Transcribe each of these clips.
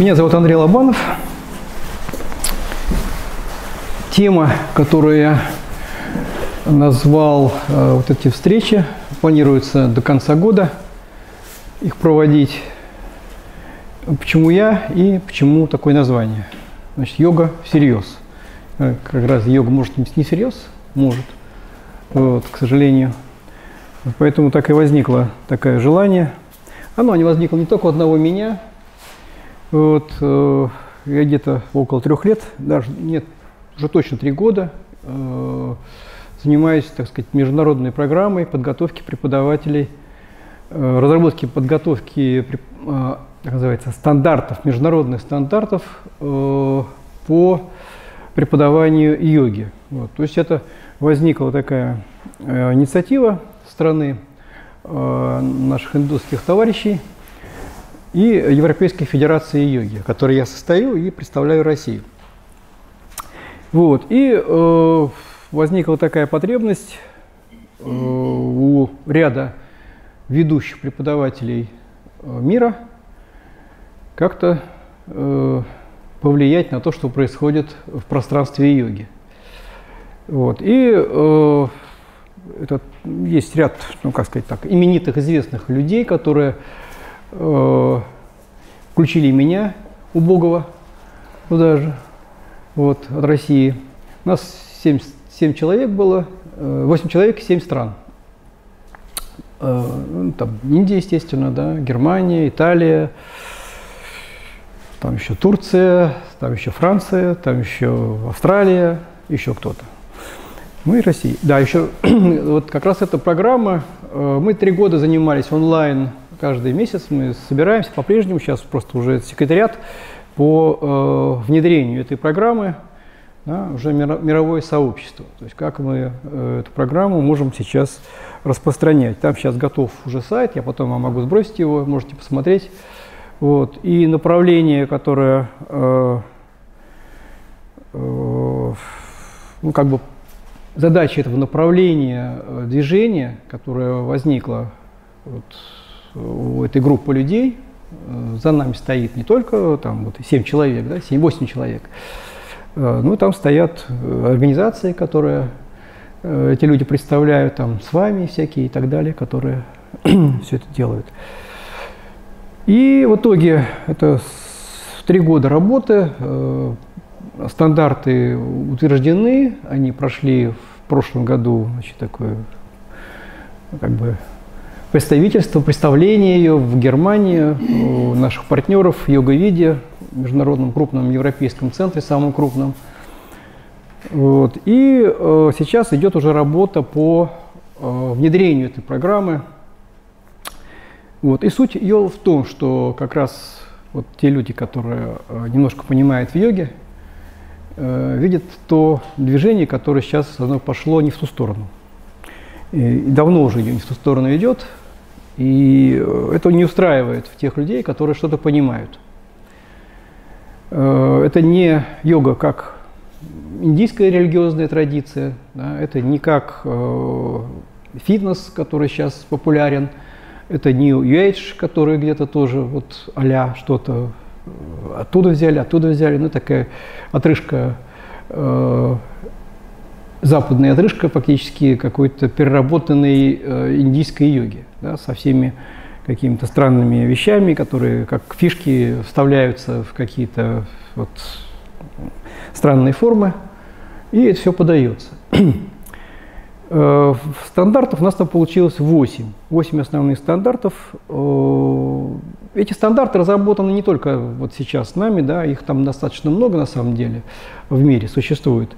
Меня зовут Андрей Лобанов. Тема, которую я назвал э, вот эти встречи, планируется до конца года их проводить. Почему я и почему такое название? Значит, йога всерьез. Э, как раз йога может не всерьез, может, вот, к сожалению. Поэтому так и возникло такое желание. Оно не возникло не только у одного меня, вот, э, я где-то около трех лет, даже нет, уже точно три года, э, занимаюсь, так сказать, международной программой подготовки преподавателей, э, разработки подготовки, э, как называется, стандартов, международных стандартов э, по преподаванию йоги. Вот. То есть это возникла такая э, инициатива страны э, наших индусских товарищей – и Европейской Федерации йоги, в которой я состою и представляю Россию. Вот. И э, возникла такая потребность э, у ряда ведущих преподавателей э, мира как-то э, повлиять на то, что происходит в пространстве йоги. Вот. И э, это, есть ряд, ну как сказать так, именитых, известных людей, которые э, включили меня, убогого, туда же, вот, от России. У нас 7, 7 человек было, 8 э, человек, 7 стран. Э, ну, там Индия, естественно, да, Германия, Италия, там еще Турция, там еще Франция, там еще Австралия, еще кто-то. Мы и Россия. Да, еще вот как раз эта программа, мы три года занимались онлайн каждый месяц мы собираемся по-прежнему, сейчас просто уже секретариат по э, внедрению этой программы да, уже мировое сообщество. То есть как мы э, эту программу можем сейчас распространять. Там сейчас готов уже сайт, я потом вам могу сбросить его, можете посмотреть. Вот. И направление, которое э, э, ну, как бы задача этого направления э, движения, которое возникло вот, у этой группы людей, э, за нами стоит не только там вот 7 человек, да, 7-8 человек, э, ну там стоят э, организации, которые эти люди представляют, там с вами всякие и так далее, которые все это делают. И в итоге это три года работы, стандарты утверждены, они прошли в прошлом году значит, такое как бы представительство, представление ее в Германии, у наших партнеров в Йога-Виде, международном крупном европейском центре, самом крупном. Вот. И э, сейчас идет уже работа по э, внедрению этой программы. Вот. И суть ее в том, что как раз вот те люди, которые э, немножко понимают в йоге, э, видят то движение, которое сейчас оно пошло не в ту сторону. И давно уже не в ту сторону идет. И э, это не устраивает в тех людей, которые что-то понимают. Э, это не йога как индийская религиозная традиция, да, это не как э, фитнес, который сейчас популярен, это не Age, который где-то тоже вот а что-то оттуда взяли, оттуда взяли, ну такая отрыжка э, западная отрыжка фактически какой-то переработанной э, индийской йоги, да, со всеми какими-то странными вещами, которые как фишки вставляются в какие-то вот странные формы, и это все подается. Э, стандартов у нас там получилось 8. 8 основных стандартов. Э, эти стандарты разработаны не только вот сейчас нами, да, их там достаточно много на самом деле в мире существует.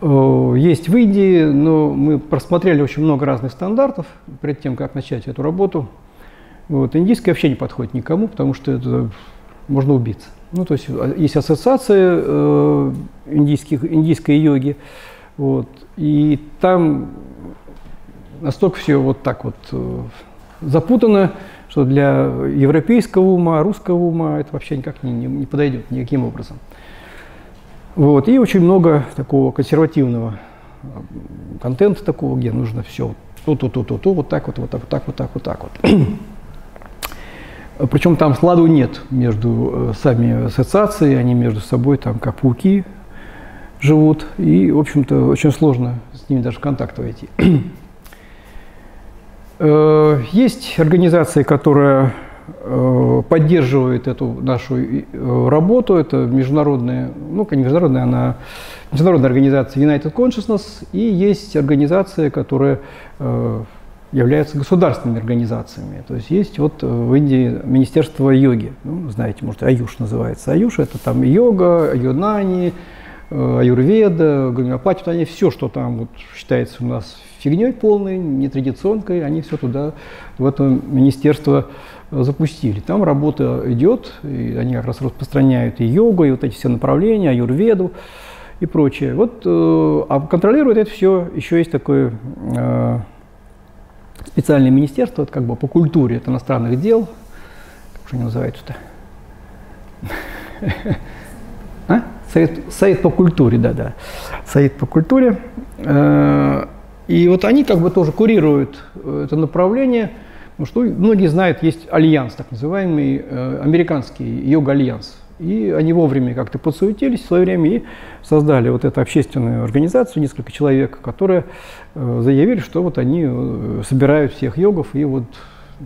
Э, есть в Индии, но мы просмотрели очень много разных стандартов перед тем, как начать эту работу. Вот. Индийская вообще не подходит никому, потому что это можно убиться. Ну, то есть а, есть ассоциация э, индийских, индийской йоги, вот, и там настолько все вот так вот э, запутано, что для европейского ума, русского ума это вообще никак не, не, не подойдет никаким образом. Вот. И очень много такого консервативного контента такого, где нужно все то-то, то-то, то, вот так вот, вот так, вот так, вот так, вот так вот. Причем там сладу нет между сами ассоциации, они между собой там как пауки живут. И, в общем-то, очень сложно с ними даже в контакт войти. Есть организации, которые Э, поддерживает эту нашу э, работу. Это международная, ну, не международная, она международная организация United Consciousness, и есть организации, которые э, являются государственными организациями. То есть есть вот в Индии Министерство йоги, ну, знаете, может, Аюш называется. Аюш – это там йога, юнани, аюрведа, гомеопатия, они все, что там вот считается у нас фигней полной, нетрадиционкой, они все туда, в это министерство запустили. Там работа идет, и они как раз распространяют и йогу, и вот эти все направления, аюрведу и прочее. Вот, э, а контролирует это все, еще есть такое э, специальное министерство, это как бы по культуре, это иностранных дел, как же они называются-то? А? Совет, совет по культуре, да-да. Совет по культуре. Э, и вот они как бы тоже курируют это направление – ну что многие знают, есть альянс, так называемый э, американский йога-альянс. И они вовремя как-то подсуетились в свое время и создали вот эту общественную организацию, несколько человек, которые э, заявили, что вот они э, собирают всех йогов и вот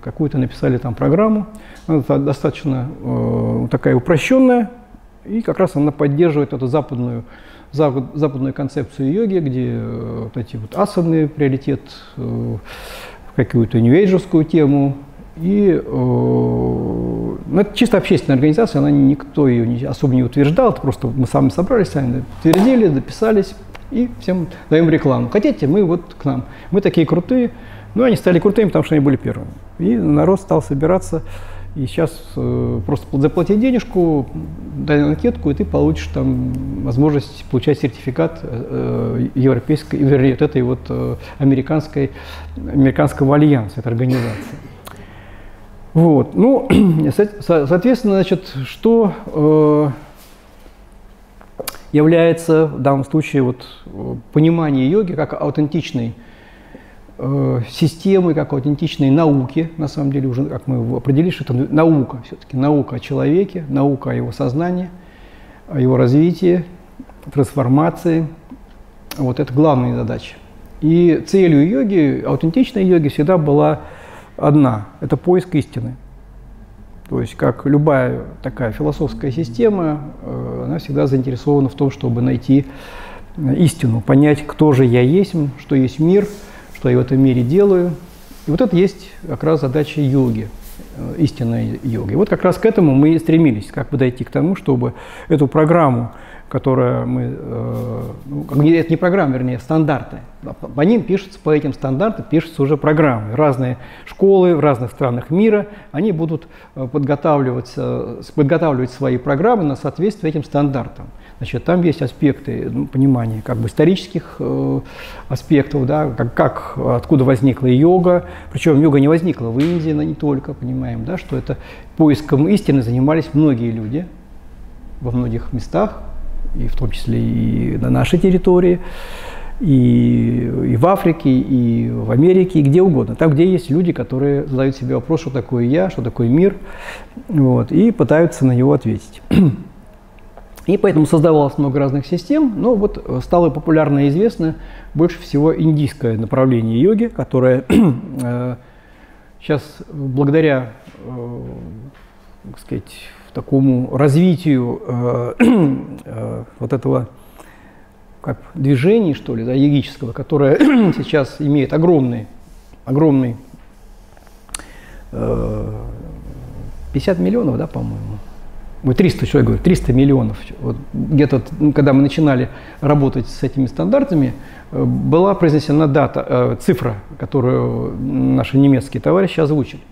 какую-то написали там программу. Она достаточно э, такая упрощенная, и как раз она поддерживает эту западную, западную концепцию йоги, где э, вот эти вот асаны, приоритет, э, какую-то нью тему. И э, ну, это чисто общественная организация, она никто ее не, особо не утверждал, это просто мы сами собрались, сами утвердили, дописались и всем даем рекламу. Хотите, мы вот к нам. Мы такие крутые. Ну, они стали крутыми, потому что они были первыми. И народ стал собираться. И сейчас э, просто заплати денежку, дай анкетку, и ты получишь там возможность получать сертификат э, европейской, вернее, вот этой вот э, американской, американского альянса, этой организации. Вот. Ну, соответственно, значит, что э, является в данном случае вот, понимание йоги как аутентичной Э, системы, как аутентичной науки, на самом деле уже, как мы определили, что это наука все-таки, наука о человеке, наука о его сознании, о его развитии, трансформации. Вот это главная задача. И целью йоги, аутентичной йоги всегда была одна – это поиск истины. То есть, как любая такая философская система, э, она всегда заинтересована в том, чтобы найти истину, понять, кто же я есть, что есть мир – что я в этом мире делаю. И вот это есть как раз задача йоги, э, истинной йоги. И вот как раз к этому мы и стремились, как бы дойти к тому, чтобы эту программу, которая мы, э, ну, это не программа, вернее, стандарты. По ним пишутся, по этим стандартам пишутся уже программы. Разные школы в разных странах мира, они будут э, подготавливать, подготавливать свои программы на соответствие этим стандартам. Значит, там есть аспекты ну, понимания как бы исторических э, аспектов, да, как, как, откуда возникла йога. Причем йога не возникла в Индии, но не только, понимаем, да, что это поиском истины занимались многие люди во многих местах, и в том числе и на нашей территории, и, и в Африке, и в Америке, и где угодно. Там, где есть люди, которые задают себе вопрос, что такое я, что такое мир, вот, и пытаются на него ответить. И поэтому создавалось много разных систем, но вот э, стало популярно и известно больше всего индийское направление йоги, которое э, сейчас благодаря, э, так сказать, такому развитию э, э, вот этого как движения, что ли, да, йогического, которое сейчас имеет огромный, огромный э, 50 миллионов, да, по-моему, Ой, 300 человек, говорю, 300 миллионов. Вот где-то, ну, когда мы начинали работать с этими стандартами, э, была произнесена дата, э, цифра, которую наши немецкие товарищи озвучили.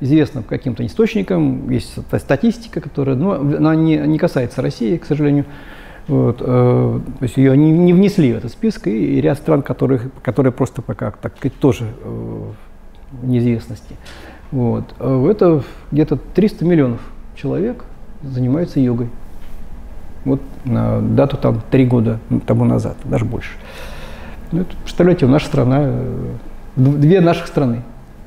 Известно по каким-то источникам, есть статистика, которая, но она не, не касается России, к сожалению. Вот, э, то есть ее не, не внесли в этот список, и, и ряд стран, которых, которые просто пока так тоже э, в неизвестности. Вот. Э, это где-то 300 миллионов человек занимаются йогой. Вот на дату там три года тому назад, даже больше. Ну, это, представляете, наша страна, э, две наших страны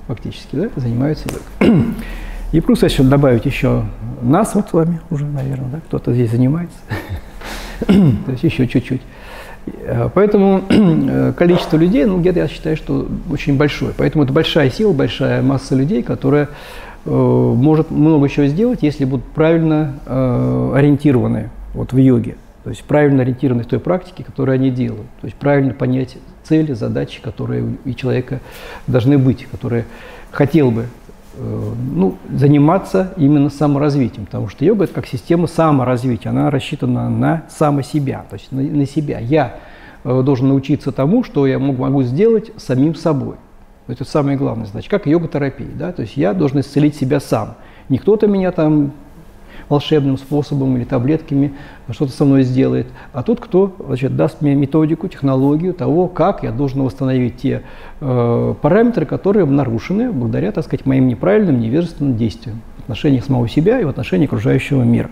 фактически, да, занимаются йогой. И плюс еще добавить еще нас вот с вами уже, наверное, да, кто-то здесь занимается. То есть еще чуть-чуть. Э, поэтому э, количество людей, ну, где-то я считаю, что очень большое. Поэтому это большая сила, большая масса людей, которая может много чего сделать, если будут правильно э, ориентированы вот в йоге. То есть правильно ориентированы в той практике, которую они делают. То есть правильно понять цели, задачи, которые у человека должны быть, которые хотел бы Э, ну, заниматься именно саморазвитием, потому что йога – это как система саморазвития, она рассчитана на само себя, то есть на, на себя. Я э, должен научиться тому, что я могу сделать самим собой. Это самое главное задача, как йога-терапия. Да? То есть я должен исцелить себя сам. Не кто-то меня там волшебным способом или таблетками что-то со мной сделает, а тот, кто значит, даст мне методику, технологию того, как я должен восстановить те э, параметры, которые нарушены благодаря, так сказать, моим неправильным, невежественным действиям в отношении самого себя и в отношении окружающего мира.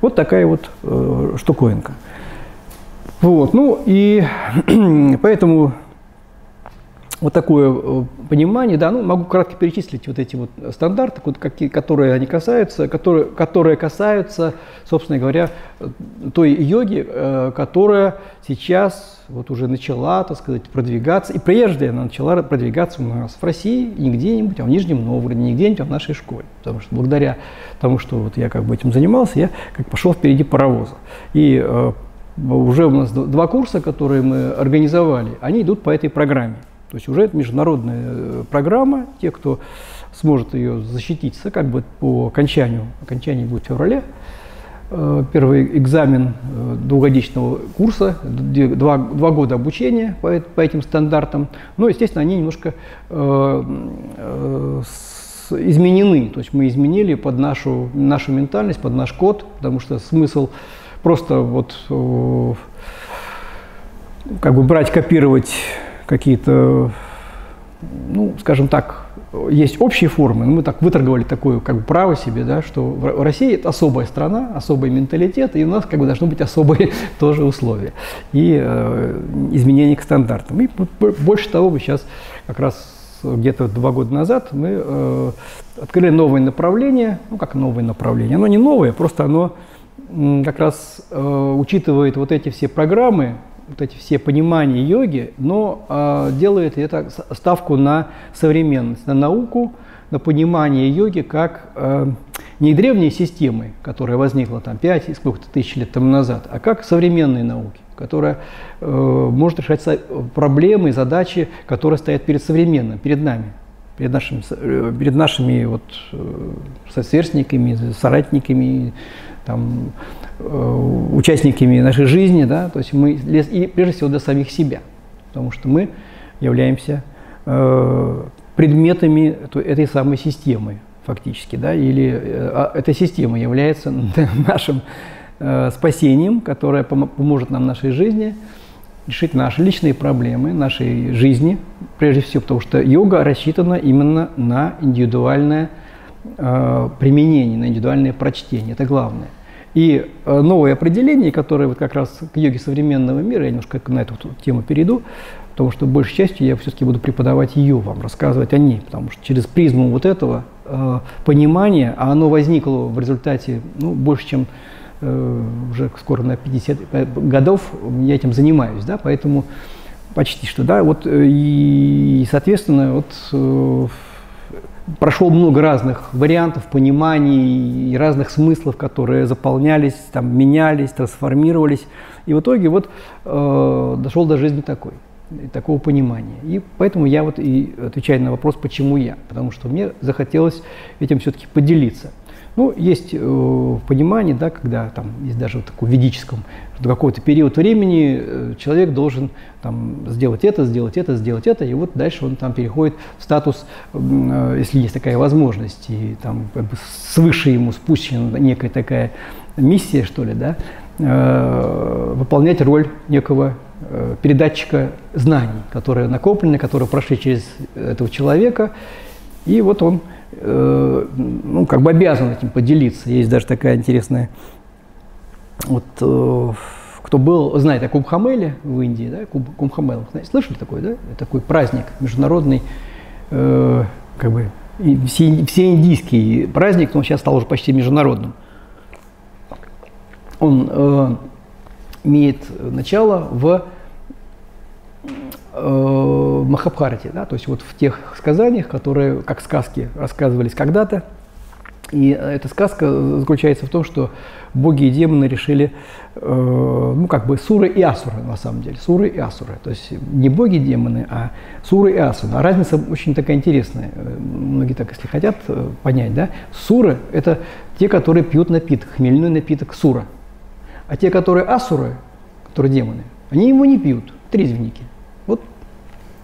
Вот такая вот э, штуковинка. Вот, ну и поэтому вот такое э, понимание, да, ну, могу кратко перечислить вот эти вот стандарты, вот какие, которые они касаются, которые, которые касаются, собственно говоря, той йоги, э, которая сейчас вот уже начала, так сказать, продвигаться, и прежде она начала продвигаться у нас в России, не где-нибудь, а в Нижнем Новгороде, не где-нибудь, а в нашей школе, потому что благодаря тому, что вот я как бы этим занимался, я как пошел впереди паровоза. И э, уже у нас два курса, которые мы организовали, они идут по этой программе. То есть уже это международная э, программа. Те, кто сможет ее защититься, как бы по окончанию, окончание будет в феврале, э, первый экзамен э, двухгодичного курса, два, два года обучения по, по этим стандартам. Но, естественно, они немножко э, э, изменены. То есть мы изменили под нашу, нашу ментальность, под наш код, потому что смысл просто вот э, как бы брать, копировать какие-то, ну, скажем так, есть общие формы, но мы так выторговали такое как бы право себе, да, что в России это особая страна, особый менталитет, и у нас как бы должны быть особые тоже условия и э, изменения к стандартам. И больше того, мы сейчас как раз где-то два года назад мы э, открыли новое направление, ну как новое направление, оно не новое, просто оно как раз э, учитывает вот эти все программы, вот эти все понимания йоги, но э, делает это ставку на современность, на науку, на понимание йоги как э, не древней системы, которая возникла там 5 сколько-то тысяч лет тому назад, а как современной науки, которая э, может решать проблемы и задачи, которые стоят перед современным, перед нами, перед нашими, э, перед нашими вот, э, сосверстниками, соратниками, там, участниками нашей жизни, да, то есть мы, и прежде всего для самих себя, потому что мы являемся э, предметами этой самой системы фактически, да, или э, а эта система является нашим э, спасением, которое пом поможет нам в нашей жизни решить наши личные проблемы нашей жизни, прежде всего, потому что йога рассчитана именно на индивидуальное э, применение, на индивидуальное прочтение, это главное. И э, новое определение, которое вот как раз к йоге современного мира, я немножко на эту тему перейду, потому что большей частью я все-таки буду преподавать ее вам, рассказывать о ней, потому что через призму вот этого э, понимания, а оно возникло в результате, ну, больше, чем э, уже скоро на 50 э, годов я этим занимаюсь, да, поэтому почти что, да, вот, э, и, соответственно, вот прошел много разных вариантов, пониманий и разных смыслов, которые заполнялись, там, менялись, трансформировались. И в итоге вот э, дошел до жизни такой, такого понимания. И поэтому я вот и отвечаю на вопрос, почему я. Потому что мне захотелось этим все-таки поделиться. Ну, есть э, понимание, да, когда там есть даже в таком ведическом, что какой-то период времени э, человек должен там, сделать это, сделать это, сделать это, и вот дальше он там переходит в статус, э, если есть такая возможность, и там как бы свыше ему спущена некая такая миссия, что ли, да, э, выполнять роль некого э, передатчика знаний, которые накоплены, которые прошли через этого человека, и вот он ну, как бы обязан этим поделиться. Есть даже такая интересная, вот, э, кто был, знает о Кумхамеле в Индии, да, Кум, Кумхамел, знаете, слышали такой, да? Такой праздник международный, э, как бы все, все индийский праздник, но он сейчас стал уже почти международным. Он э, имеет начало в э, Махабхарате, да, то есть вот в тех сказаниях, которые как сказки рассказывались когда-то. И эта сказка заключается в том, что боги и демоны решили, э, ну как бы суры и асуры на самом деле, суры и асуры, то есть не боги и демоны, а суры и асуры. А разница очень такая интересная, многие так, если хотят э, понять, да, суры – это те, которые пьют напиток, хмельной напиток сура, а те, которые асуры, которые демоны, они его не пьют, трезвенники.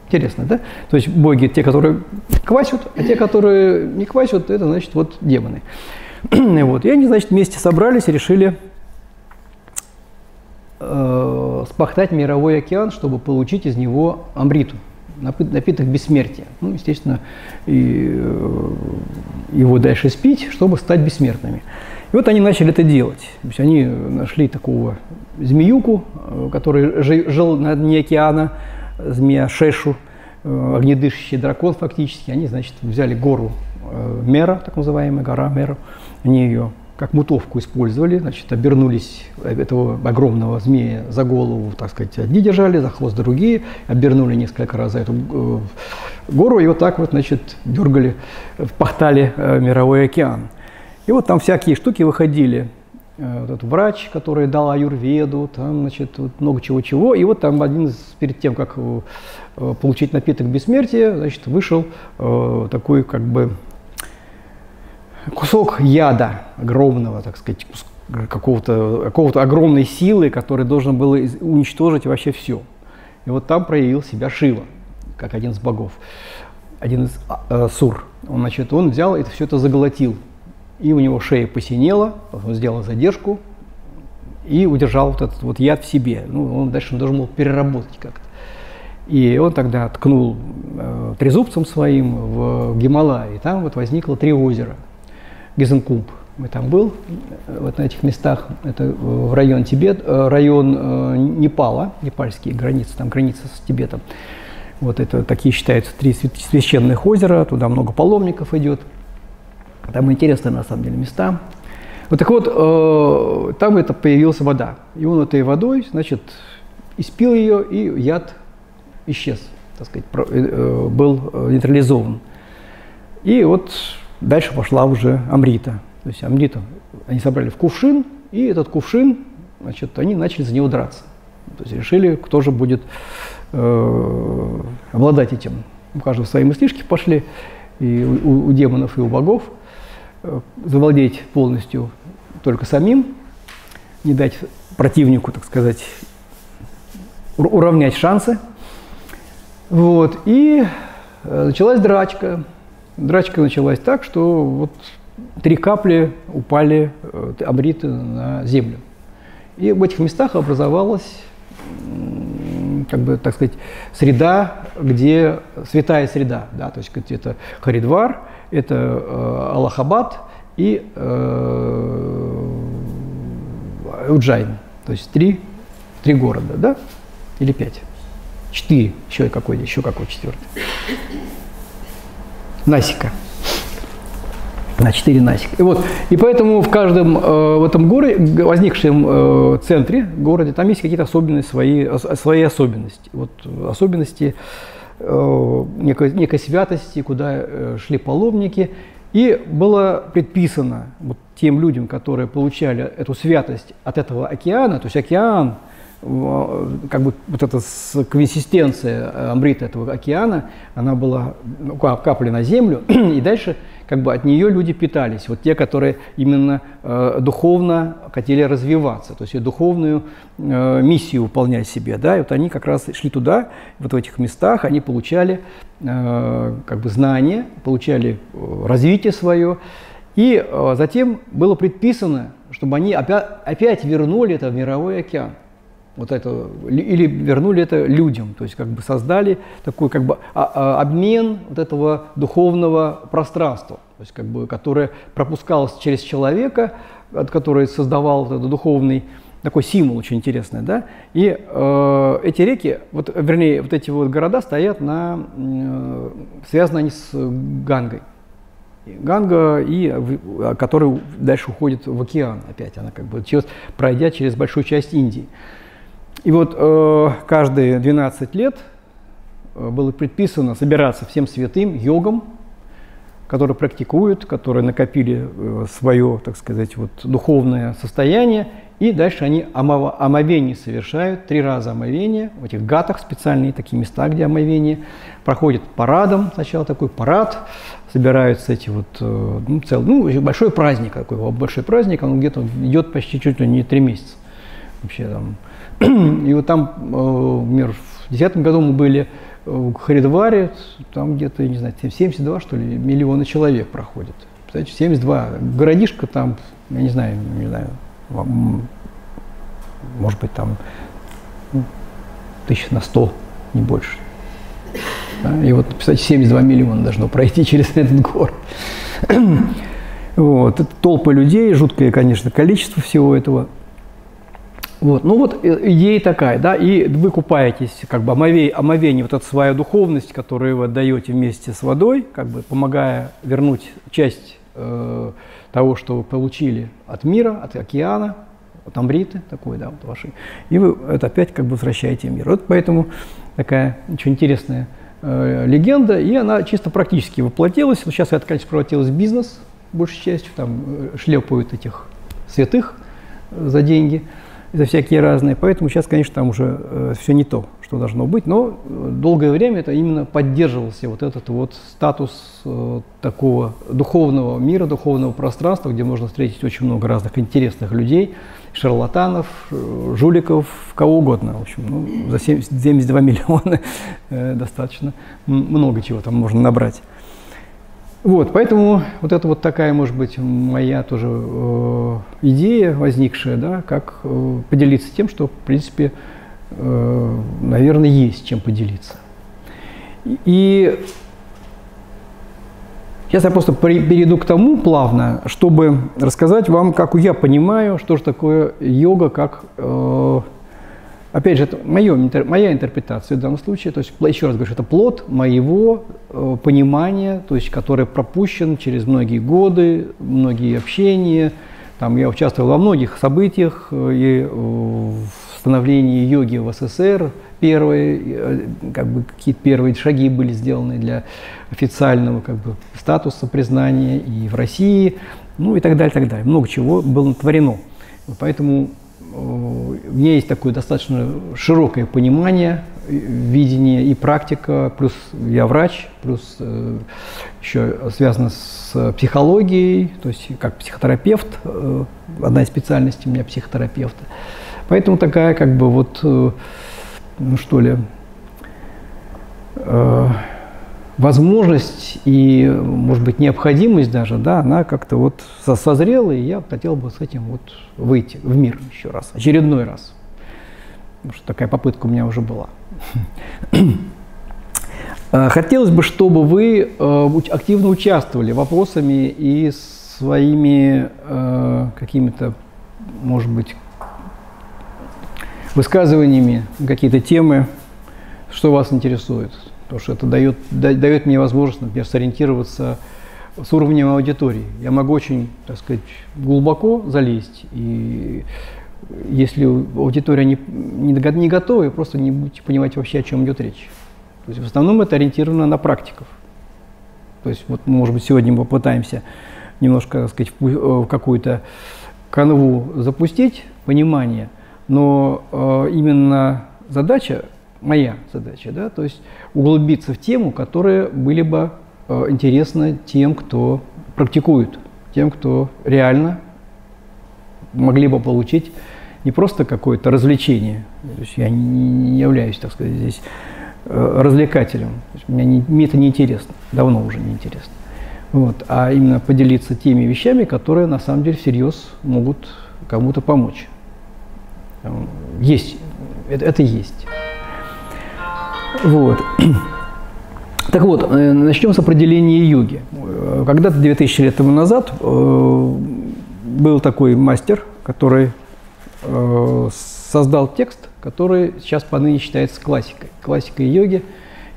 Интересно, да? То есть боги те, которые квасят, а те, которые не квасят, это значит вот демоны. вот. И они, значит, вместе собрались и решили э, спахтать мировой океан, чтобы получить из него амриту, напиток бессмертия. Ну, естественно, и, э, его дальше спить, чтобы стать бессмертными. И вот они начали это делать. То есть они нашли такого змеюку, э, который жил на дне океана, змея Шешу, э, огнедышащий дракон фактически. Они, значит, взяли гору э, Мера, так называемая гора Мера, они ее как мутовку использовали, значит, обернулись этого огромного змея за голову, так сказать, одни держали, за хвост другие, обернули несколько раз за эту гору, и вот так вот, значит, дергали, впахтали мировой океан. И вот там всякие штуки выходили. Э, вот этот врач, который дал аюрведу, там, значит, вот много чего-чего. И вот там один из, перед тем, как э, получить напиток бессмертия, значит, вышел э, такой, как бы, кусок яда огромного, так сказать, какого-то какого огромной силы, который должен был уничтожить вообще все. И вот там проявил себя Шива, как один из богов, один из э, сур. Он, значит, он взял и все это заглотил и у него шея посинела, он сделал задержку и удержал вот этот вот яд в себе. Ну, он дальше должен был переработать как-то. И он тогда ткнул э, трезубцем своим в Гималай, и там вот возникло три озера. Гизенкумб, мы там был, э, вот на этих местах, это в район Тибет, э, район э, Непала, непальские границы, там граница с Тибетом. Вот это такие считаются три священных озера, туда много паломников идет – там интересные, на самом деле, места. Вот так вот, э, там это появилась вода. И он этой водой, значит, испил ее, и яд исчез, так сказать, про, э, был э, нейтрализован. И вот дальше пошла уже амрита. То есть амрита они собрали в кувшин, и этот кувшин, значит, они начали за него драться. То есть решили, кто же будет э, обладать этим. У каждого свои мыслишки пошли, и у, у демонов, и у богов – Э, завладеть полностью только самим, не дать противнику, так сказать, уравнять шансы. Вот. И э, началась драчка. Драчка началась так, что вот три капли упали э, амриты на землю. И в этих местах образовалась, как бы, так сказать, среда, где святая среда, да, то есть это Харидвар, это э, Аллахабад и э, Уджайн. То есть три, три города, да? Или пять? Четыре. Еще какой, еще какой четвертый? Насика. На четыре насика. И, вот, и поэтому в каждом э, в этом городе, возникшем э, центре городе, там есть какие-то особенности, свои, свои особенности. Вот особенности некой, некой святости, куда э, шли паломники. И было предписано вот тем людям, которые получали эту святость от этого океана, то есть океан, э, как бы вот эта консистенция амбрита этого океана, она была ну, капли на землю, и дальше как бы от нее люди питались. Вот те, которые именно э, духовно хотели развиваться, то есть духовную э, миссию выполнять себе, да, и вот они как раз шли туда, вот в этих местах, они получали э, как бы знания, получали э, развитие свое, и э, затем было предписано, чтобы они опять, опять вернули это в мировой океан вот это, или вернули это людям, то есть как бы создали такой как бы а, а, обмен вот этого духовного пространства, то есть как бы, которое пропускалось через человека, который создавал вот этот духовный такой символ очень интересный, да, и э, эти реки, вот, вернее, вот эти вот города стоят на, э, связаны они с Гангой, Ганга, и, который дальше уходит в океан опять, она как бы пройдя через большую часть Индии. И вот э, каждые 12 лет э, было предписано собираться всем святым йогам, которые практикуют, которые накопили э, свое, так сказать, вот, духовное состояние, и дальше они омовение совершают, три раза омовение, в этих гатах специальные такие места, где омовение, проходит парадом, сначала такой парад, собираются эти вот, э, ну, цел, ну, большой праздник такой, большой праздник, он где-то идет почти чуть ли не три месяца. Вообще там. И вот там, э, например, в 2010 году мы были в Харидваре, там где-то, я не знаю, 72, что ли, миллиона человек проходит. Представляете, 72. Городишко там, я не знаю, не знаю, может быть, там ну, тысяч на сто, не больше. Да? И вот, представьте, 72 миллиона должно пройти через этот город. вот. Это толпы людей, жуткое, конечно, количество всего этого. Вот. Ну вот э, идея такая, да, и вы купаетесь, как бы омовение, омовение вот эта своя духовность, которую вы отдаете вместе с водой, как бы помогая вернуть часть э, того, что вы получили от мира, от океана, от амбриты такой, да, вот вашей, и вы это опять как бы возвращаете мир. Вот поэтому такая очень интересная э, легенда, и она чисто практически воплотилась. Вот сейчас это, конечно, превратилась в бизнес, большей частью, там э, шлепают этих святых за деньги, за всякие разные. Поэтому сейчас, конечно, там уже э, все не то, что должно быть. Но э, долгое время это именно поддерживался вот этот вот статус э, такого духовного мира, духовного пространства, где можно встретить очень много разных интересных людей, шарлатанов, э, жуликов, кого угодно. В общем, ну, за 70, 72 миллиона э, достаточно много чего там можно набрать. Вот, поэтому вот это вот такая, может быть, моя тоже э, идея возникшая, да, как э, поделиться тем, что, в принципе, э, наверное, есть чем поделиться. И сейчас я просто перейду к тому плавно, чтобы рассказать вам, как я понимаю, что же такое йога, как э, Опять же, это мое, моя интерпретация в данном случае, то есть, еще раз говорю, это плод моего э, понимания, то есть, который пропущен через многие годы, многие общения. Там, я участвовал во многих событиях э, и в становлении йоги в СССР. Первые, э, как бы, какие-то первые шаги были сделаны для официального как бы, статуса признания и в России, ну и так далее, так далее. Много чего было натворено. Поэтому у меня есть такое достаточно широкое понимание, видение и практика, плюс я врач, плюс э, еще связано с психологией, то есть как психотерапевт, э, одна из специальностей у меня психотерапевта. Поэтому такая как бы вот, э, ну что ли, э, возможность и, может быть, необходимость даже, да, она как-то вот созрела, и я хотел бы с этим вот выйти в мир еще раз, очередной раз. Потому что такая попытка у меня уже была. А, хотелось бы, чтобы вы э, активно участвовали вопросами и своими э, какими-то, может быть, высказываниями, какие-то темы, что вас интересует потому что это дает, дает мне возможность, например, сориентироваться с уровнем аудитории. Я могу очень, так сказать, глубоко залезть, и если аудитория не, не, не готова, просто не будете понимать вообще, о чем идет речь. То есть в основном это ориентировано на практиков. То есть вот, может быть, сегодня мы попытаемся немножко, так сказать, в какую-то канву запустить понимание, но э, именно задача моя задача, да, то есть углубиться в тему, которая были бы э, интересны тем, кто практикует, тем, кто реально могли бы получить не просто какое-то развлечение. То есть я не являюсь, так сказать, здесь э, развлекателем. То есть мне, не, мне это не интересно, давно уже не интересно. Вот, а именно поделиться теми вещами, которые на самом деле всерьез могут кому-то помочь. Есть, это, это есть. Вот. Так вот, э, начнем с определения йоги. Когда-то 2000 лет тому назад э, был такой мастер, который э, создал текст, который сейчас поныне считается классикой. Классикой йоги.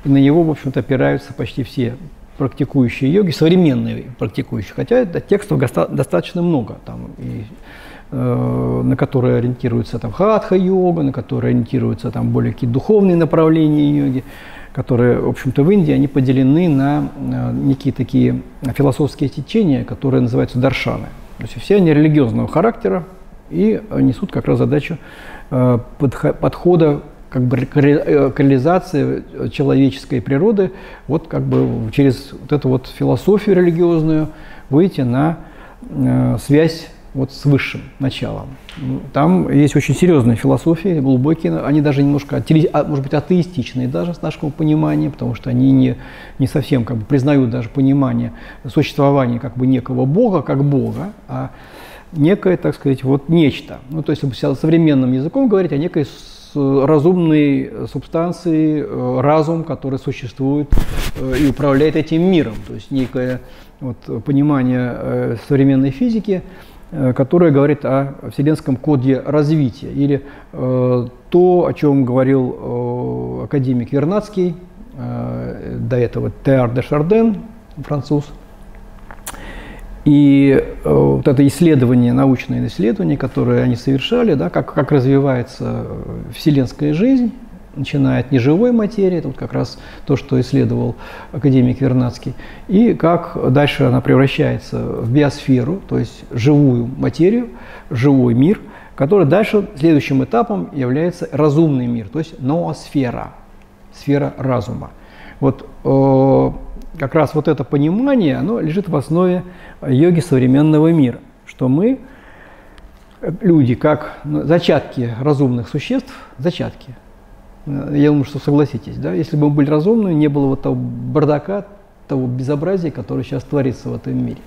И на него, в общем-то, опираются почти все практикующие йоги, современные практикующие, хотя текстов достаточно много, там, и, э, на которые ориентируются там, хатха-йога, на которые ориентируются там, более какие духовные направления йоги, которые, в общем-то, в Индии, они поделены на некие такие философские течения, которые называются даршаны. То есть все они религиозного характера и несут как раз задачу э, подхода как бы к реализации человеческой природы, вот как бы через вот эту вот философию религиозную выйти на э, связь вот с высшим началом. Там есть очень серьезные философии, глубокие, они даже немножко, а, может быть, атеистичные даже с нашего понимания, потому что они не, не совсем как бы признают даже понимание существования как бы некого Бога, как Бога, а некое, так сказать, вот нечто. Ну, то есть, если современным языком говорить о некой разумной субстанции, э, разум, который существует э, и управляет этим миром. То есть некое вот, понимание э, современной физики, которое говорит о вселенском коде развития. Или то, о чем говорил академик Вернадский, до этого Теар де Шарден, француз, и э, вот это исследование, научное исследование, которое они совершали, да, как, как развивается вселенская жизнь, начиная от неживой материи, это вот как раз то, что исследовал академик Вернадский, и как дальше она превращается в биосферу, то есть живую материю, живой мир, который дальше следующим этапом является разумный мир, то есть ноосфера, сфера разума. Вот э, как раз вот это понимание, оно лежит в основе йоги современного мира, что мы, люди, как ну, зачатки разумных существ, зачатки. Я думаю, что согласитесь, да? Если бы мы были разумными, не было вот того бардака, того безобразия, которое сейчас творится в этом мире.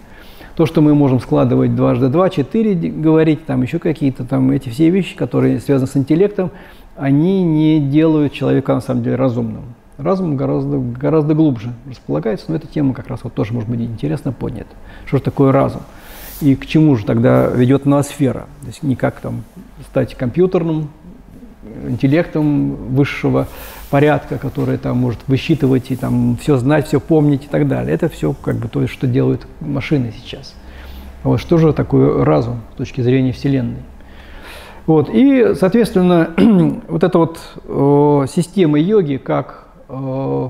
То, что мы можем складывать дважды два, четыре, говорить, там еще какие-то там эти все вещи, которые связаны с интеллектом, они не делают человека на самом деле разумным. Разум гораздо, гораздо глубже располагается, но эта тема как раз вот тоже может быть интересно поднята. Что же такое разум? И к чему же тогда ведет ноосфера? То есть не как там стать компьютерным интеллектом высшего порядка, который там может высчитывать и там все знать, все помнить и так далее. Это все как бы то, что делают машины сейчас. Вот что же такое разум с точки зрения Вселенной? Вот, и, соответственно, вот эта вот э, система йоги, как Э,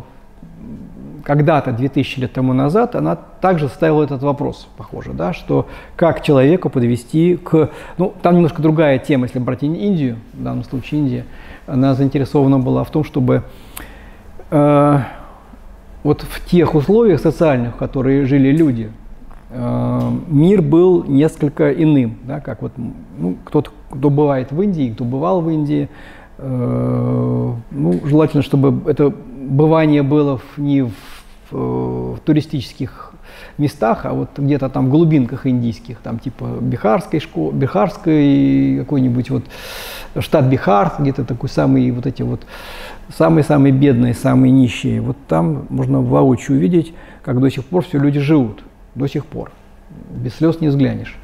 когда-то, 2000 лет тому назад, она также ставила этот вопрос, похоже, да, что как человеку подвести к... Ну, там немножко другая тема, если брать Индию, в данном случае Индия, она заинтересована была в том, чтобы э, вот в тех условиях социальных, в которые жили люди, э, мир был несколько иным, да, как вот ну, кто-то, кто бывает в Индии, кто бывал в Индии, э, ну, желательно, чтобы это бывание было в, не в, в, в туристических местах, а вот где-то там в глубинках индийских, там типа Бихарской школы, Бихарской какой-нибудь вот штат Бихар, где-то такой самый вот эти вот самые-самые бедные, самые нищие. Вот там можно воочию увидеть, как до сих пор все люди живут, до сих пор. Без слез не взглянешь.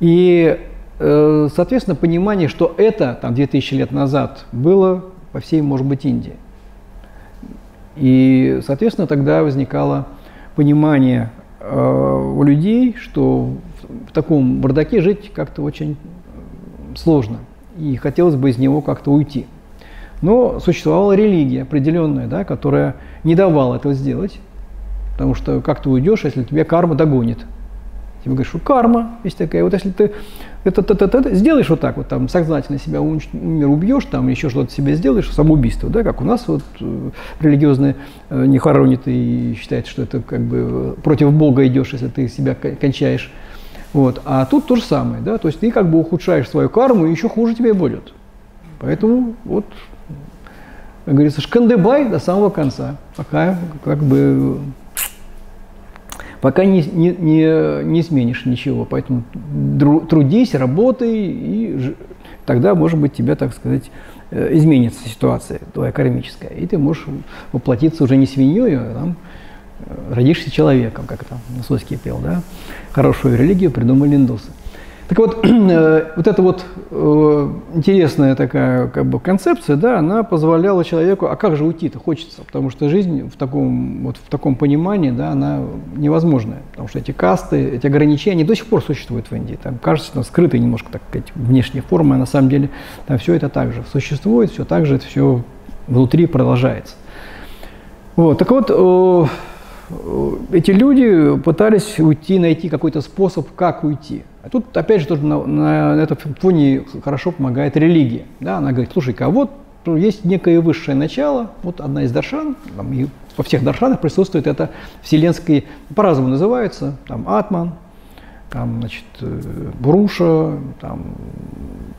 И, э, соответственно, понимание, что это там 2000 лет назад было по всей, может быть, Индии. И, соответственно, тогда возникало понимание э, у людей, что в, таком бардаке жить как-то очень сложно, и хотелось бы из него как-то уйти. Но существовала религия определенная, да, которая не давала этого сделать, потому что как ты уйдешь, если тебя карма догонит. Тебе говорят, что карма есть такая. Вот если ты это, это, это, это, сделаешь вот так вот, там, сознательно себя умер, убьешь, там, еще что-то себе сделаешь, самоубийство, да, как у нас вот э, религиозные э, не хоронит и считает, что это как бы против Бога идешь, если ты себя кончаешь. Вот. А тут то же самое, да, то есть ты как бы ухудшаешь свою карму, и еще хуже тебе будет. Поэтому вот, как говорится, шкандыбай до самого конца, пока как бы пока не, не, не, не изменишь ничего. Поэтому трудись, работай, и тогда, может быть, тебя, так сказать, э, изменится ситуация твоя кармическая. И ты можешь воплотиться уже не свиньей, а там, э, родишься человеком, как там Носовский пел, да? Хорошую религию придумали индусы. Так вот, э, вот эта вот э, интересная такая как бы концепция, да, она позволяла человеку, а как же уйти-то хочется, потому что жизнь в таком, вот в таком понимании, да, она невозможная, потому что эти касты, эти ограничения до сих пор существуют в Индии. Там кажется, там скрытые немножко, так сказать, внешние формы, а на самом деле там все это также существует, все так же это все внутри продолжается. Вот, так вот, эти люди пытались уйти, найти какой-то способ, как уйти. А тут, опять же, тоже на, на этом фоне хорошо помогает религия. Да? Она говорит, слушай-ка, а вот есть некое высшее начало, вот одна из даршан, там, и во всех даршанах присутствует это вселенский, по-разному называется, там Атман, там, значит, э, Буруша, там,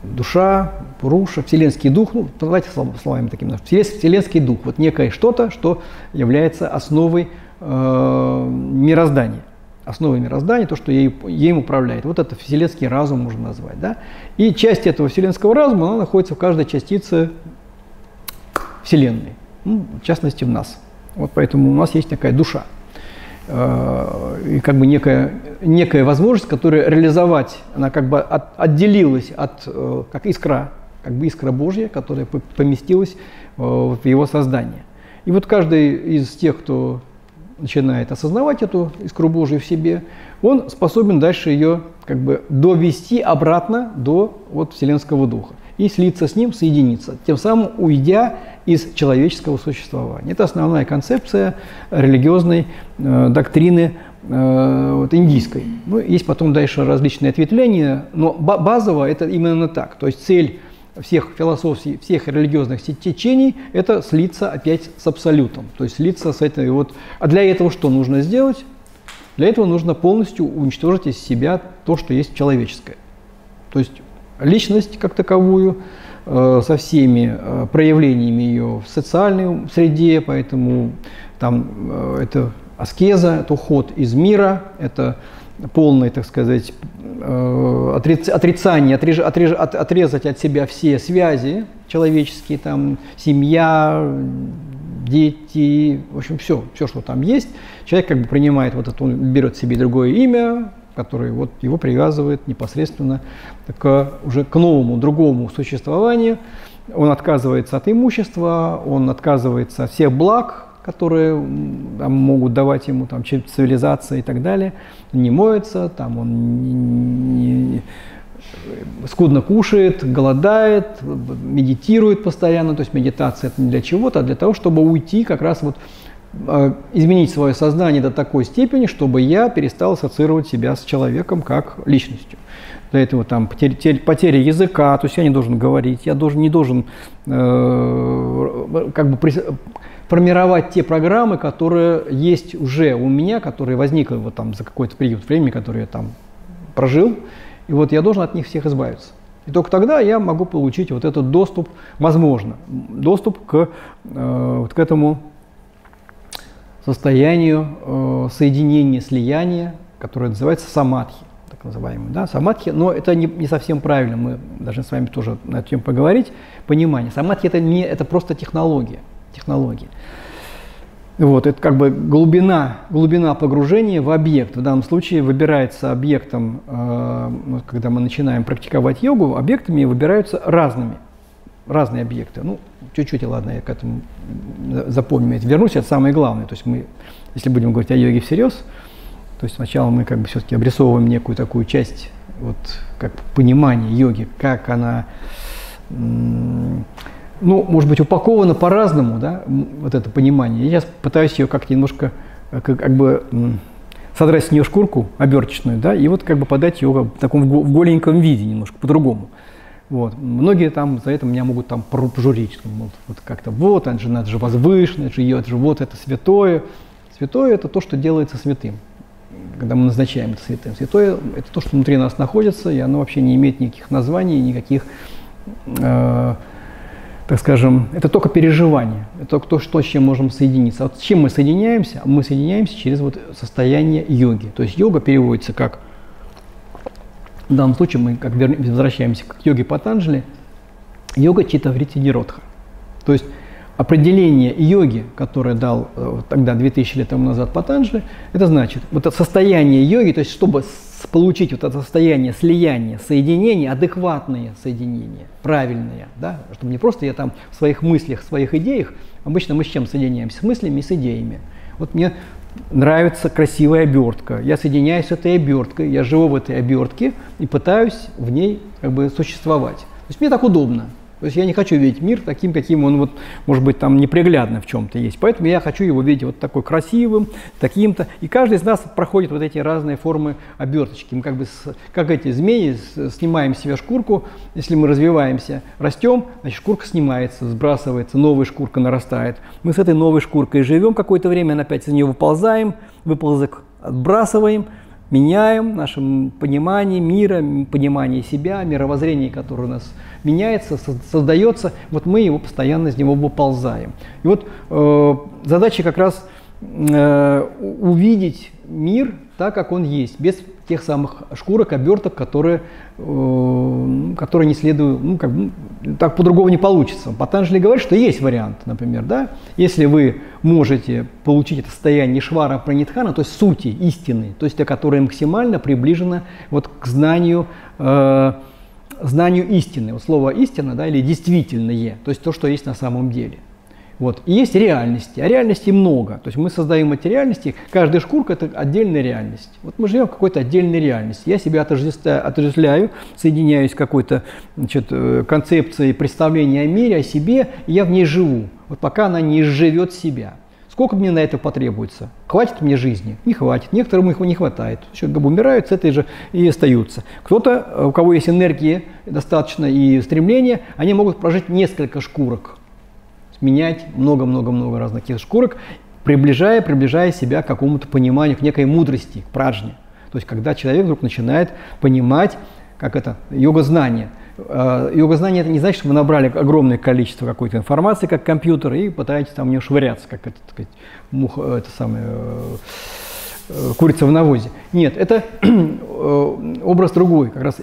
душа, Буруша, вселенский дух, ну, давайте словами таким, вселенский дух, вот некое что-то, что является основой э, мироздания. Основой мироздания, то, что ей, им управляет. Вот это вселенский разум можно назвать. Да? И часть этого вселенского разума, она находится в каждой частице Вселенной, ну, в частности в нас. Вот поэтому у нас есть такая душа. Э, и как бы некая, некая возможность, которая реализовать, она как бы от, отделилась от, э, как искра, как бы искра Божья, которая поместилась э, в его создание. И вот каждый из тех, кто начинает осознавать эту искру Божию в себе, он способен дальше ее как бы довести обратно до вот Вселенского Духа и слиться с ним, соединиться, тем самым уйдя из человеческого существования. Это основная концепция религиозной э, доктрины э, вот, индийской. Ну, есть потом дальше различные ответвления, но базово это именно так. То есть цель всех философий, всех религиозных течений – это слиться опять с абсолютом, то есть слиться с этой вот… А для этого что нужно сделать? Для этого нужно полностью уничтожить из себя то, что есть человеческое. То есть личность как таковую, э, со всеми э, проявлениями ее в социальной среде, поэтому там э, это аскеза, это уход из мира, это полное, так сказать, э, отрицание, отреж, отреж, от, отрезать от себя все связи человеческие, там, семья, дети, в общем, все, все, что там есть. Человек как бы принимает вот это, он берет себе другое имя, которое вот его привязывает непосредственно к, уже к новому, другому существованию. Он отказывается от имущества, он отказывается от всех благ, которые там, могут давать ему там, цивилизация и так далее, не моется, там он не, не, скудно кушает, голодает, медитирует постоянно, то есть медитация это не для чего-то, а для того, чтобы уйти как раз вот э, изменить свое сознание до такой степени, чтобы я перестал ассоциировать себя с человеком как личностью. Для этого там потеря, потеря языка, то есть я не должен говорить, я должен, не должен э, как бы формировать те программы, которые есть уже у меня, которые возникли вот там за какой-то период времени, который я там прожил, и вот я должен от них всех избавиться. И только тогда я могу получить вот этот доступ, возможно, доступ к, э, вот к этому состоянию э, соединения, слияния, которое называется самадхи, так называемый, да, самадхи, но это не, не совсем правильно, мы должны с вами тоже на эту тему поговорить, понимание. Самадхи это не, это просто технология, технологии. Вот, это как бы глубина, глубина погружения в объект. В данном случае выбирается объектом, э, когда мы начинаем практиковать йогу, объектами выбираются разными, разные объекты. Ну, чуть-чуть, ладно, я к этому запомню, это вернусь, это самое главное. То есть мы, если будем говорить о йоге всерьез, то есть сначала мы как бы все-таки обрисовываем некую такую часть, вот, как понимание йоги, как она ну, может быть, упаковано по-разному, да, вот это понимание. Я сейчас пытаюсь ее как-то немножко, э, как, как бы содрать с нее шкурку оберточную, да, и вот как бы подать ее в таком в голеньком виде немножко по-другому. Вот. Многие там за это меня могут там пожурить, вот, вот как-то вот, это же, возвышенное, это же, это же вот это святое. Святое – это то, что делается святым, когда мы назначаем это святым. Святое – это то, что внутри нас находится, и оно вообще не имеет никаких названий, никаких э, так скажем, это только переживание, это то, что, с чем можем соединиться. А вот с чем мы соединяемся? Мы соединяемся через вот состояние йоги. То есть йога переводится как, в данном случае мы как возвращаемся к йоге Патанджали, йога чита врити ниродха. То есть определение йоги, которое дал э, тогда 2000 лет тому назад Патанджали, это значит, вот это состояние йоги, то есть чтобы получить вот это состояние слияния, соединения, адекватные соединения, правильные, да, чтобы не просто я там в своих мыслях, в своих идеях, обычно мы с чем соединяемся? С мыслями и с идеями. Вот мне нравится красивая обертка, я соединяюсь с этой оберткой, я живу в этой обертке и пытаюсь в ней как бы существовать. То есть мне так удобно. То есть я не хочу видеть мир таким, каким он, вот, может быть, там неприглядно в чем-то есть. Поэтому я хочу его видеть вот такой красивым, таким-то. И каждый из нас проходит вот эти разные формы оберточки. Мы как бы, с, как эти змеи, снимаем с себя шкурку. Если мы развиваемся, растем, значит, шкурка снимается, сбрасывается, новая шкурка нарастает. Мы с этой новой шкуркой живем какое-то время, опять из нее выползаем, выползок отбрасываем, меняем наше понимание мира, понимание себя, мировоззрение, которое у нас меняется, создается, вот мы его постоянно из него выползаем. И вот э, задача как раз э, увидеть мир так, как он есть, без тех самых шкурок, оберток, которые, э, которые не следуют, ну, как бы, так по-другому не получится. Патанжели говорит, что есть вариант, например, да, если вы можете получить это состояние швара пранитхана, то есть сути, истины, то есть, которая максимально приближена вот к знанию э, знанию истины. Вот слово истина, да, или действительное, то есть то, что есть на самом деле. Вот. И есть реальности, а реальностей много. То есть мы создаем эти реальности, каждая шкурка – это отдельная реальность. Вот мы живем в какой-то отдельной реальности. Я себя отождествляю, соединяюсь с какой-то значит, э, концепцией представления о мире, о себе, и я в ней живу. Вот пока она не изживет себя. Сколько мне на это потребуется? Хватит мне жизни? Не хватит. Некоторым их не хватает. Еще как бы умирают с этой же и остаются. Кто-то, у кого есть энергии достаточно и стремления, они могут прожить несколько шкурок. Менять много-много-много разных таких шкурок, приближая, приближая себя к какому-то пониманию, к некой мудрости, к пражне. То есть когда человек вдруг начинает понимать, как это, йога-знание – Э, йога-знание это не значит, что вы набрали огромное количество какой-то информации, как компьютер, и пытаетесь там не швыряться, как это, так сказать, муха, это самое, э, курица в навозе. Нет, это э, образ другой. Как раз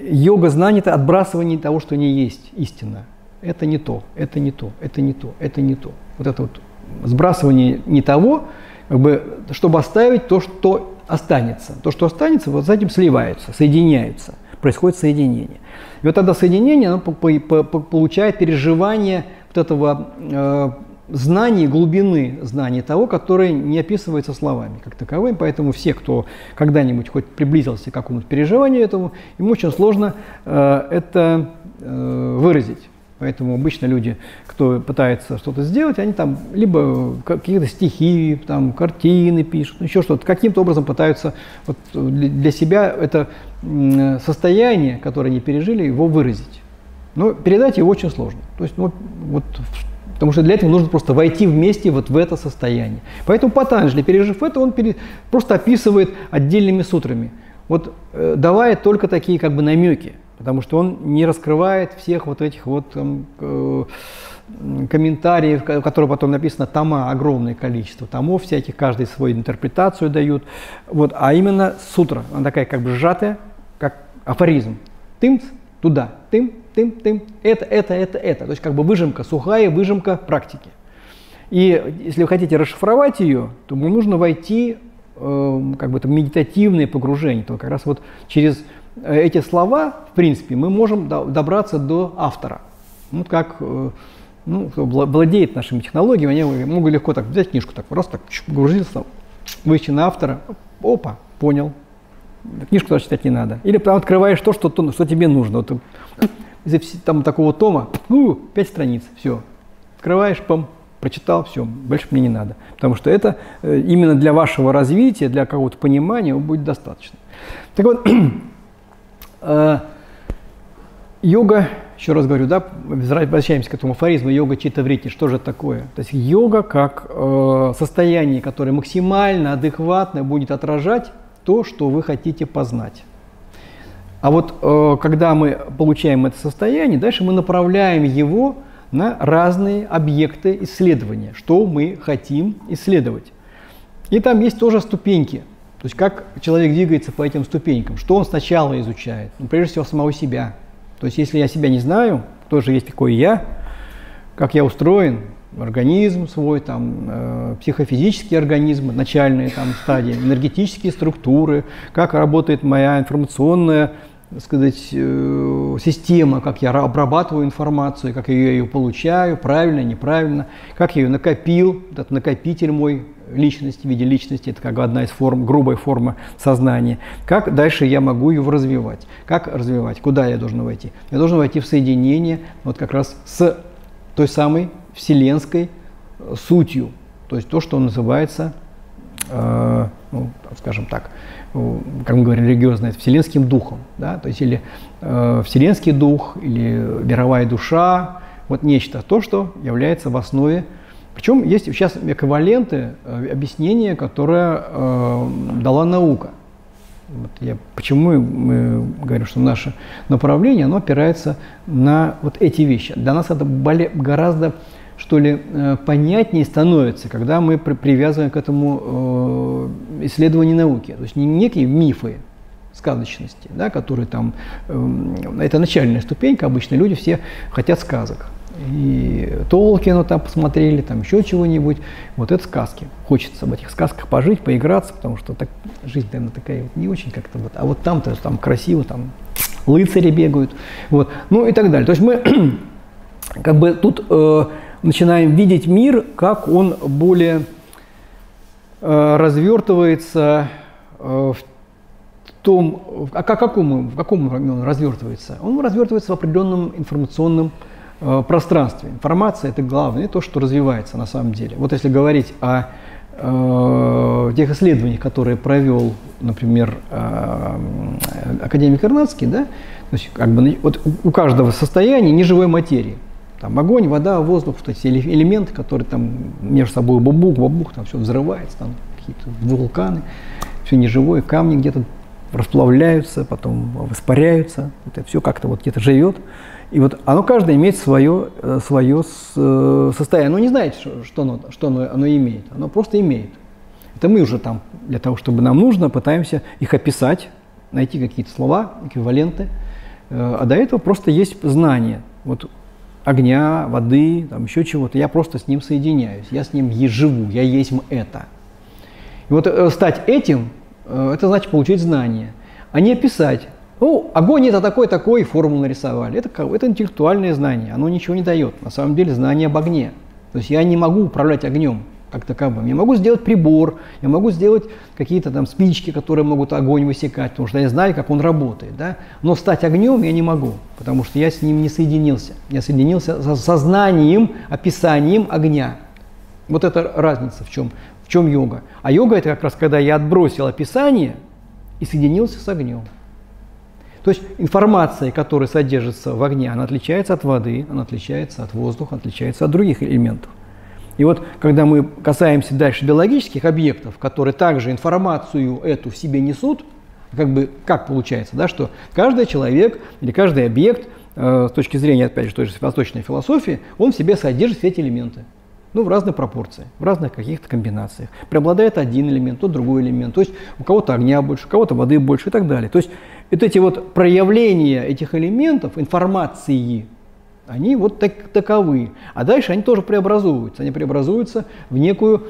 йога-знание – это отбрасывание того, что не есть истина. Это не то, это не то, это не то, это не то. Вот это вот сбрасывание не того, как бы, чтобы оставить то, что останется. То, что останется, вот с этим сливается, соединяется происходит соединение. И вот тогда соединение оно получает переживание вот этого э, знания, глубины знания того, которое не описывается словами как таковым. Поэтому все, кто когда-нибудь хоть приблизился к какому-то переживанию этому, ему очень сложно э, это э, выразить. Поэтому обычно люди, кто пытается что-то сделать, они там либо какие-то стихи, там, картины пишут, еще что-то, каким-то образом пытаются вот для себя это состояние, которое они пережили, его выразить. Но передать его очень сложно. То есть, ну, вот, потому что для этого нужно просто войти вместе вот в это состояние. Поэтому Патанджали, пережив это, он пере, просто описывает отдельными сутрами, вот э, давая только такие как бы намеки – потому что он не раскрывает всех вот этих вот там, э, комментариев, которые потом написано тома, огромное количество томов всяких, каждый свою интерпретацию дают, вот, а именно сутра, она такая как бы сжатая, как афоризм, тым туда, тым, тым, тым, это, это, это, это, то есть как бы выжимка, сухая выжимка практики. И если вы хотите расшифровать ее, то нужно войти э, как бы это медитативное погружение, то как раз вот через эти слова, в принципе, мы можем добраться до автора. Ну, как э, ну, кто владеет нашими технологиями, они могут легко так взять книжку, так просто так погрузиться, выйти на автора, опа, понял. Книжку тоже читать не надо. Или прям открываешь то, что, что тебе нужно. Вот, если там такого тома, ну, пять страниц, все. Открываешь, пом, прочитал, все, больше мне не надо. Потому что это э, именно для вашего развития, для какого-то понимания будет достаточно. Так вот, Э, йога, еще раз говорю, да, возвращаемся к этому афоризму, йога читаврити, что же такое? То есть йога как э, состояние, которое максимально адекватно будет отражать то, что вы хотите познать. А вот э, когда мы получаем это состояние, дальше мы направляем его на разные объекты исследования, что мы хотим исследовать. И там есть тоже ступеньки – то есть как человек двигается по этим ступенькам, что он сначала изучает, ну, прежде всего самого себя. То есть если я себя не знаю, кто же есть такой я, как я устроен, организм свой, там, э, психофизический организм, начальные там, стадии, энергетические структуры, как работает моя информационная сказать, э, система, как я обрабатываю информацию, как я ее получаю, правильно, неправильно, как я ее накопил, этот накопитель мой личности, в виде личности, это как бы одна из форм, грубая форма сознания. Как дальше я могу ее развивать? Как развивать? Куда я должен войти? Я должен войти в соединение вот как раз с той самой вселенской сутью, то есть то, что называется, э, ну, скажем так, как мы говорим религиозно, это вселенским духом, да, то есть или э, вселенский дух, или мировая душа, вот нечто, то, что является в основе. Причем есть сейчас эквиваленты, э, объяснения, которое э, дала наука. Вот я, почему мы говорим, что наше направление, оно опирается на вот эти вещи. Для нас это гораздо что ли, э, понятнее становится, когда мы привязываем к этому э, исследованию науки. То есть не некие мифы сказочности, да, которые там, э, это начальная ступенька, обычно люди все хотят сказок. И Толкина там посмотрели, там еще чего-нибудь. Вот это сказки. Хочется в этих сказках пожить, поиграться, потому что так, жизнь, наверное, такая вот не очень как-то вот. А вот там-то там красиво, там лыцари бегают. Вот. Ну и так далее. То есть мы как бы тут э, начинаем видеть мир, как он более э, развертывается э, в том, а как, какому, в каком он развертывается? Он развертывается в определенном информационном пространстве. Информация – это главное, то, что развивается на самом деле. Вот если говорить о э, тех исследованиях, которые провел, например, э, академик Ирнацкий, да, то есть как бы вот у каждого состояния неживой материи – там огонь, вода, воздух, вот эти элементы, которые там между собой бабук, бабук, там все взрывается, там какие-то вулканы, все неживое, камни где-то расплавляются, потом испаряются, это все как-то вот где-то живет. И вот оно каждое имеет свое, э, свое э, состояние. Оно не знает, что оно, что оно, оно имеет, оно просто имеет. Это мы уже там, для того, чтобы нам нужно, пытаемся их описать, найти какие-то слова, эквиваленты. Э, а до этого просто есть знание. Вот огня, воды, там еще чего-то. Я просто с ним соединяюсь, я с ним живу, я есть это. И вот стать этим, это значит получить знания, а не описать. Ну, огонь это такой-такой, формулу нарисовали. Это, это интеллектуальное знание, оно ничего не дает. На самом деле знание об огне. То есть я не могу управлять огнем как таковым. Я могу сделать прибор, я могу сделать какие-то там спички, которые могут огонь высекать, потому что я знаю, как он работает. Да? Но стать огнем я не могу, потому что я с ним не соединился. Я соединился со сознанием, описанием огня. Вот это разница в чем, в чем йога. А йога это как раз когда я отбросил описание и соединился с огнем. То есть информация, которая содержится в огне, она отличается от воды, она отличается от воздуха, отличается от других элементов. И вот когда мы касаемся дальше биологических объектов, которые также информацию эту в себе несут, как бы как получается, да, что каждый человек или каждый объект э, с точки зрения, опять же, той же восточной философии, он в себе содержит все эти элементы. Ну, в разной пропорции, в разных каких-то комбинациях. Преобладает один элемент, тот другой элемент. То есть у кого-то огня больше, у кого-то воды больше и так далее. То есть вот эти вот проявления этих элементов, информации, они вот так, таковы. А дальше они тоже преобразуются. Они преобразуются в некую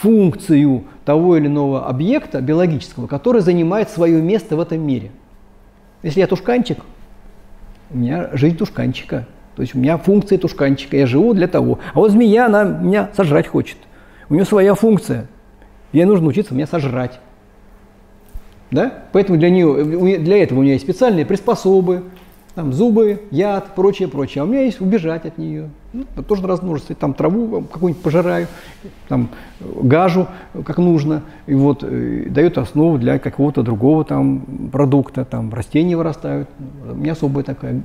функцию того или иного объекта биологического, который занимает свое место в этом мире. Если я тушканчик, у меня жизнь тушканчика. То есть у меня функция тушканчика, я живу для того. А вот змея, она меня сожрать хочет. У нее своя функция. Ей нужно учиться меня сожрать. Да? Поэтому для, нее, для этого у нее есть специальные приспособы, там зубы, яд, прочее, прочее. А у меня есть убежать от нее. Ну, тоже размножиться. Там траву какую-нибудь пожираю, там гажу, как нужно. И вот и э, дает основу для какого-то другого там продукта. Там растения вырастают. У меня особая такая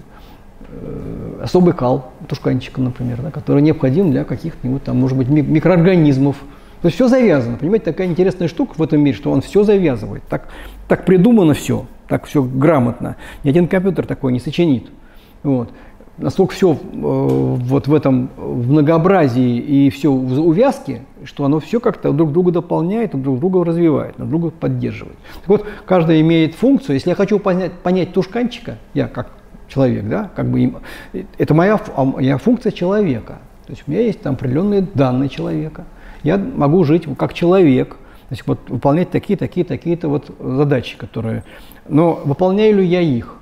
э, особый кал тушканчика, например, да, который необходим для каких-нибудь там, может быть, микроорганизмов. То есть все завязано. Понимаете, такая интересная штука в этом мире, что он все завязывает. Так, так придумано все так все грамотно. Ни один компьютер такой не сочинит. Вот. Настолько все э, вот в этом в многообразии и все в увязке, что оно все как-то друг друга дополняет, друг друга развивает, друг друга поддерживает. Так вот, каждый имеет функцию. Если я хочу понять, понять тушканчика, я как человек, да, как бы это моя, моя функция человека. То есть у меня есть там определенные данные человека. Я могу жить как человек, значит, вот выполнять такие, такие, такие-то вот задачи, которые... Но выполняю ли я их?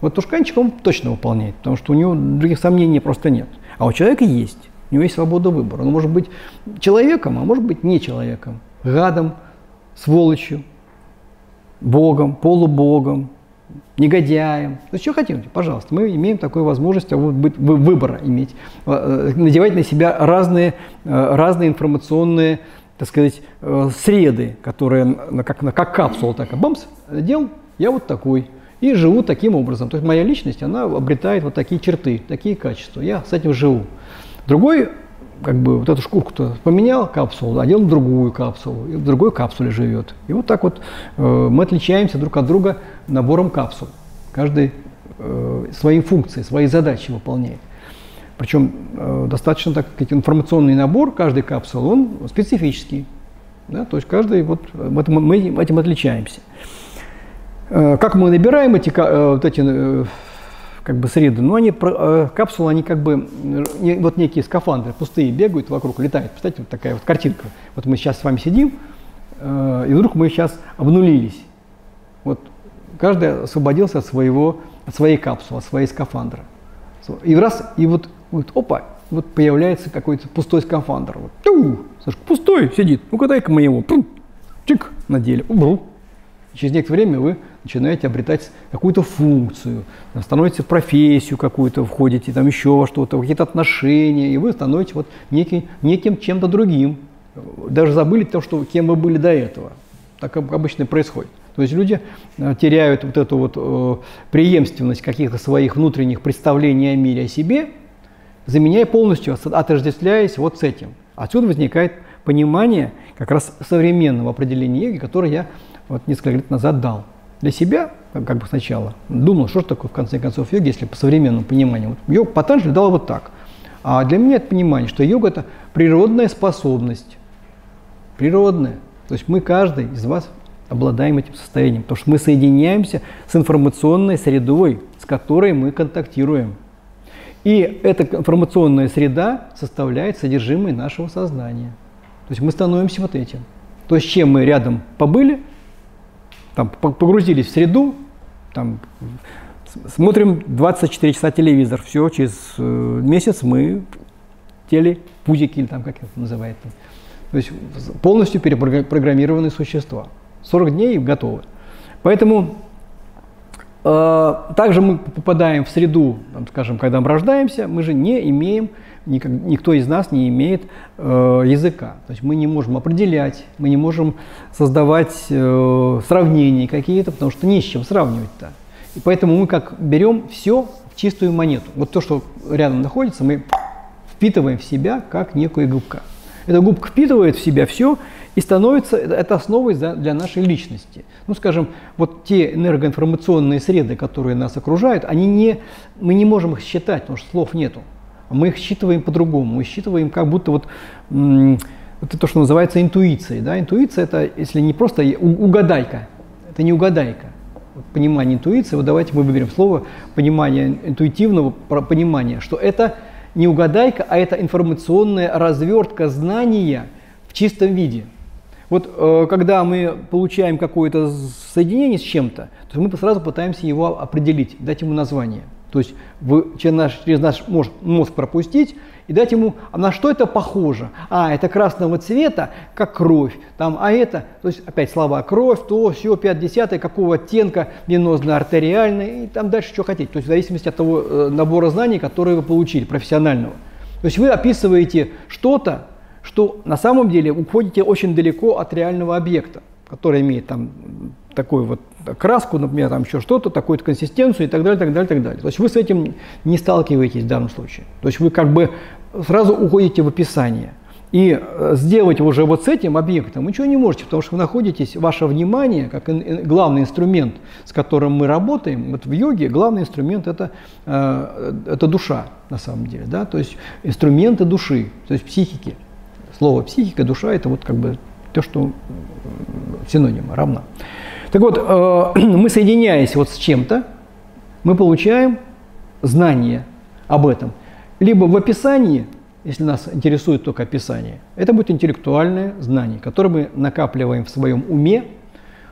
Вот Тушканчик он точно выполняет, потому что у него других сомнений просто нет. А у человека есть. У него есть свобода выбора. Он может быть человеком, а может быть не человеком. Гадом, сволочью, богом, полубогом, негодяем. Есть, что хотите, пожалуйста. Мы имеем такую возможность выбора иметь, э, надевать на себя разные, э, разные информационные так сказать, э, среды, которые как, как капсула, так, а бамс, дел, я вот такой. И живу таким образом. То есть моя личность, она обретает вот такие черты, такие качества. Я с этим живу. Другой, как бы, вот эту шкурку-то поменял капсулу, одел другую капсулу, и в другой капсуле живет. И вот так вот э, мы отличаемся друг от друга набором капсул. Каждый э, свои функции, свои задачи выполняет. Причем э, достаточно так как информационный набор каждой капсулы, он специфический. Да? То есть каждый, вот, этом, мы этим отличаемся. Э, как мы набираем эти, э, вот эти э, как бы среды? Ну, они, капсулы, они как бы, вот некие скафандры пустые бегают вокруг, летают. Представляете, вот такая вот картинка. Вот мы сейчас с вами сидим, и вдруг мы сейчас обнулились. Вот каждый освободился от, своего, от своей капсулы, от своей скафандра. И раз, и вот, вот опа, вот появляется какой-то пустой скафандр. Вот, тю, Сашка, пустой сидит, ну-ка дай-ка мы его, чик, надели, убру через некоторое время вы начинаете обретать какую-то функцию, становитесь в профессию какую-то, входите, там еще что-то, какие-то отношения, и вы становитесь вот некий, неким чем-то другим. Даже забыли то, что, кем вы были до этого. Так обычно и происходит. То есть люди э, теряют вот эту вот э, преемственность каких-то своих внутренних представлений о мире, о себе, заменяя полностью, отождествляясь вот с этим. Отсюда возникает понимание как раз современного определения йоги, которое я вот несколько лет назад дал. Для себя, как бы сначала, думал, что же такое в конце концов йога, если по современному пониманию. Вот йог Патанджали дал вот так. А для меня это понимание, что йога – это природная способность. Природная. То есть мы, каждый из вас, обладаем этим состоянием, потому что мы соединяемся с информационной средой, с которой мы контактируем. И эта информационная среда составляет содержимое нашего сознания. То есть мы становимся вот этим. То есть чем мы рядом побыли – там, погрузились в среду, там, смотрим 24 часа телевизор, все, через э, месяц мы телепузики, или там как это называется. То есть полностью перепрограммированные существа. 40 дней готовы. Поэтому также мы попадаем в среду, там, скажем, когда мы рождаемся, мы же не имеем никто из нас не имеет э, языка. То есть мы не можем определять, мы не можем создавать э, сравнения какие-то, потому что не с чем сравнивать-то. И поэтому мы как берем все в чистую монету. Вот то, что рядом находится, мы впитываем в себя как некую губка. Эта губка впитывает в себя все и становится это основой для нашей личности. Ну, скажем, вот те энергоинформационные среды, которые нас окружают, они не, мы не можем их считать, потому что слов нету мы их считываем по-другому. Мы считываем как будто вот это то, что называется интуицией. Да? Интуиция это, если не просто угадайка, это не угадайка. Понимание интуиции, вот давайте мы выберем слово понимание интуитивного понимания, что это не угадайка, а это информационная развертка знания в чистом виде. Вот э, когда мы получаем какое-то соединение с чем-то, то мы сразу пытаемся его определить, дать ему название – то есть вы через наш, через наш мозг, мозг пропустить и дать ему, а на что это похоже? А, это красного цвета, как кровь. Там, а это, то есть опять слова кровь, то, все, 5 десятое, какого оттенка, венозно-артериальный, и там дальше что хотите. То есть в зависимости от того э, набора знаний, которые вы получили, профессионального. То есть вы описываете что-то, что на самом деле уходите очень далеко от реального объекта, который имеет там такой вот краску, например, там еще что-то, такую-то консистенцию и так далее, так далее, так далее. То есть вы с этим не сталкиваетесь в данном случае. То есть вы как бы сразу уходите в описание. И э, сделать уже вот с этим объектом ничего не можете, потому что вы находитесь, ваше внимание, как главный инструмент, с которым мы работаем, вот в йоге главный инструмент это, э, это душа на самом деле, да? то есть инструменты души, то есть психики. Слово психика, душа это вот как бы то, что синонимы, равна. Так вот, э, мы соединяясь вот с чем-то, мы получаем знание об этом. Либо в описании, если нас интересует только описание, это будет интеллектуальное знание, которое мы накапливаем в своем уме,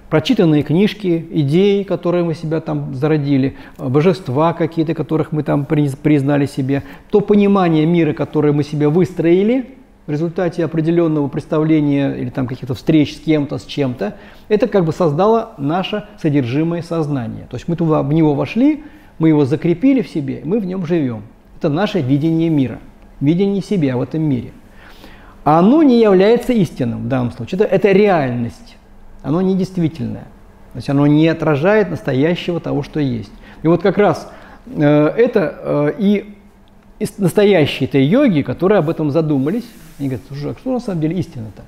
прочитанные книжки, идеи, которые мы себя там зародили, божества какие-то, которых мы там признали себе, то понимание мира, которое мы себе выстроили в результате определенного представления или там каких-то встреч с кем-то, с чем-то, это как бы создало наше содержимое сознание. То есть мы туда в него вошли, мы его закрепили в себе, мы в нем живем. Это наше видение мира, видение себя в этом мире. А оно не является истинным в данном случае. Это, это реальность оно не действительное. То есть оно не отражает настоящего того, что есть. И вот как раз э, это э, и, и настоящие-то йоги, которые об этом задумались, они говорят, слушай, а что на самом деле истина-то?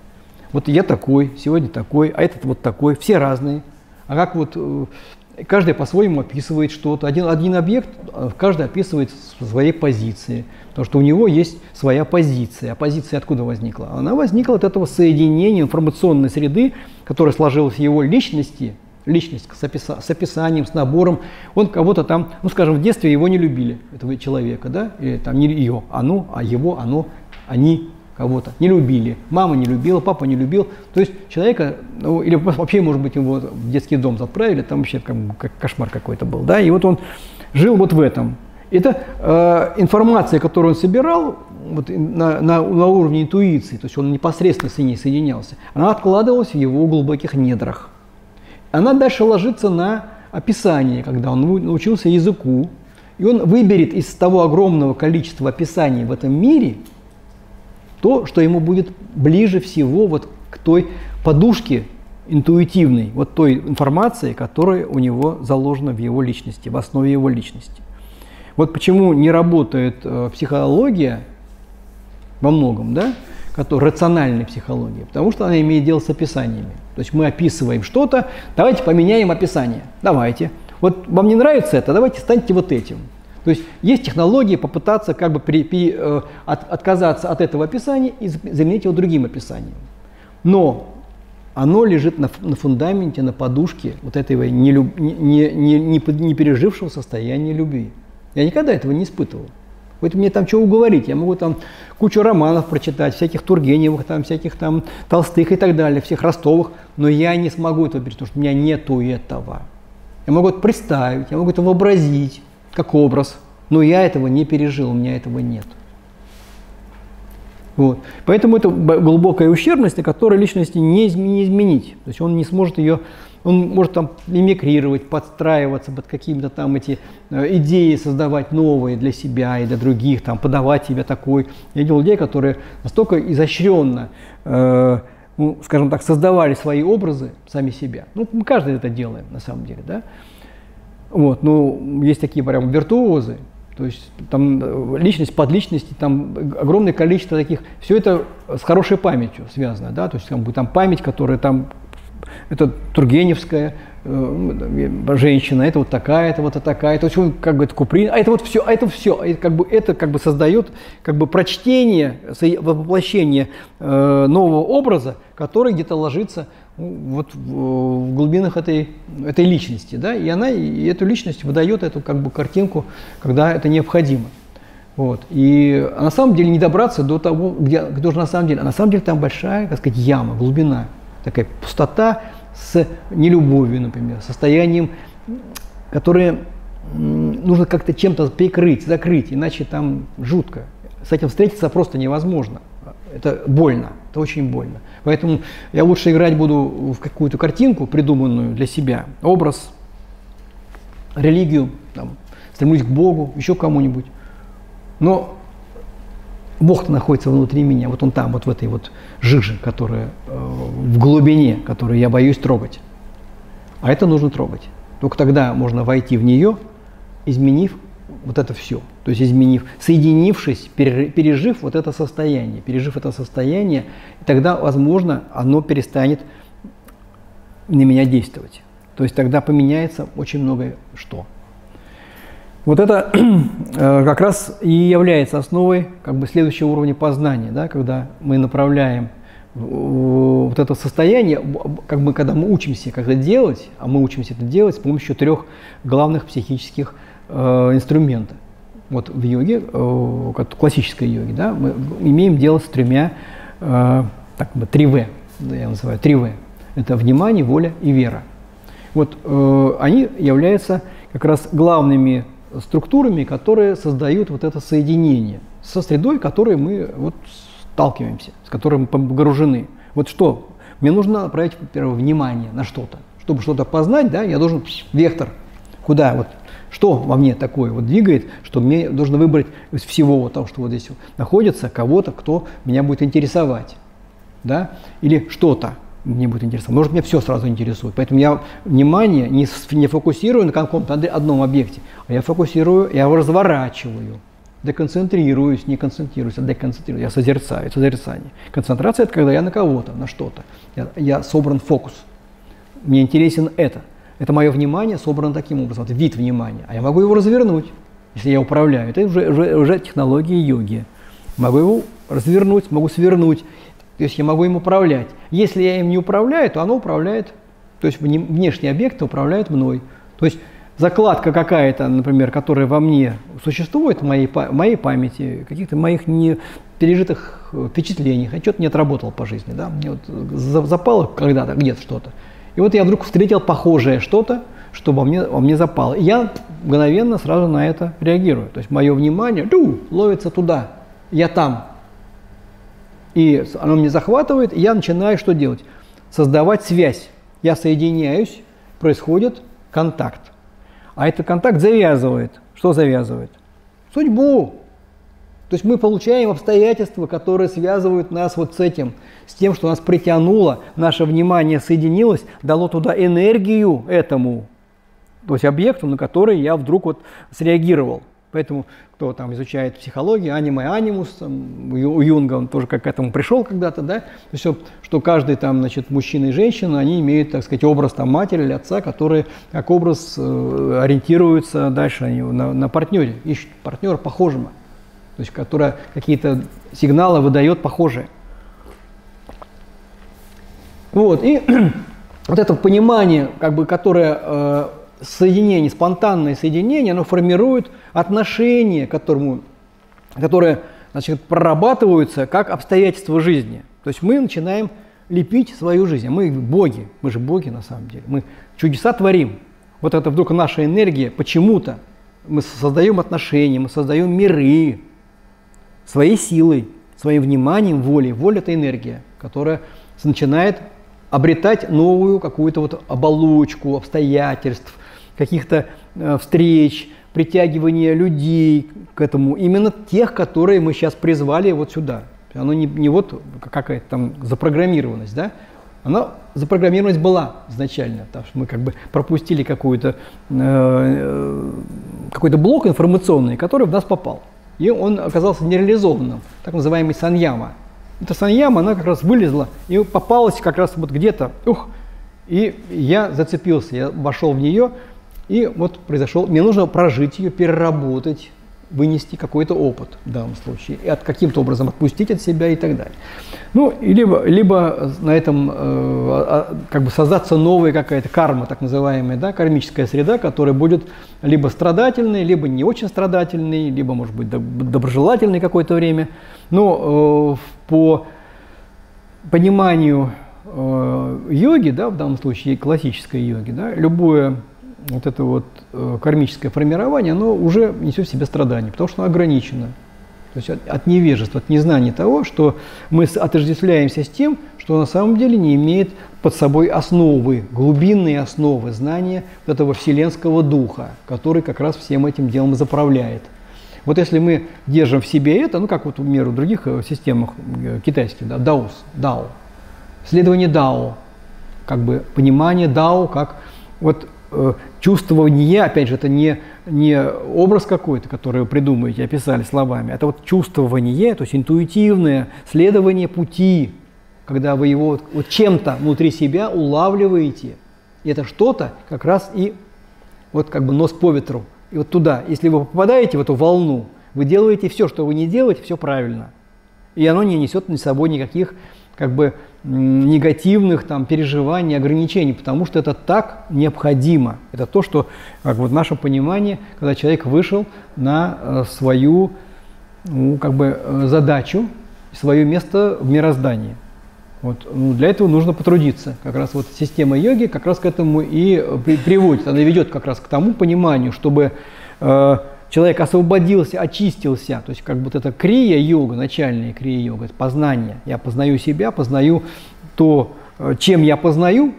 Вот я такой, сегодня такой, а этот вот такой, все разные. А как вот э, каждый по-своему описывает что-то. Один, один объект, э, каждый описывает своей позиции. Потому что у него есть своя позиция. А позиция откуда возникла? Она возникла от этого соединения информационной среды, которая сложилась в его личности, личность с, описа, с описанием, с набором. Он кого-то там, ну скажем, в детстве его не любили, этого человека, да, или там не ее, оно, а его, оно, они кого-то не любили. Мама не любила, папа не любил. То есть человека, ну, или вообще, может быть, его в детский дом отправили, там вообще как, как кошмар какой-то был. Да? И вот он жил вот в этом. Это э, информация, которую он собирал вот, на, на, на уровне интуиции, то есть он непосредственно с ней соединялся, она откладывалась в его глубоких недрах. Она дальше ложится на описание, когда он научился языку, и он выберет из того огромного количества описаний в этом мире то, что ему будет ближе всего вот к той подушке интуитивной, вот той информации, которая у него заложена в его личности, в основе его личности. Вот почему не работает э, психология во многом, да, которая рациональная психология, потому что она имеет дело с описаниями. То есть мы описываем что-то, давайте поменяем описание, давайте. Вот вам не нравится это, давайте станьте вот этим. То есть есть технологии попытаться как бы при, при, э, от, отказаться от этого описания и заменить его другим описанием. Но оно лежит на, на фундаменте, на подушке вот этого не, не, не, не, не пережившего состояния любви. Я никогда этого не испытывал. Вы мне там что уговорить? Я могу там кучу романов прочитать, всяких Тургеневых, там, всяких там Толстых и так далее, всех Ростовых, но я не смогу этого пережить, потому что у меня нету этого. Я могу это представить, я могу это вообразить как образ, но я этого не пережил, у меня этого нет. Вот. Поэтому это глубокая ущербность, на которой личности не изменить. То есть он не сможет ее он может там мимикрировать, подстраиваться под какие-то там эти э, идеи, создавать новые для себя и для других, там, подавать себя такой. Я видел людей, которые настолько изощренно, э, ну, скажем так, создавали свои образы сами себя. Ну, мы каждый это делаем, на самом деле, да. Вот, ну, есть такие прям виртуозы, то есть там э, личность под личности, там огромное количество таких, все это с хорошей памятью связано, да, то есть там, там память, которая там это Тургеневская э, женщина, это вот такая, это вот такая, это вот как бы это Куприн, а это вот все, а это все, а это как бы это как бы создает как бы прочтение, воплощение э, нового образа, который где-то ложится вот в, в глубинах этой, этой личности, да, и она и эту личность выдает эту как бы картинку, когда это необходимо. Вот. И на самом деле не добраться до того, где, где уже на самом деле, а на самом деле там большая, так сказать, яма, глубина такая пустота с нелюбовью, например, состоянием, которое нужно как-то чем-то прикрыть, закрыть, иначе там жутко. С этим встретиться просто невозможно. Это больно, это очень больно. Поэтому я лучше играть буду в какую-то картинку, придуманную для себя, образ, религию, там, стремлюсь к Богу, еще кому-нибудь. Но Бог находится внутри меня, вот он там, вот в этой вот жиже, которая э, в глубине, которую я боюсь трогать. А это нужно трогать. Только тогда можно войти в нее, изменив вот это все. То есть изменив, соединившись, пережив вот это состояние, пережив это состояние, тогда, возможно, оно перестанет на меня действовать. То есть тогда поменяется очень многое что. Вот это э, как раз и является основой как бы, следующего уровня познания, да, когда мы направляем вот это состояние, как бы, когда мы учимся как это делать, а мы учимся это делать с помощью трех главных психических э, инструментов. вот в йоге, э, классической йоге, да, мы имеем дело с тремя, э, так, три В, я называю три В. Это внимание, воля и вера. Вот э, они являются как раз главными структурами, которые создают вот это соединение со средой, которой мы вот сталкиваемся, с которой мы погружены. Вот что? Мне нужно направить, первое, внимание на что-то. Чтобы что-то познать, да, я должен вектор. Куда? Вот что во мне такое вот двигает, что мне нужно выбрать из всего вот того, что вот здесь находится, кого-то, кто меня будет интересовать. Да? Или что-то мне будет интересовать. Может, меня все сразу интересует. Поэтому я внимание не, не фокусирую на каком-то одном объекте, а я фокусирую, я его разворачиваю деконцентрируюсь, не концентрируюсь, а деконцентрируюсь, я созерцаю, созерцание. Концентрация – это когда я на кого-то, на что-то, я, я собран фокус, мне интересен это. Это мое внимание собрано таким образом, это вид внимания, а я могу его развернуть, если я управляю. Это уже, уже, уже технология йоги. Могу его развернуть, могу свернуть, то есть я могу им управлять. Если я им не управляю, то оно управляет, то есть внешние объекты управляют мной. То есть закладка какая-то, например, которая во мне существует, в моей, в моей памяти, каких-то моих не пережитых впечатлений, я что-то не отработал по жизни, да, мне вот запало когда-то где-то что-то. И вот я вдруг встретил похожее что-то, что во мне, во мне запало. И я мгновенно сразу на это реагирую. То есть мое внимание ду, ловится туда, я там. И оно мне захватывает, и я начинаю что делать? Создавать связь. Я соединяюсь, происходит контакт. А этот контакт завязывает. Что завязывает? Судьбу. То есть мы получаем обстоятельства, которые связывают нас вот с этим, с тем, что нас притянуло, наше внимание соединилось, дало туда энергию этому, то есть объекту, на который я вдруг вот среагировал. Поэтому кто там изучает психологию, аниме анимус, там, у Юнга он тоже как к этому пришел когда-то, да, то есть, что каждый там, значит, мужчина и женщина, они имеют, так сказать, образ там матери или отца, которые как образ э, ориентируются дальше они на, на партнере, ищут партнера похожего, то есть, которая какие-то сигналы выдает похожие. Вот, и вот это понимание, как бы, которое э, соединение, спонтанное соединение, оно формирует отношение, которому, которое значит, прорабатываются как обстоятельства жизни. То есть мы начинаем лепить свою жизнь. Мы боги, мы же боги на самом деле. Мы чудеса творим. Вот это вдруг наша энергия почему-то. Мы создаем отношения, мы создаем миры своей силой, своим вниманием, волей. Воля – это энергия, которая начинает обретать новую какую-то вот оболочку обстоятельств, каких-то э, встреч, притягивания людей к этому, именно тех, которые мы сейчас призвали вот сюда. Оно не, не вот какая-то там запрограммированность, да? Она запрограммированность была изначально, потому что мы как бы пропустили какую-то, э, э, какой-то блок информационный, который в нас попал. И он оказался нереализованным, так называемый саньяма. Эта саньяма, она как раз вылезла и попалась как раз вот где-то, ух, и я зацепился, я вошел в нее, и вот произошел, мне нужно прожить ее, переработать, вынести какой-то опыт в данном случае, и от каким-то образом отпустить от себя и так далее. Ну, либо, либо на этом э, как бы создаться новая какая-то карма, так называемая, да, кармическая среда, которая будет либо страдательной, либо не очень страдательной, либо, может быть, доброжелательной какое-то время. Но э, по пониманию э, йоги, да, в данном случае классической йоги, да, любое вот это вот э, кармическое формирование, оно уже несет в себе страдания, потому что оно ограничено. То есть от, от невежества, от незнания того, что мы отождествляемся с тем, что на самом деле не имеет под собой основы, глубинные основы знания этого вселенского духа, который как раз всем этим делом заправляет. Вот если мы держим в себе это, ну как вот, в меру других э, системах э, китайских, да, даос, дао, следование дао, как бы понимание дао как вот чувствование, опять же, это не, не образ какой-то, который вы придумаете, описали словами, это вот чувствование, то есть интуитивное следование пути, когда вы его вот чем-то внутри себя улавливаете. И это что-то как раз и вот как бы нос по ветру. И вот туда, если вы попадаете в эту волну, вы делаете все, что вы не делаете, все правильно. И оно не несет на собой никаких как бы негативных там, переживаний, ограничений, потому что это так необходимо. Это то, что, как вот в нашем понимании, когда человек вышел на э, свою ну, как бы, э, задачу, свое место в мироздании. Вот, ну, для этого нужно потрудиться. Как раз вот система йоги как раз к этому и при, приводит. Она ведет как раз к тому пониманию, чтобы э, человек освободился, очистился. То есть как будто это крия-йога, начальная крия-йога, это познание. Я познаю себя, познаю то, э, чем я познаю,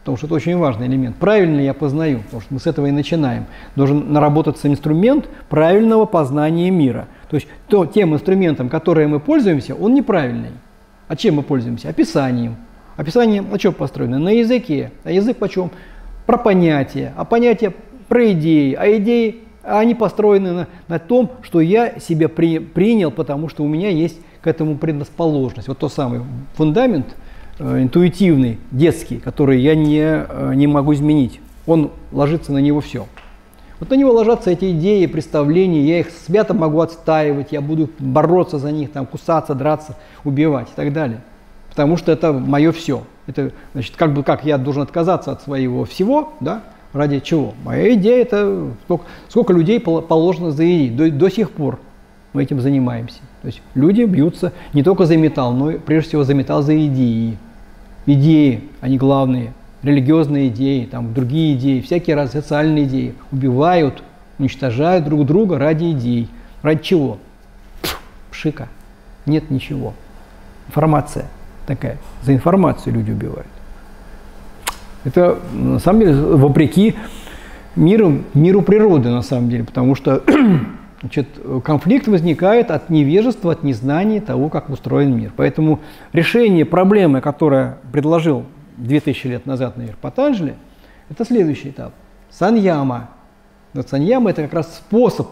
потому что это очень важный элемент. Правильно я познаю, потому что мы с этого и начинаем. Должен наработаться инструмент правильного познания мира. То есть то, тем инструментом, которым мы пользуемся, он неправильный. А чем мы пользуемся? Описанием. Описание на чем построено? На языке. А язык почем? Про понятия. А понятия про идеи. А идеи они построены на, на том, что я себя при, принял, потому что у меня есть к этому предрасположенность. Вот тот самый фундамент э, интуитивный, детский, который я не, э, не могу изменить. Он ложится на него все. Вот на него ложатся эти идеи, представления, я их свято могу отстаивать, я буду бороться за них, там, кусаться, драться, убивать и так далее. Потому что это мое все. Это, значит, как бы как я должен отказаться от своего всего, да, Ради чего? Моя идея это сколько, сколько людей положено заявить. До, до сих пор мы этим занимаемся. То есть люди бьются не только за металл, но и прежде всего за металл, за идеи. Идеи, они главные. Религиозные идеи, там, другие идеи, всякие раз социальные идеи. Убивают, уничтожают друг друга ради идей. Ради чего? Пшика. Нет ничего. Информация такая. За информацию люди убивают. Это, на самом деле, вопреки миру, миру природы, на самом деле, потому что значит, конфликт возникает от невежества, от незнания того, как устроен мир. Поэтому решение проблемы, которое предложил 2000 лет назад, наверное, Патанджали, это следующий этап. Саньяма. Вот саньяма – это как раз способ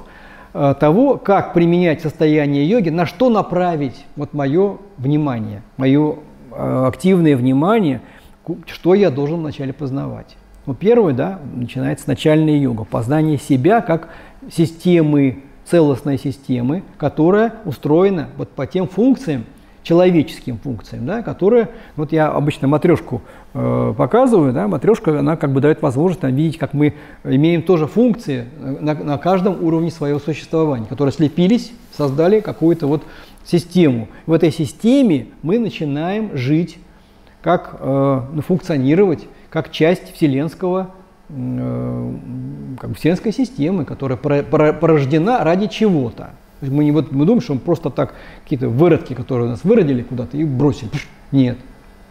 э, того, как применять состояние йоги, на что направить вот мое внимание, мое э, активное внимание – что я должен вначале познавать. Ну, первое, да, начинается начальная йога, познание себя как системы, целостной системы, которая устроена вот по тем функциям, человеческим функциям, да, которые, вот я обычно матрешку э, показываю, да, матрешка, она как бы дает возможность там, видеть, как мы имеем тоже функции на, на каждом уровне своего существования, которые слепились, создали какую-то вот систему. В этой системе мы начинаем жить как э, ну, функционировать как часть вселенского, э, как вселенской системы, которая порождена ради чего-то. Мы не вот мы думаем, что мы просто так какие-то выродки, которые нас выродили куда-то и бросили. Нет.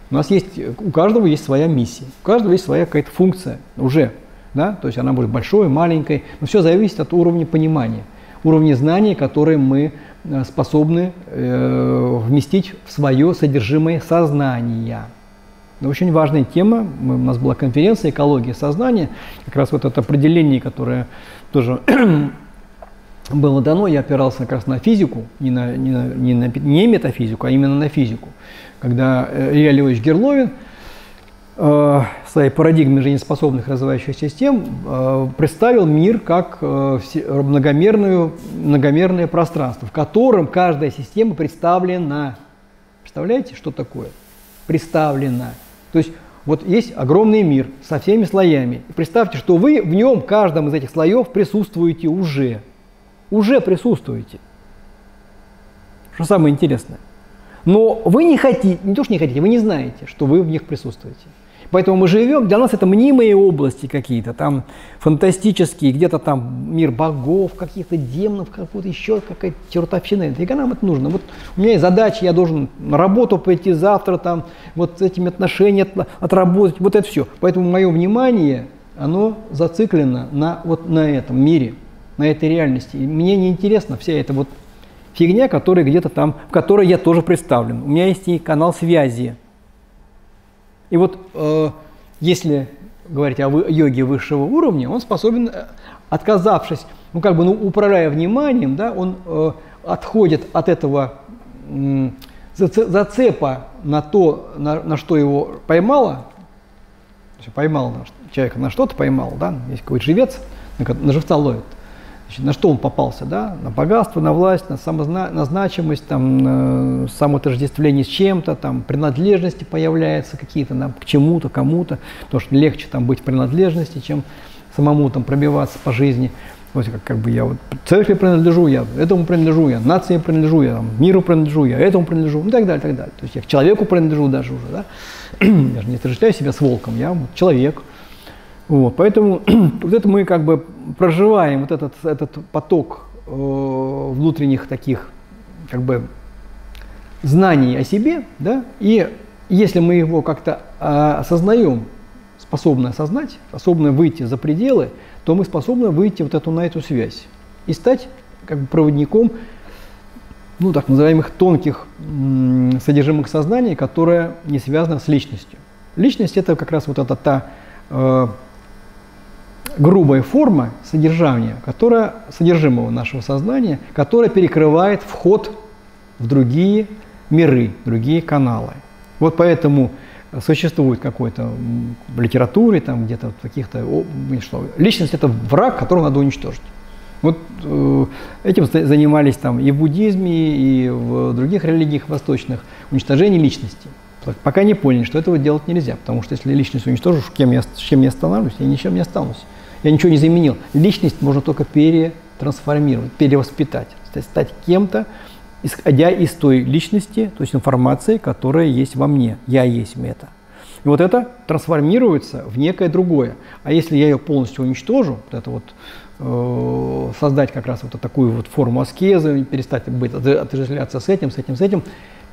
У нас есть, у каждого есть своя миссия, у каждого есть своя какая-то функция уже. Да? То есть она будет большой, маленькой, но все зависит от уровня понимания, уровня знаний, которые мы э, способны э, вместить в свое содержимое сознания. Очень важная тема. У нас была конференция «Экология сознания». Как раз вот это определение, которое тоже было дано, я опирался как раз на физику, не на, не на, не на не метафизику, а именно на физику. Когда э, Илья Львович Герловин э, в своей парадигме жизнеспособных развивающих систем э, представил мир как э, многомерную, многомерное пространство, в котором каждая система представлена. Представляете, что такое? Представлена. То есть вот есть огромный мир со всеми слоями. Представьте, что вы в нем, каждом из этих слоев присутствуете уже. Уже присутствуете. Что самое интересное. Но вы не хотите, не то что не хотите, вы не знаете, что вы в них присутствуете. Поэтому мы живем, для нас это мнимые области какие-то, там фантастические, где-то там мир богов, каких-то демонов, какого-то еще какая-то чертовщина. Фига нам это нужно. Вот у меня есть задача, я должен на работу пойти завтра, там, вот с этими отношениями отработать, вот это все. Поэтому мое внимание, оно зациклено на, вот на этом мире, на этой реальности. И мне не интересна вся эта вот фигня, которая где-то там, в которой я тоже представлен. У меня есть и канал связи и вот э, если говорить о йоге высшего уровня, он способен, э, отказавшись, ну как бы ну, управляя вниманием, да, он э, отходит от этого э, зацепа на то, на, на что его поймало, поймал человека на что-то поймал, да, есть какой-то живец, на, на живца ловит, Значит, на что он попался, да? На богатство, на власть, на, самозна... на значимость, там, на самоотождествление с чем-то, там, принадлежности появляются какие-то там, к чему-то, кому-то, потому что легче там быть в принадлежности, чем самому там пробиваться по жизни. Вот как, как бы я вот церкви принадлежу, я этому принадлежу, я нации принадлежу, я там, миру принадлежу, я этому принадлежу, ну и так далее, так далее. То есть я к человеку принадлежу даже уже, да. я же не отождествляю себя с волком, я вот человек. Вот, поэтому вот это мы как бы проживаем вот этот, этот поток э, внутренних таких как бы знаний о себе, да, и если мы его как-то э, осознаем, способны осознать, способны выйти за пределы, то мы способны выйти вот эту, на эту связь и стать как бы проводником ну, так называемых тонких содержимых сознания, которое не связано с личностью. Личность – это как раз вот эта та э, грубая форма содержания, которая, содержимого нашего сознания, которая перекрывает вход в другие миры, другие каналы. Вот поэтому существует какой-то в литературе, там где-то в каких-то... Что, личность – это враг, которого надо уничтожить. Вот э, этим занимались там и в буддизме, и в других религиях восточных, уничтожение личности. Пока не поняли, что этого делать нельзя, потому что если личность уничтожу, кем я, с чем я останавливаюсь, я ничем не останусь. Я ничего не заменил. Личность можно только перетрансформировать, перевоспитать, стать кем-то, исходя из той личности, то есть информации, которая есть во мне. Я есть это. И вот это трансформируется в некое другое. А если я ее полностью уничтожу, вот это вот э, создать как раз вот такую вот форму аскезы, перестать быть, отождествляться с этим, с этим, с этим,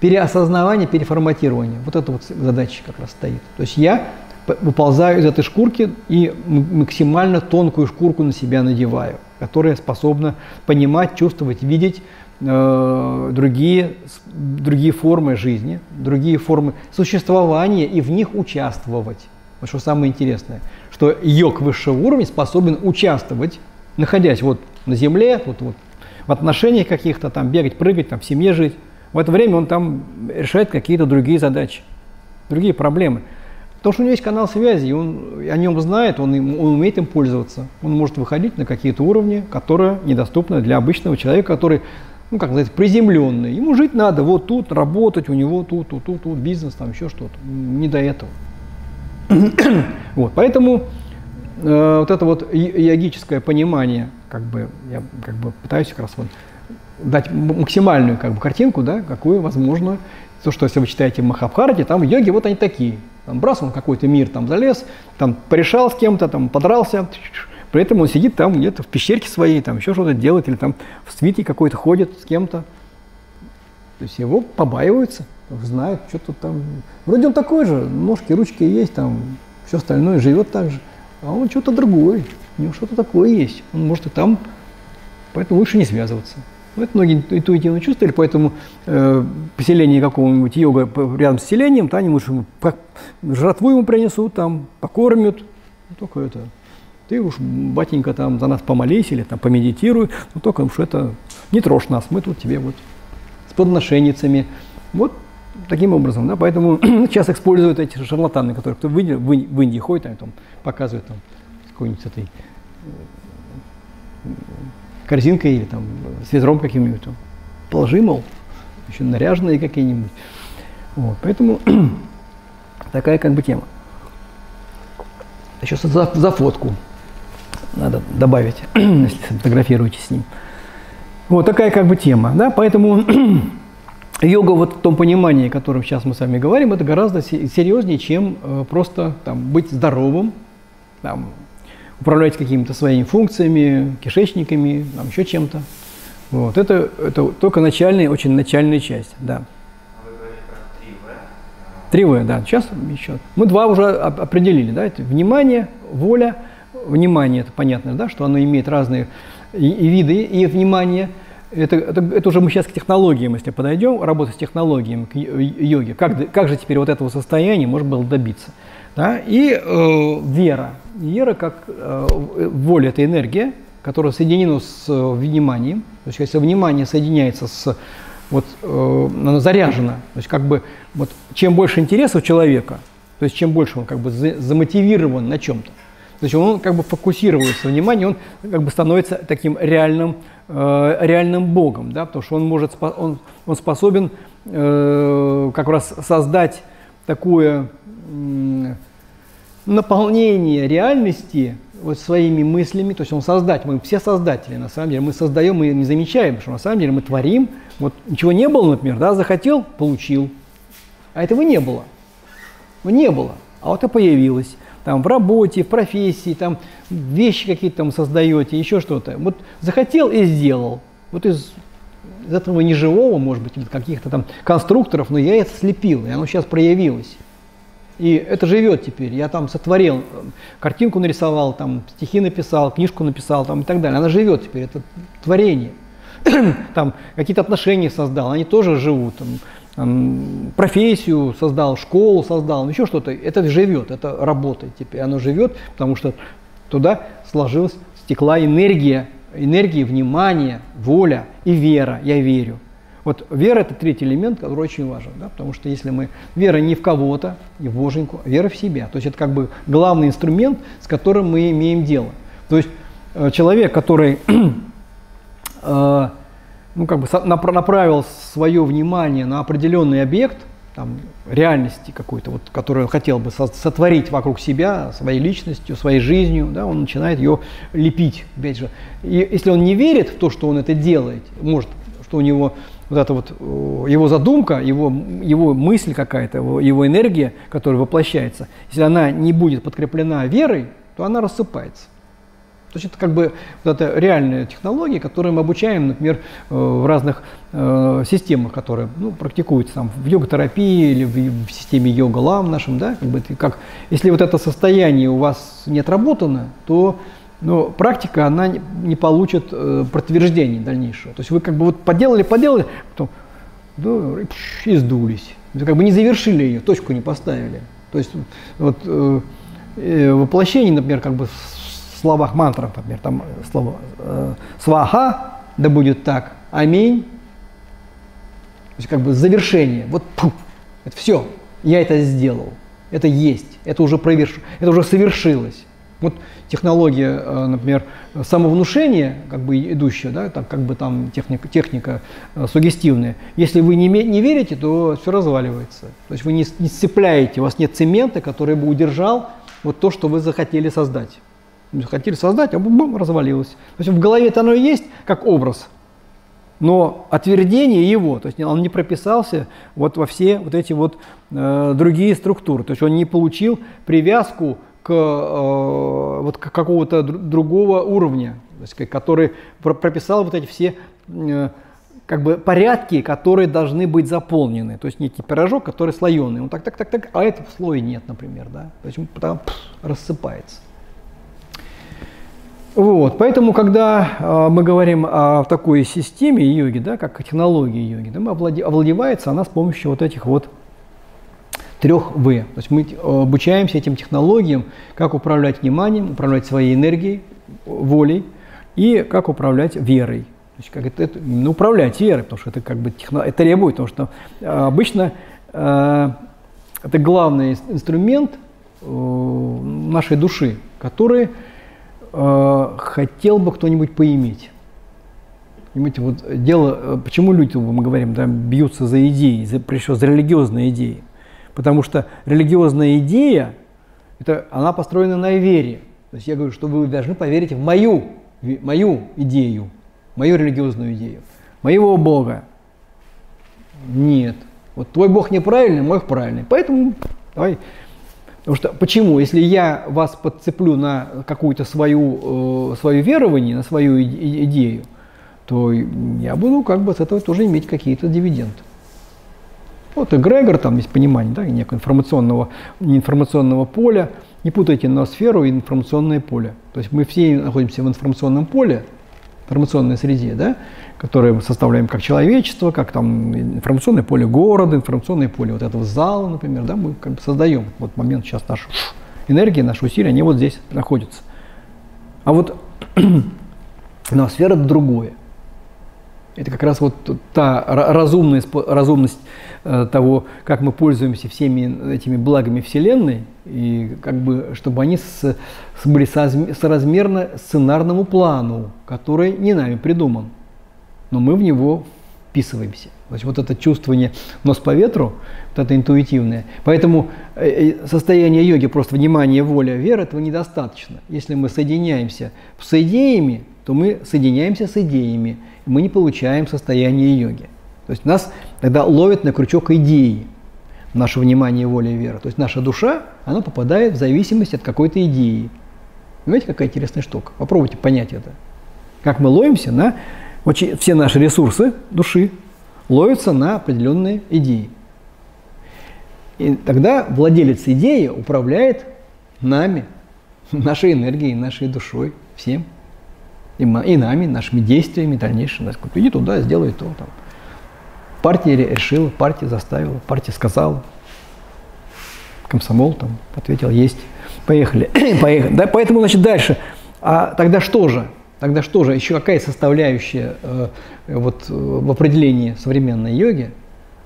переосознавание, переформатирование. Вот эта вот задача как раз стоит. То есть я выползаю из этой шкурки и максимально тонкую шкурку на себя надеваю, которая способна понимать, чувствовать, видеть, Э, другие, другие формы жизни, другие формы существования и в них участвовать. Вот что самое интересное, что йог высшего уровня способен участвовать, находясь вот на земле, вот, вот, в отношениях каких-то, там бегать, прыгать, там, в семье жить. В это время он там решает какие-то другие задачи, другие проблемы. Потому что у него есть канал связи, и он о нем знает, он, он умеет им пользоваться. Он может выходить на какие-то уровни, которые недоступны для обычного человека, который ну, как сказать, приземленный. Ему жить надо вот тут, работать, у него тут, тут, тут, тут бизнес, там еще что-то. Не до этого. вот, поэтому э, вот это вот йогическое понимание, как бы, я как бы пытаюсь как раз вот дать максимальную как бы картинку, да, какую возможно, то, что если вы читаете Махабхарати, там йоги вот они такие. Там бросил он какой-то мир, там залез, там порешал с кем-то, там подрался, при этом он сидит там где-то в пещерке своей, там еще что-то делает, или там в свите какой-то ходит с кем-то. То есть его побаиваются, знают, что тут там. Вроде он такой же, ножки, ручки есть, там все остальное живет так же. А он что-то другое, у него что-то такое есть. Он может и там, поэтому лучше не связываться. Ну, это многие интуитивно чувствовали, поэтому э, поселение какого-нибудь йога рядом с селением, то они лучше жратву ему принесут, там, покормят. Только это ты уж, батенька, там за нас помолись или там помедитируй, но только уж это не трожь нас, мы тут тебе вот с подношенницами. Вот таким образом, да, поэтому сейчас используют эти шарлатаны, которые кто в Индии, в Индии ходит, они там показывают там какой-нибудь этой э, корзинкой или там с ведром каким-нибудь. Положи, мол, еще наряженные какие-нибудь. Вот, поэтому такая как бы тема. Еще за, за фотку надо добавить, если фотографируете с ним. Вот такая как бы тема, да, поэтому йога вот в том понимании, о котором сейчас мы с вами говорим, это гораздо серьезнее, чем э, просто там, быть здоровым, там, управлять какими-то своими функциями, кишечниками, там, еще чем-то. Вот, это, это только начальная, очень начальная часть, да. 3В, да. Сейчас еще. Мы два уже определили, да, это внимание, воля – внимание, это понятно, да, что оно имеет разные и, и виды, и внимание. Это, это, это уже мы сейчас к технологиям, если подойдем, работать с технологиями, к йоге. Как, как же теперь вот этого состояния можно было добиться? Да? И э, вера. Вера как э, воля – это энергия, которая соединена с э, вниманием. То есть если внимание соединяется с вот э, оно заряжено, то есть как бы вот чем больше интересов человека, то есть чем больше он как бы замотивирован на чем-то, То есть он как бы фокусируется внимание, он как бы становится таким реальным, э, реальным богом, да, потому что он может, он, он способен э, как раз создать такое наполнение реальности вот своими мыслями, то есть он создать, мы все создатели, на самом деле, мы создаем, мы не замечаем, что на самом деле мы творим, вот ничего не было, например, да, захотел, получил, а этого не было, ну, не было, а вот это появилось, там в работе, в профессии, там вещи какие-то там создаете, еще что-то, вот захотел и сделал, вот из, из этого неживого, может быть, каких-то там конструкторов, но я это слепил, и оно сейчас проявилось. И это живет теперь. Я там сотворил, картинку нарисовал, там стихи написал, книжку написал там, и так далее. Она живет теперь, это творение. там какие-то отношения создал, они тоже живут. Там, там, профессию создал, школу создал, еще что-то. Это живет, это работает теперь. Оно живет, потому что туда сложилась, стекла энергия, энергия, внимание, воля и вера. Я верю. Вот вера – это третий элемент, который очень важен, да, потому что если мы… Вера не в кого-то, не в Боженьку, а вера в себя. То есть это как бы главный инструмент, с которым мы имеем дело. То есть э, человек, который э, ну, как бы направил свое внимание на определенный объект, там, реальности какой-то, вот, которую он хотел бы сотворить вокруг себя, своей личностью, своей жизнью, да, он начинает ее лепить, опять же. И если он не верит в то, что он это делает, может, что у него вот эта вот его задумка, его, его мысль какая-то, его, его энергия, которая воплощается, если она не будет подкреплена верой, то она рассыпается. То есть это как бы вот это реальные технологии, которые мы обучаем, например, э, в разных э, системах, которые ну, практикуются там, в йога-терапии или в, в системе йога-лам нашем, да, как бы, как, если вот это состояние у вас не отработано, то но практика, она не получит э, подтверждений дальнейшего. То есть вы как бы вот поделали, поделали, потом да, и сдулись. Вы как бы не завершили ее, точку не поставили. То есть вот э, э, воплощение, например, как бы в словах мантрах, например, там слово э, сваха, да будет так, аминь. То есть как бы завершение. Вот пух, это все, я это сделал, это есть, это уже проверш, это уже совершилось. Вот технология, э, например, самовнушения, как бы идущая, да, так, как бы там техника, техника э, сугестивная, если вы не, не верите, то все разваливается. То есть вы не, не сцепляете, у вас нет цемента, который бы удержал вот то, что вы захотели создать. Захотели создать, а бум, развалилось. То есть в голове это оно есть как образ, но отвердение его, то есть он не прописался вот во все вот эти вот э, другие структуры, то есть он не получил привязку к, э, вот, к какого-то другого уровня, то есть, который прописал вот эти все э, как бы порядки, которые должны быть заполнены. То есть некий пирожок, который слоеный. Он так, так, так, так, а этого слоя нет, например. Да? То есть он пфф, рассыпается. Вот, поэтому, когда э, мы говорим о такой системе йоги, да, как технологии йоги, да, овладевается она с помощью вот этих вот трех В. То есть мы э, обучаемся этим технологиям, как управлять вниманием, управлять своей энергией, волей и как управлять верой. То есть как это, это ну, управлять верой, потому что это как бы техно, это требует, потому что э, обычно э, это главный инструмент э, нашей души, который э, хотел бы кто-нибудь поиметь. Понимаете, вот дело, э, почему люди, мы говорим, да, бьются за идеи, за, причем за религиозные идеи. Потому что религиозная идея, это, она построена на вере. То есть я говорю, что вы должны поверить в мою, мою идею, мою религиозную идею, моего Бога. Нет. Вот твой Бог неправильный, мой правильный. Поэтому давай. Потому что почему? Если я вас подцеплю на какую-то свою, э, свою верование, на свою идею, то я буду как бы с этого тоже иметь какие-то дивиденды. Вот эгрегор, там есть понимание да, некого информационного, информационного поля. Не путайте ноосферу и информационное поле. То есть мы все находимся в информационном поле, информационной среде, да, которое мы составляем как человечество, как там информационное поле города, информационное поле вот этого зала, например, да, мы как бы создаем вот момент сейчас нашу энергия, наши усилия, они вот здесь находятся. А вот ноосфера – это другое. Это как раз вот та разумность, разумность э, того, как мы пользуемся всеми этими благами Вселенной, и как бы, чтобы они с, с были соразмерно сценарному плану, который не нами придуман, но мы в него вписываемся. То есть вот это чувствование нос по ветру, вот это интуитивное. Поэтому э, э, состояние йоги, просто внимание, воля, вера, этого недостаточно. Если мы соединяемся с идеями, то мы соединяемся с идеями, мы не получаем состояние йоги. То есть нас тогда ловят на крючок идеи, наше внимание, воля и вера. То есть наша душа, она попадает в зависимость от какой-то идеи. Понимаете, какая интересная штука? Попробуйте понять это. Как мы ловимся на... Все наши ресурсы души ловятся на определенные идеи. И тогда владелец идеи управляет нами, нашей энергией, нашей душой, всем и, и нами, нашими действиями дальнейшим. Иди туда, сделай то. Там. Партия решила, партия заставила, партия сказала. Комсомол там ответил, есть. Поехали. Поехали. Да, поэтому, значит, дальше. А тогда что же? Тогда что же? Еще какая составляющая э, вот, в определении современной йоги –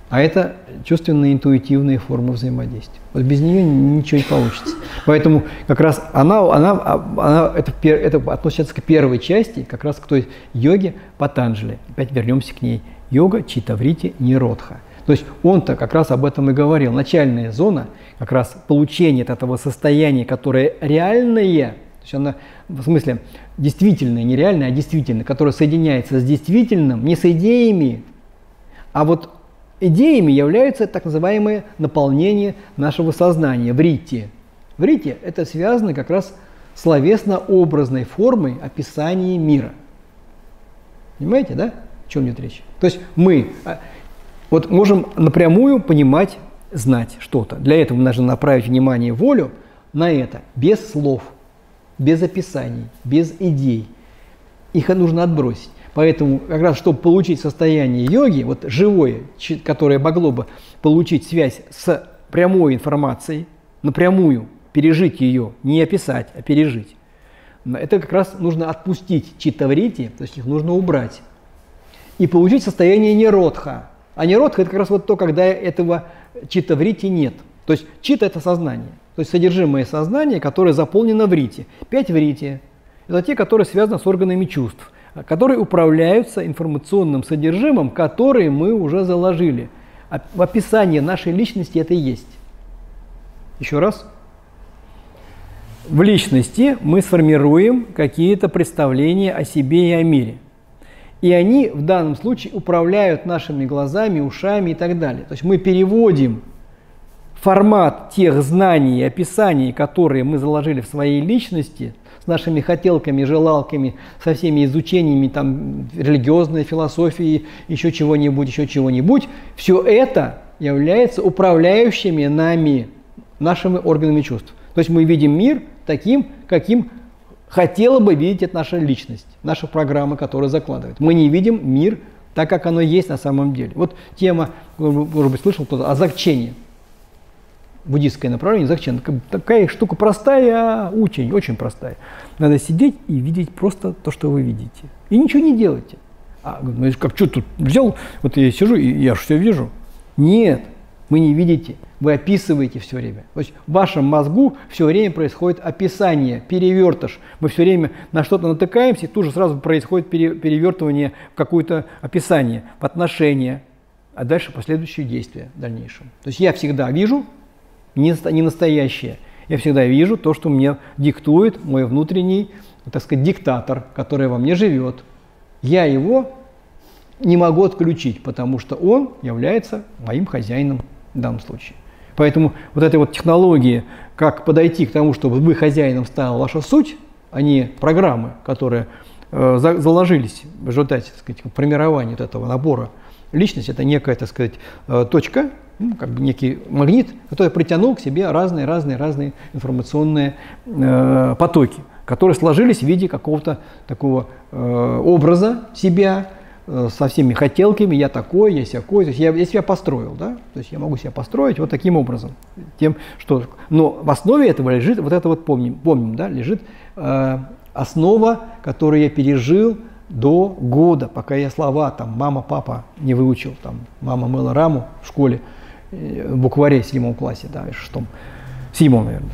а это чувственные, интуитивные формы взаимодействия. Вот без нее ничего не получится. Поэтому как раз она, она, она это, это относится к первой части, как раз к той йоге Патанджали. Опять вернемся к ней. Йога Читаврити Ниродха. То есть он-то как раз об этом и говорил. Начальная зона, как раз получение этого состояния, которое реальное, то есть она в смысле действительное, не реальное, а действительное, которое соединяется с действительным, не с идеями, а вот Идеями являются так называемые наполнения нашего сознания, врити. Врити – это связано как раз словесно-образной формой описания мира. Понимаете, да? О чем идет речь? То есть мы а, вот можем напрямую понимать, знать что-то. Для этого нужно направить внимание, волю на это, без слов, без описаний, без идей. Их нужно отбросить. Поэтому как раз, чтобы получить состояние йоги, вот живое, которое могло бы получить связь с прямой информацией, напрямую пережить ее, не описать, а пережить, это как раз нужно отпустить читаврити, то есть их нужно убрать, и получить состояние неродха. А неродха – это как раз вот то, когда этого читаврити нет. То есть чита – это сознание, то есть содержимое сознания, которое заполнено в рите. Пять в рите – это те, которые связаны с органами чувств которые управляются информационным содержимым, который мы уже заложили. В описании нашей личности это и есть. Еще раз. В личности мы сформируем какие-то представления о себе и о мире. И они в данном случае управляют нашими глазами, ушами и так далее. То есть мы переводим формат тех знаний и описаний, которые мы заложили в своей личности – нашими хотелками, желалками, со всеми изучениями там, религиозной философии, еще чего-нибудь, еще чего-нибудь, все это является управляющими нами, нашими органами чувств. То есть мы видим мир таким, каким хотела бы видеть это наша личность, наша программа, которая закладывает. Мы не видим мир так, как оно есть на самом деле. Вот тема, может быть, слышал кто-то, озарчение – буддийское направление, зачем? Такая штука простая, очень, очень простая. Надо сидеть и видеть просто то, что вы видите. И ничего не делайте. А, ну, как что тут взял, вот я сижу, и я все вижу. Нет, вы не видите, вы описываете все время. То есть в вашем мозгу все время происходит описание, перевертыш. Мы все время на что-то натыкаемся, и тут же сразу происходит перевертывание в какое-то описание, в отношения, а дальше последующие действия в дальнейшем. То есть я всегда вижу, не, настоящее. Я всегда вижу то, что мне диктует мой внутренний, так сказать, диктатор, который во мне живет. Я его не могу отключить, потому что он является моим хозяином в данном случае. Поэтому вот этой вот технологии, как подойти к тому, чтобы вы хозяином стала ваша суть, а не программы, которые э, за, заложились в результате так сказать, формирования вот этого набора личности, это некая так сказать, э, точка, ну, как бы некий магнит, который притянул к себе разные-разные-разные информационные э, потоки, которые сложились в виде какого-то такого э, образа себя, э, со всеми хотелками, я такой, я сякой, то есть я, я себя построил, да, то есть я могу себя построить вот таким образом, тем, что, но в основе этого лежит, вот это вот помним, помним, да, лежит э, основа, которую я пережил до года, пока я слова там мама, папа не выучил, там мама мыла раму в школе, э, в букваре в седьмом классе, да, в шестом, в седьмом, наверное.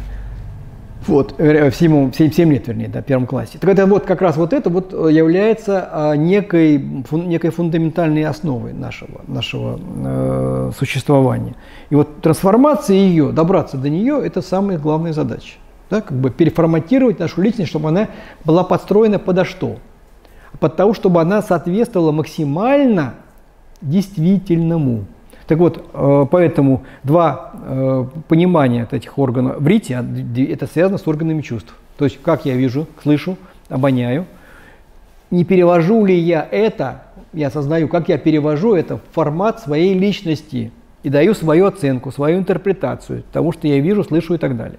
Вот, э, в 7, 7, 7 лет, вернее, да, в первом классе. Так это вот как раз вот это вот э, является а, некой, фун, некой фундаментальной основой нашего, нашего э, существования. И вот трансформация ее, добраться до нее, это самая главная задача. Да, как бы переформатировать нашу личность, чтобы она была подстроена подо что? Под того, чтобы она соответствовала максимально действительному. Так вот, э, поэтому два э, понимания этих органов в рите, а, это связано с органами чувств. То есть, как я вижу, слышу, обоняю, не перевожу ли я это, я осознаю, как я перевожу это в формат своей личности и даю свою оценку, свою интерпретацию тому, что я вижу, слышу и так далее.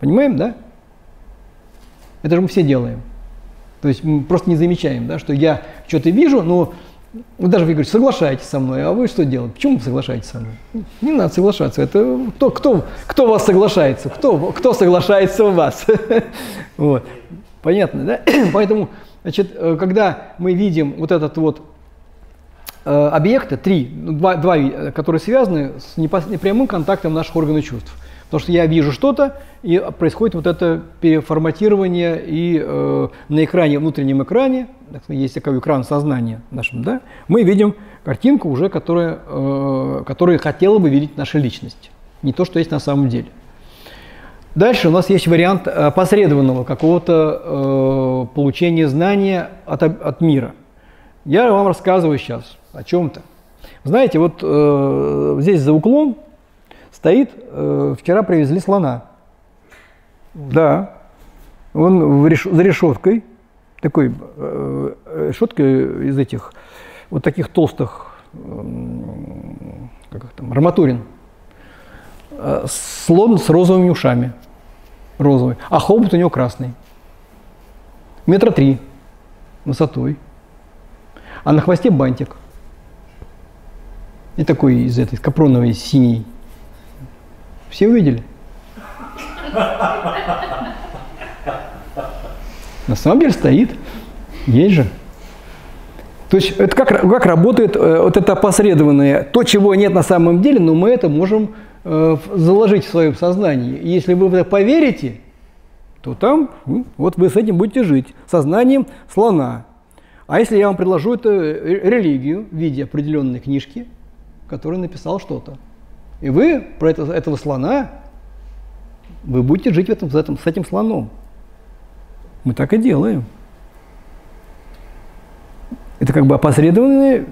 Понимаем, да? Это же мы все делаем. То есть мы просто не замечаем, да, что я что-то вижу, но вы даже вы говорите, соглашайтесь со мной, а вы что делаете? Почему вы соглашаетесь со мной? Не надо соглашаться. Это кто, кто, кто вас соглашается? Кто, кто соглашается у вас? Вот. Понятно, да? Поэтому, значит, э, когда мы видим вот этот вот э, объекты, три, ну, два, два, которые связаны с непрямым контактом наших органов чувств. Потому что я вижу что-то, и происходит вот это переформатирование, и э, на экране, внутреннем экране, есть такой экран сознания нашем, да, мы видим картинку уже, которая, э, которую хотела бы видеть наша личность. Не то, что есть на самом деле. Дальше у нас есть вариант опосредованного какого-то э, получения знания от, от мира. Я вам рассказываю сейчас о чем-то. Знаете, вот э, здесь за углом стоит, э, вчера привезли слона. Да, он реш, за решеткой, такой э, решетка из этих вот таких толстых, э, как их там, арматурин. Э, слон с розовыми ушами, розовый, а хобот у него красный. Метра три высотой. А на хвосте бантик. И такой из этой капроновой синий все увидели? На самом деле стоит. Есть же. То есть это как, как работает э, вот это опосредованное, то, чего нет на самом деле, но мы это можем э, заложить в своем сознании. И если вы в это поверите, то там, вот вы с этим будете жить, сознанием слона. А если я вам предложу это религию в виде определенной книжки, которая написал что-то, и вы про это, этого слона, вы будете жить в этом, в этом, с этим слоном. Мы так и делаем. Это как бы опосредованные,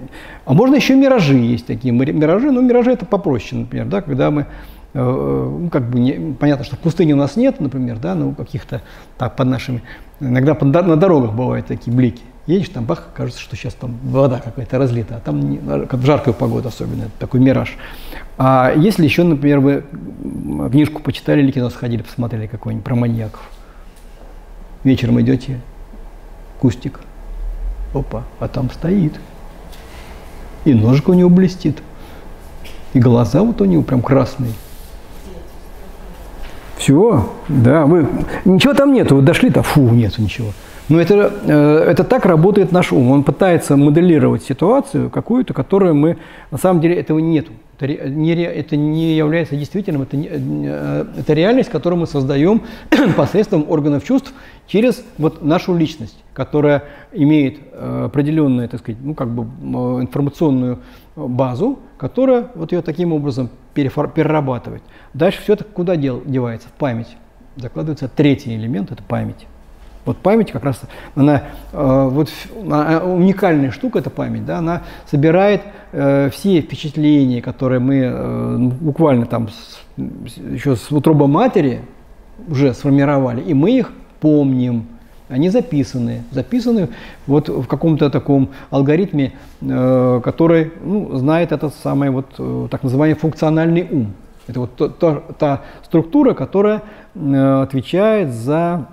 а можно еще миражи есть такие. Миражи, но миражи это попроще, например, да, когда мы, э, ну, как бы, не, понятно, что в пустыне у нас нет, например, да, ну, каких-то, так, под нашими, иногда под, на дорогах бывают такие блики. Едешь, там бах, кажется, что сейчас там вода какая-то разлита, а там не, как в жаркую погоду особенно, такой мираж. А если еще, например, вы книжку почитали или кино сходили, посмотрели какой-нибудь про маньяков, вечером идете, кустик, опа, а там стоит, и ножик у него блестит, и глаза вот у него прям красные. Все, да, вы, ничего там нету, вы дошли-то, фу, нету ничего. Но это, э, это так работает наш ум. Он пытается моделировать ситуацию какую-то, которую мы, на самом деле этого нету. Это не, это не является действительным, это, не, э, это реальность, которую мы создаем посредством органов чувств через вот нашу личность, которая имеет э, определенную, так сказать, ну, как бы информационную базу, которая вот ее таким образом перерабатывает. Дальше все это куда дел, девается? В память. Закладывается третий элемент – это память. Вот память как раз, она, э, вот, она, уникальная штука, эта память, да, она собирает э, все впечатления, которые мы э, буквально там еще с утроба матери уже сформировали, и мы их помним. Они записаны, записаны вот в каком-то таком алгоритме, э, который ну, знает этот самый вот э, так называемый функциональный ум. Это вот то, то, та структура, которая э, отвечает за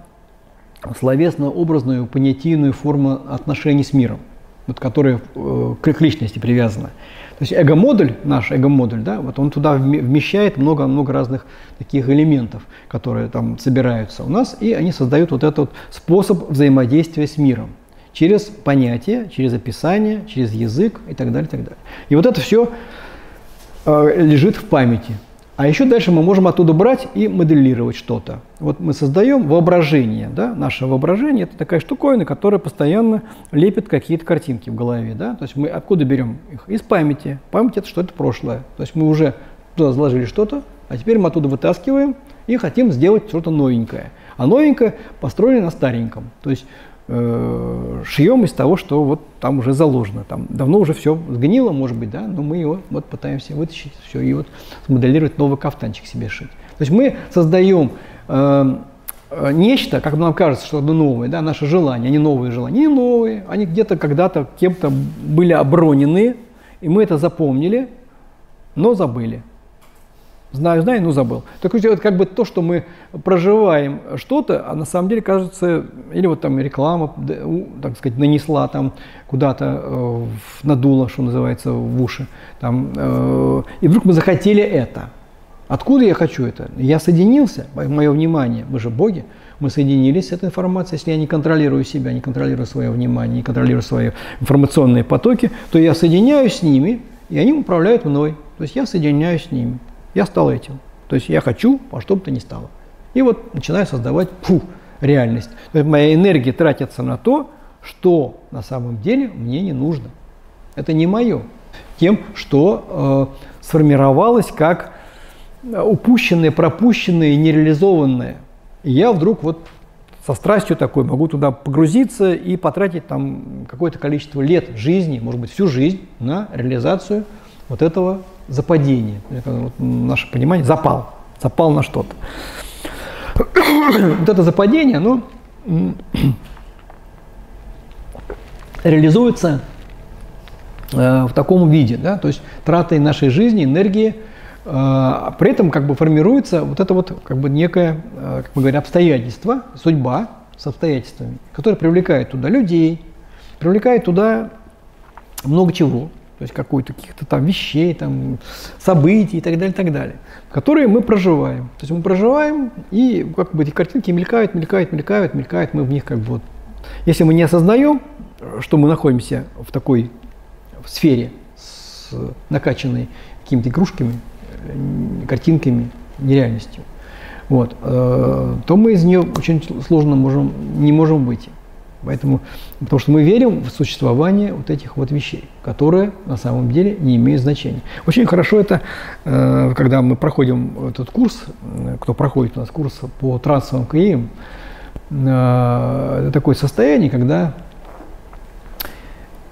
словесно-образную, понятийную форму отношений с миром, вот, которая э, к личности привязана. То есть эго-модуль, наш эго-модуль, да, вот он туда вмещает много-много разных таких элементов, которые там собираются у нас, и они создают вот этот способ взаимодействия с миром. через понятие, через описание, через язык и так далее, и так далее. И вот это все э, лежит в памяти. А еще дальше мы можем оттуда брать и моделировать что-то. Вот мы создаем воображение. Да? Наше воображение – это такая штуковина, которая постоянно лепит какие-то картинки в голове. Да? То есть мы откуда берем их? Из памяти. Память – это что-то прошлое. То есть мы уже туда заложили что-то, а теперь мы оттуда вытаскиваем и хотим сделать что-то новенькое. А новенькое построено на стареньком. То есть э, шьем из того, что вот там уже заложено. Там давно уже все сгнило, может быть, да, но мы его вот пытаемся вытащить все и вот смоделировать новый кафтанчик себе шить. То есть мы создаем э, э, нечто, как нам кажется, что это новое, да, наши желания, они новые желания, не новые, они где-то когда-то кем-то были обронены, и мы это запомнили, но забыли. Знаю, знаю, но забыл. Так вот, как бы то, что мы проживаем что-то, а на самом деле кажется, или вот там реклама, так сказать, нанесла там куда-то, э, надула, что называется, в уши. Там, э, и вдруг мы захотели это. Откуда я хочу это? Я соединился, мое внимание, мы же боги, мы соединились с этой информацией. Если я не контролирую себя, не контролирую свое внимание, не контролирую свои информационные потоки, то я соединяюсь с ними, и они управляют мной. То есть я соединяюсь с ними. Я стал этим. То есть я хочу, во что бы то ни стало. И вот начинаю создавать фу, реальность. То есть моя энергия тратится на то, что на самом деле мне не нужно. Это не мое. Тем, что э, сформировалось как упущенное, пропущенное, нереализованное. И я вдруг вот со страстью такой могу туда погрузиться и потратить там какое-то количество лет жизни, может быть, всю жизнь на реализацию вот этого западение. Вот наше понимание запал, запал на что-то. Вот это западение, оно реализуется э, в таком виде, да, то есть тратой нашей жизни, энергии, э, при этом как бы формируется вот это вот как бы некое, э, как мы говорим, обстоятельство, судьба с обстоятельствами, которые привлекают туда людей, привлекает туда много чего, то есть какой-то каких-то там вещей, там, событий и так далее, так далее, которые мы проживаем. То есть мы проживаем, и как бы эти картинки мелькают, мелькают, мелькают, мелькают, мы в них как бы вот. Если мы не осознаем, что мы находимся в такой сфере с накачанной какими-то игрушками, картинками, нереальностью, вот, э, то мы из нее очень сложно можем, не можем выйти. Поэтому, потому что мы верим в существование вот этих вот вещей, которые на самом деле не имеют значения. Очень хорошо это, э, когда мы проходим этот курс, э, кто проходит у нас курс по трансовым КИИМ, э, это такое состояние, когда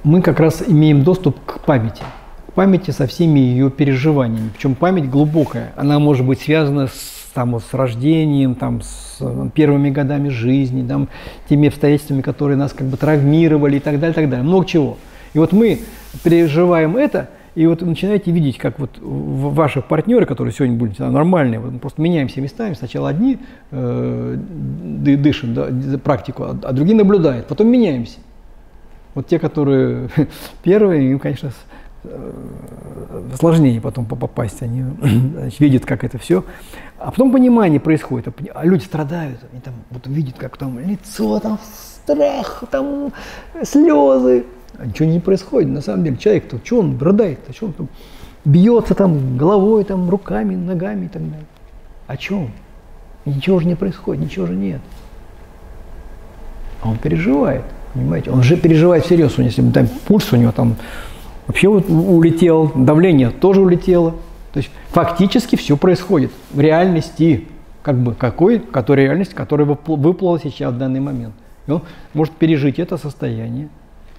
мы как раз имеем доступ к памяти, к памяти со всеми ее переживаниями. Причем память глубокая, она может быть связана с там, вот, с рождением, там, с там, первыми годами жизни, там, теми обстоятельствами, которые нас как бы травмировали и так далее, и так далее. Много чего. И вот мы переживаем это, и вот начинаете видеть, как вот ваши партнеры, которые сегодня будут нормальные, мы просто меняемся местами. Сначала одни э, дышим да, практику, а, а другие наблюдают. Потом меняемся. Вот те, которые первые, им, конечно, Э, сложнее потом попасть, они значит, видят, как это все. А потом понимание происходит, а люди страдают, они там вот видят, как там лицо, там страх, там слезы. А ничего не происходит, на самом деле. Человек-то, что он рыдает, о чем там бьется там головой, там руками, ногами и так далее. О чем? Ничего же не происходит, ничего же нет. А он переживает, понимаете? Он же переживает всерьез, если там пульс у него там вообще вот улетел, давление тоже улетело. То есть фактически все происходит в реальности, как бы какой, которая реальность, которая выплыла сейчас в данный момент. И он может пережить это состояние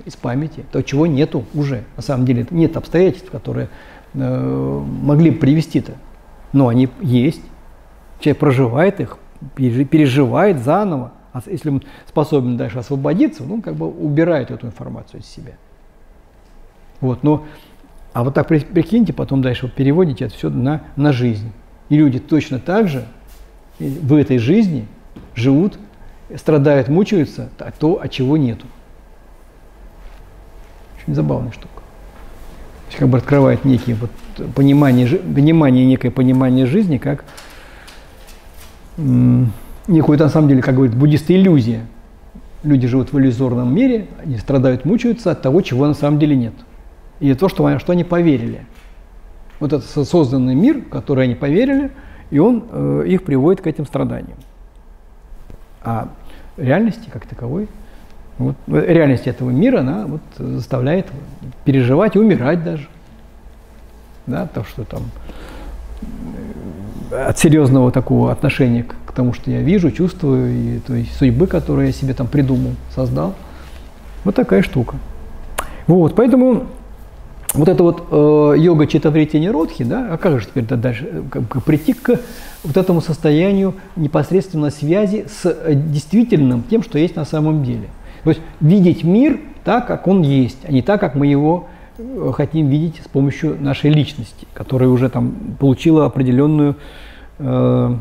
из памяти, то, чего нету уже. На самом деле нет обстоятельств, которые э, могли бы привести это. Но они есть. Человек проживает их, переживает заново. А если он способен дальше освободиться, ну, как бы убирает эту информацию из себя. Вот, но, а вот так прикиньте, потом дальше вот переводите это все на, на жизнь. И люди точно так же в этой жизни живут, страдают, мучаются, а то, а чего нету. Очень забавная штука. То есть как бы открывает некие вот понимание, понимание, некое понимание жизни, как некую, на самом деле, как говорит буддисты, иллюзия. Люди живут в иллюзорном мире, они страдают, мучаются от того, чего на самом деле нет. И то, что, что они поверили. Вот этот созданный мир, который они поверили, и он э, их приводит к этим страданиям. А реальности как таковой, вот, реальность этого мира, она вот заставляет переживать и умирать даже. Да, то, что там э, от серьезного такого отношения к, к тому, что я вижу, чувствую, и то есть судьбы, которую я себе там придумал, создал. Вот такая штука. Вот, поэтому вот эта вот э, йога читаврити ниродхи, да, а как же теперь дальше э, как, как, прийти к вот этому состоянию непосредственно связи с э, действительным тем, что есть на самом деле. То есть видеть мир так, как он есть, а не так, как мы его э, хотим видеть с помощью нашей личности, которая уже там получила определенную, э,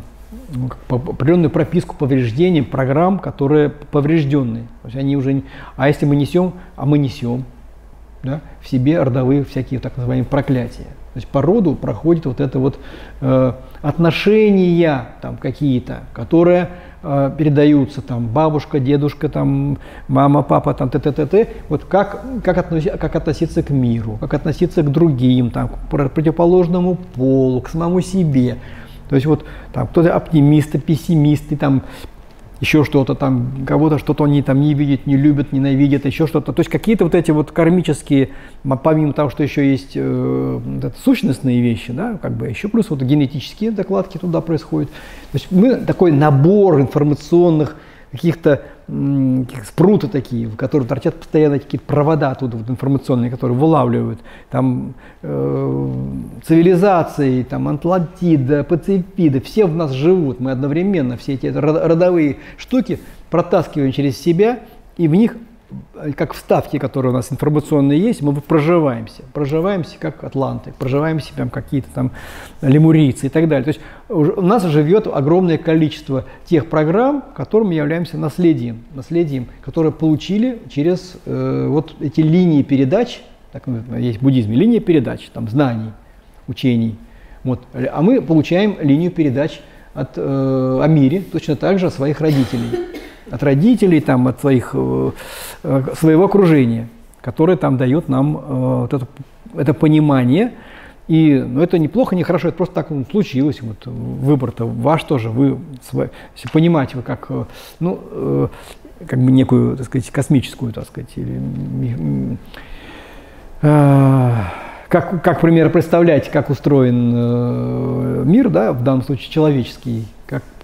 ну, определенную прописку повреждений, программ, которые поврежденные. То есть они уже, а если мы несем, а мы несем, да, в себе родовые всякие так называемые проклятия. То есть по роду проходит вот это вот э, отношения там какие-то, которые э, передаются там бабушка, дедушка, там мама, папа, там т т т т вот как как, относи, как относиться к миру, как относиться к другим, там к противоположному полу, к самому себе. То есть вот там кто-то оптимисты, пессимисты, там еще что-то там, кого-то что-то они там не видят, не любят, ненавидят, еще что-то. То есть какие-то вот эти вот кармические, помимо того, что еще есть э, сущностные вещи, да, как бы еще плюс вот генетические докладки туда происходят. То есть мы такой набор информационных каких-то каких спруты такие, в которые торчат постоянно какие-то провода оттуда вот, информационные, которые вылавливают там э, цивилизации, там Атлантида, Пацифида, все в нас живут, мы одновременно все эти родовые штуки протаскиваем через себя, и в них как вставки, которые у нас информационные есть, мы проживаемся. Проживаемся как атланты, проживаемся прям какие-то там лемурийцы и так далее. То есть у нас живет огромное количество тех программ, которым мы являемся наследием, наследием, которые получили через э, вот эти линии передач, так, есть в буддизме, линия передач, там, знаний, учений. Вот. А мы получаем линию передач от, э, о мире, точно так же от своих родителей от родителей, там, от своих, э, э, своего окружения, которое там дает нам э, вот это, это понимание. И ну, это неплохо, не хорошо, это просто так ну, случилось. Вот, выбор-то ваш тоже, вы если понимаете, вы как, ну, как бы некую, так сказать, космическую, так сказать, или, как, как, пример, представляете, как устроен мир, да, в данном случае человеческий,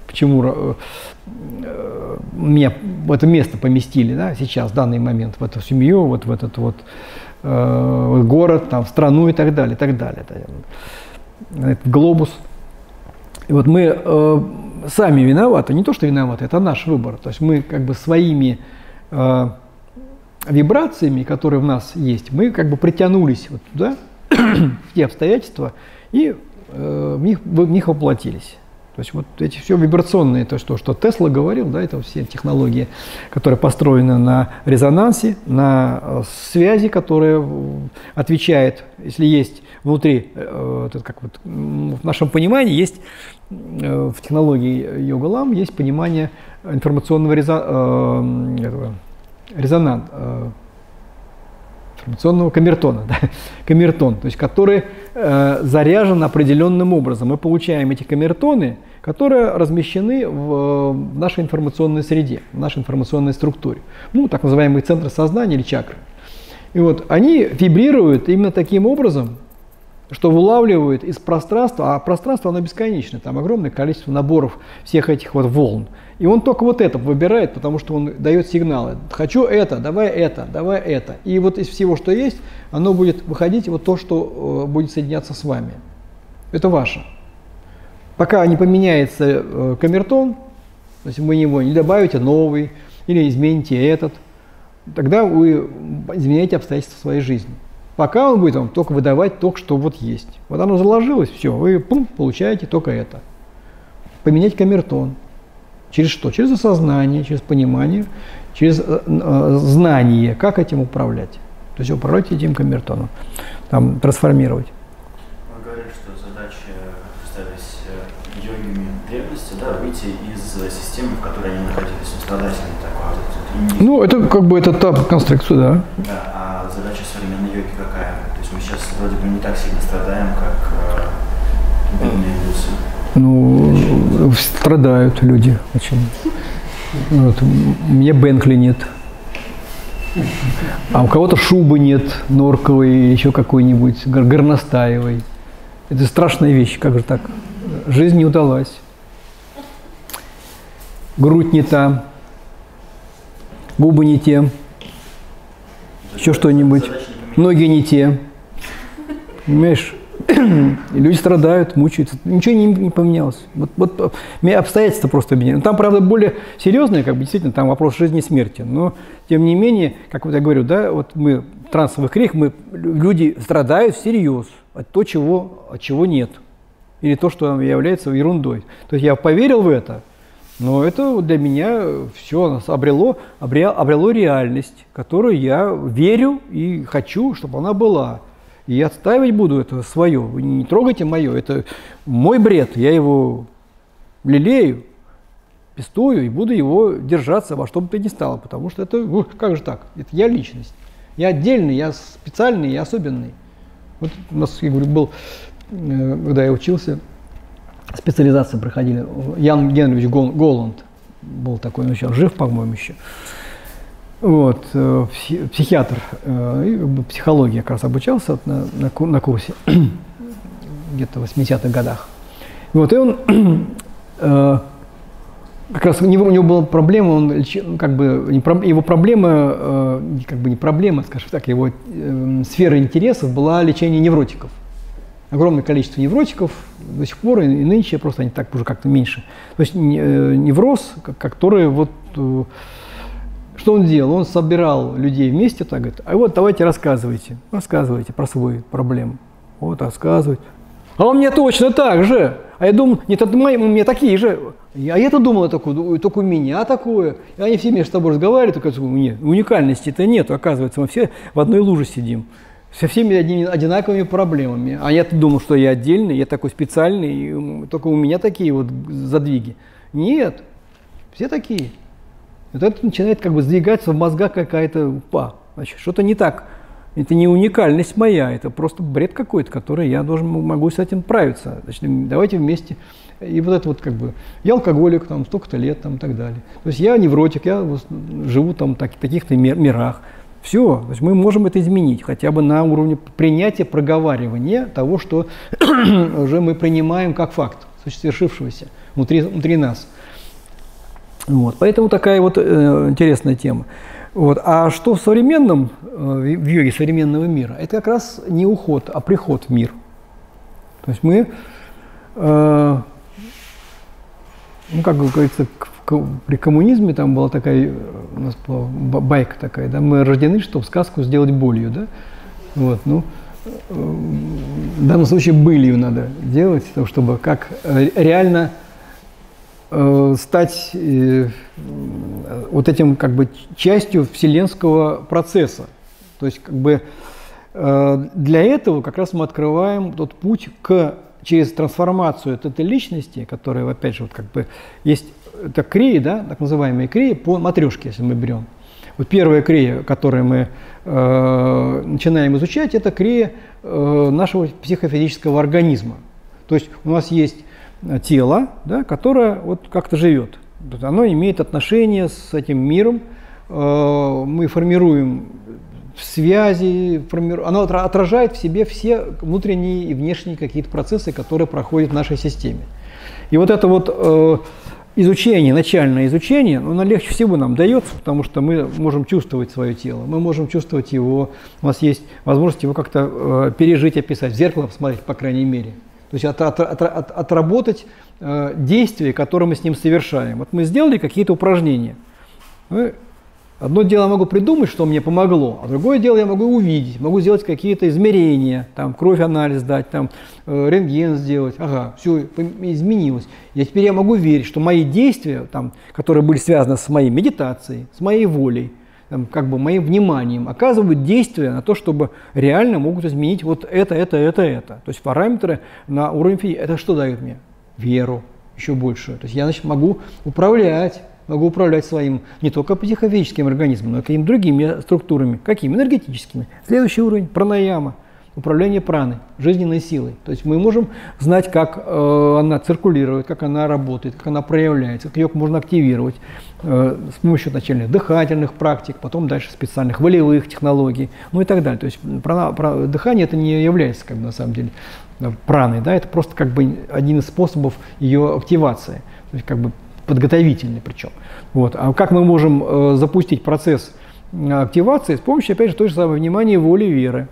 почему меня в это место поместили, да, сейчас, в данный момент, в эту семью, вот в этот вот э, город, там, в страну и так далее, и так далее. Этот глобус. И вот мы э, сами виноваты, не то, что виноваты, это наш выбор. То есть мы как бы своими э, вибрациями, которые в нас есть, мы как бы притянулись вот туда, в те обстоятельства, и э, в, них, в них воплотились. То есть вот эти все вибрационные, то, что, что Тесла говорил, да, это все технологии, которые построены на резонансе, на э, связи, которая отвечает, если есть внутри, э, это как вот в нашем понимании есть э, в технологии йога лам есть понимание информационного резонанса, информационного камертона, да, камертон, то есть который э, заряжен определенным образом. Мы получаем эти камертоны, которые размещены в, в нашей информационной среде, в нашей информационной структуре, ну, так называемые центры сознания или чакры. И вот они вибрируют именно таким образом, что вылавливают из пространства, а пространство оно бесконечное, там огромное количество наборов всех этих вот волн. И он только вот это выбирает, потому что он дает сигналы. Хочу это, давай это, давай это. И вот из всего, что есть, оно будет выходить вот то, что э, будет соединяться с вами. Это ваше. Пока не поменяется э, камертон, то есть вы него не добавите новый или измените этот, тогда вы изменяете обстоятельства своей жизни. Пока он будет вам только выдавать то, что вот есть. Вот оно заложилось, все, вы пум, получаете только это. Поменять камертон. Через что? Через осознание, через понимание, через э, э, знание, как этим управлять. То есть управлять этим камертоном, там, трансформировать. Вы говорили, что задача, ставились э, йогами древности, да, выйти из системы, в которой они находились, страдательной такой. Вот, ну, это как бы это та конструкция, да. Да, а задача современной йоги какая? То есть мы сейчас вроде бы не так сильно страдаем, как э, бедные индусы. Ну, страдают люди очень. Вот, у меня Бенкли нет. А у кого-то шубы нет, норковой или еще какой-нибудь, горностаевой. Это страшная вещь, как же так? Жизнь не удалась. Грудь не та, губы не те, еще что-нибудь, ноги не те. Понимаешь? люди страдают, мучаются. Ничего не, не поменялось. Вот, вот обстоятельства просто меняются. Там, правда, более серьезные, как бы действительно, там вопрос жизни и смерти. Но, тем не менее, как вот я говорю, да, вот мы в трансовых криях, мы, люди страдают всерьез от того, чего, от чего нет. Или то, что является ерундой. То есть я поверил в это, но это для меня все обрело, обрело, обрело реальность, которую я верю и хочу, чтобы она была. И отстаивать буду это свое. Вы не трогайте мое. Это мой бред. Я его лелею, пестую и буду его держаться во что бы то ни стало. Потому что это, ну, как же так? Это я личность. Я отдельный, я специальный, я особенный. Вот у нас, я говорю, был, э, когда я учился, специализации проходили. Ян Генрихович Голланд был такой, он сейчас жив, по-моему, еще. Вот, э, психиатр, э, психология как раз обучался на, на, на курсе где-то в 80-х годах. Вот, и он э, как раз у него, у него была проблема, он как бы его проблема, как бы не проблема, скажем так, его сфера интересов была лечение невротиков. Огромное количество невротиков до сих пор и нынче просто они так уже как-то меньше. То есть невроз, который вот что он делал? Он собирал людей вместе, так говорит, а вот давайте рассказывайте, рассказывайте про свою проблему. Вот рассказывать. А у меня точно так же. А я думал, нет, это мои, у меня такие же. А я-то думал, только у меня такое. И они все между собой разговаривают, нет, уникальности-то нет. Оказывается, мы все в одной луже сидим. Со всеми одинаковыми проблемами. А я-то думал, что я отдельный, я такой специальный, только у меня такие вот задвиги. Нет, все такие. Вот это начинает как бы сдвигаться в мозгах какая-то упа. Значит, что-то не так. Это не уникальность моя, это просто бред какой-то, который я должен, могу с этим справиться. Значит, давайте вместе. И вот это вот как бы, я алкоголик, там, столько-то лет, там, и так далее. То есть я невротик, я живу там в таких-то мирах. Все, то есть мы можем это изменить, хотя бы на уровне принятия, проговаривания того, что уже мы принимаем как факт, свершившегося внутри, внутри нас. Вот, поэтому такая вот э, интересная тема. Вот. А что в современном, э, в йоге современного мира, это как раз не уход, а приход в мир. То есть мы, э, ну как говорится, при коммунизме там была такая, у нас была байка такая, да, мы рождены, чтобы сказку сделать болью, да, вот, ну, э, в данном случае былью надо делать, чтобы как э, реально Э, стать вот этим как бы частью вселенского процесса. То есть как бы для этого как раз мы открываем тот путь к через трансформацию от этой личности, которая, опять же, вот как бы есть это крии, да, так называемые крии по матрешке, если мы берем. Вот первая крия, которую мы э, начинаем изучать, это крия э, нашего психофизического организма. То есть у нас есть тело, да, которое вот как-то живет. Оно имеет отношение с этим миром. Э, мы формируем связи, формиру... оно отражает в себе все внутренние и внешние какие-то процессы, которые проходят в нашей системе. И вот это вот э, изучение, начальное изучение, оно легче всего нам дается, потому что мы можем чувствовать свое тело, мы можем чувствовать его, у нас есть возможность его как-то э, пережить, описать, в зеркало посмотреть, по крайней мере. То есть от, от, от, от, отработать э, действия, которые мы с ним совершаем. Вот мы сделали какие-то упражнения. Мы, одно дело я могу придумать, что мне помогло, а другое дело я могу увидеть, могу сделать какие-то измерения, там, кровь анализ дать, там, э, рентген сделать. Ага, все изменилось. Я теперь я могу верить, что мои действия, там, которые были связаны с моей медитацией, с моей волей, там, как бы моим вниманием оказывают действия на то, чтобы реально могут изменить вот это, это, это, это. То есть параметры на уровне физики. Это что дает мне? Веру. еще больше. То есть я значит, могу управлять, могу управлять своим не только психофизическим организмом, но и какими-то другими структурами. Какими? Энергетическими. Следующий уровень – пранаяма управление праной, жизненной силой. То есть мы можем знать, как э, она циркулирует, как она работает, как она проявляется, как ее можно активировать э, с помощью начальных дыхательных практик, потом дальше специальных волевых технологий, ну и так далее. То есть прана, прана, дыхание это не является как бы, на самом деле праной, да, это просто как бы один из способов ее активации, то есть как бы подготовительный причем. Вот. А как мы можем э, запустить процесс активации с помощью, опять же, той же самой внимания, воли, веры.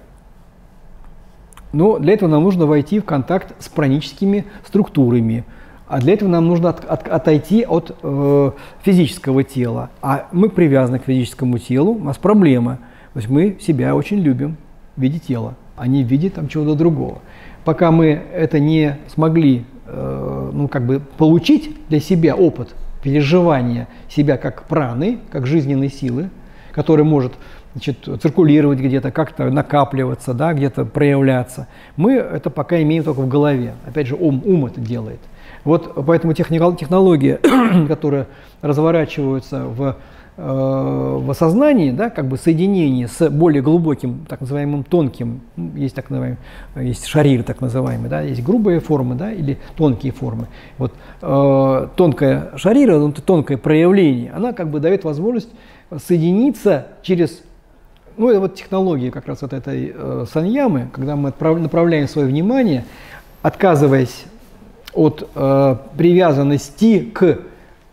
Но для этого нам нужно войти в контакт с праническими структурами. А для этого нам нужно от, от, отойти от э, физического тела. А мы привязаны к физическому телу, у нас проблема. То есть мы себя очень любим в виде тела, а не в виде там, чего-то другого. Пока мы это не смогли э, ну, как бы получить для себя опыт переживания себя как праны, как жизненной силы, который может значит, циркулировать где-то, как-то накапливаться, да, где-то проявляться. Мы это пока имеем только в голове. Опять же, ум, ум это делает. Вот поэтому технологии, которые разворачиваются в, э, в осознании, да, как бы соединение с более глубоким, так называемым тонким, есть так называемый, есть шарир так называемый, да, есть грубые формы, да, или тонкие формы. Вот э, тонкая шарира, ну, тонкое проявление, она как бы дает возможность соединиться через ну, это вот технология как раз вот этой э, саньямы, когда мы направляем свое внимание, отказываясь от э, привязанности к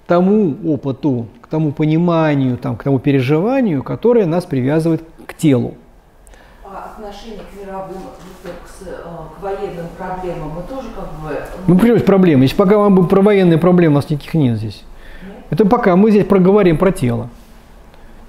тому опыту, к тому пониманию, там, к тому переживанию, которое нас привязывает к телу. А отношение к мировым, к, э, к военным проблемам мы тоже как бы... Ну, прежде проблемы. Если пока будем про военные проблемы, у нас никаких нет здесь. Нет? Это пока мы здесь проговорим про тело.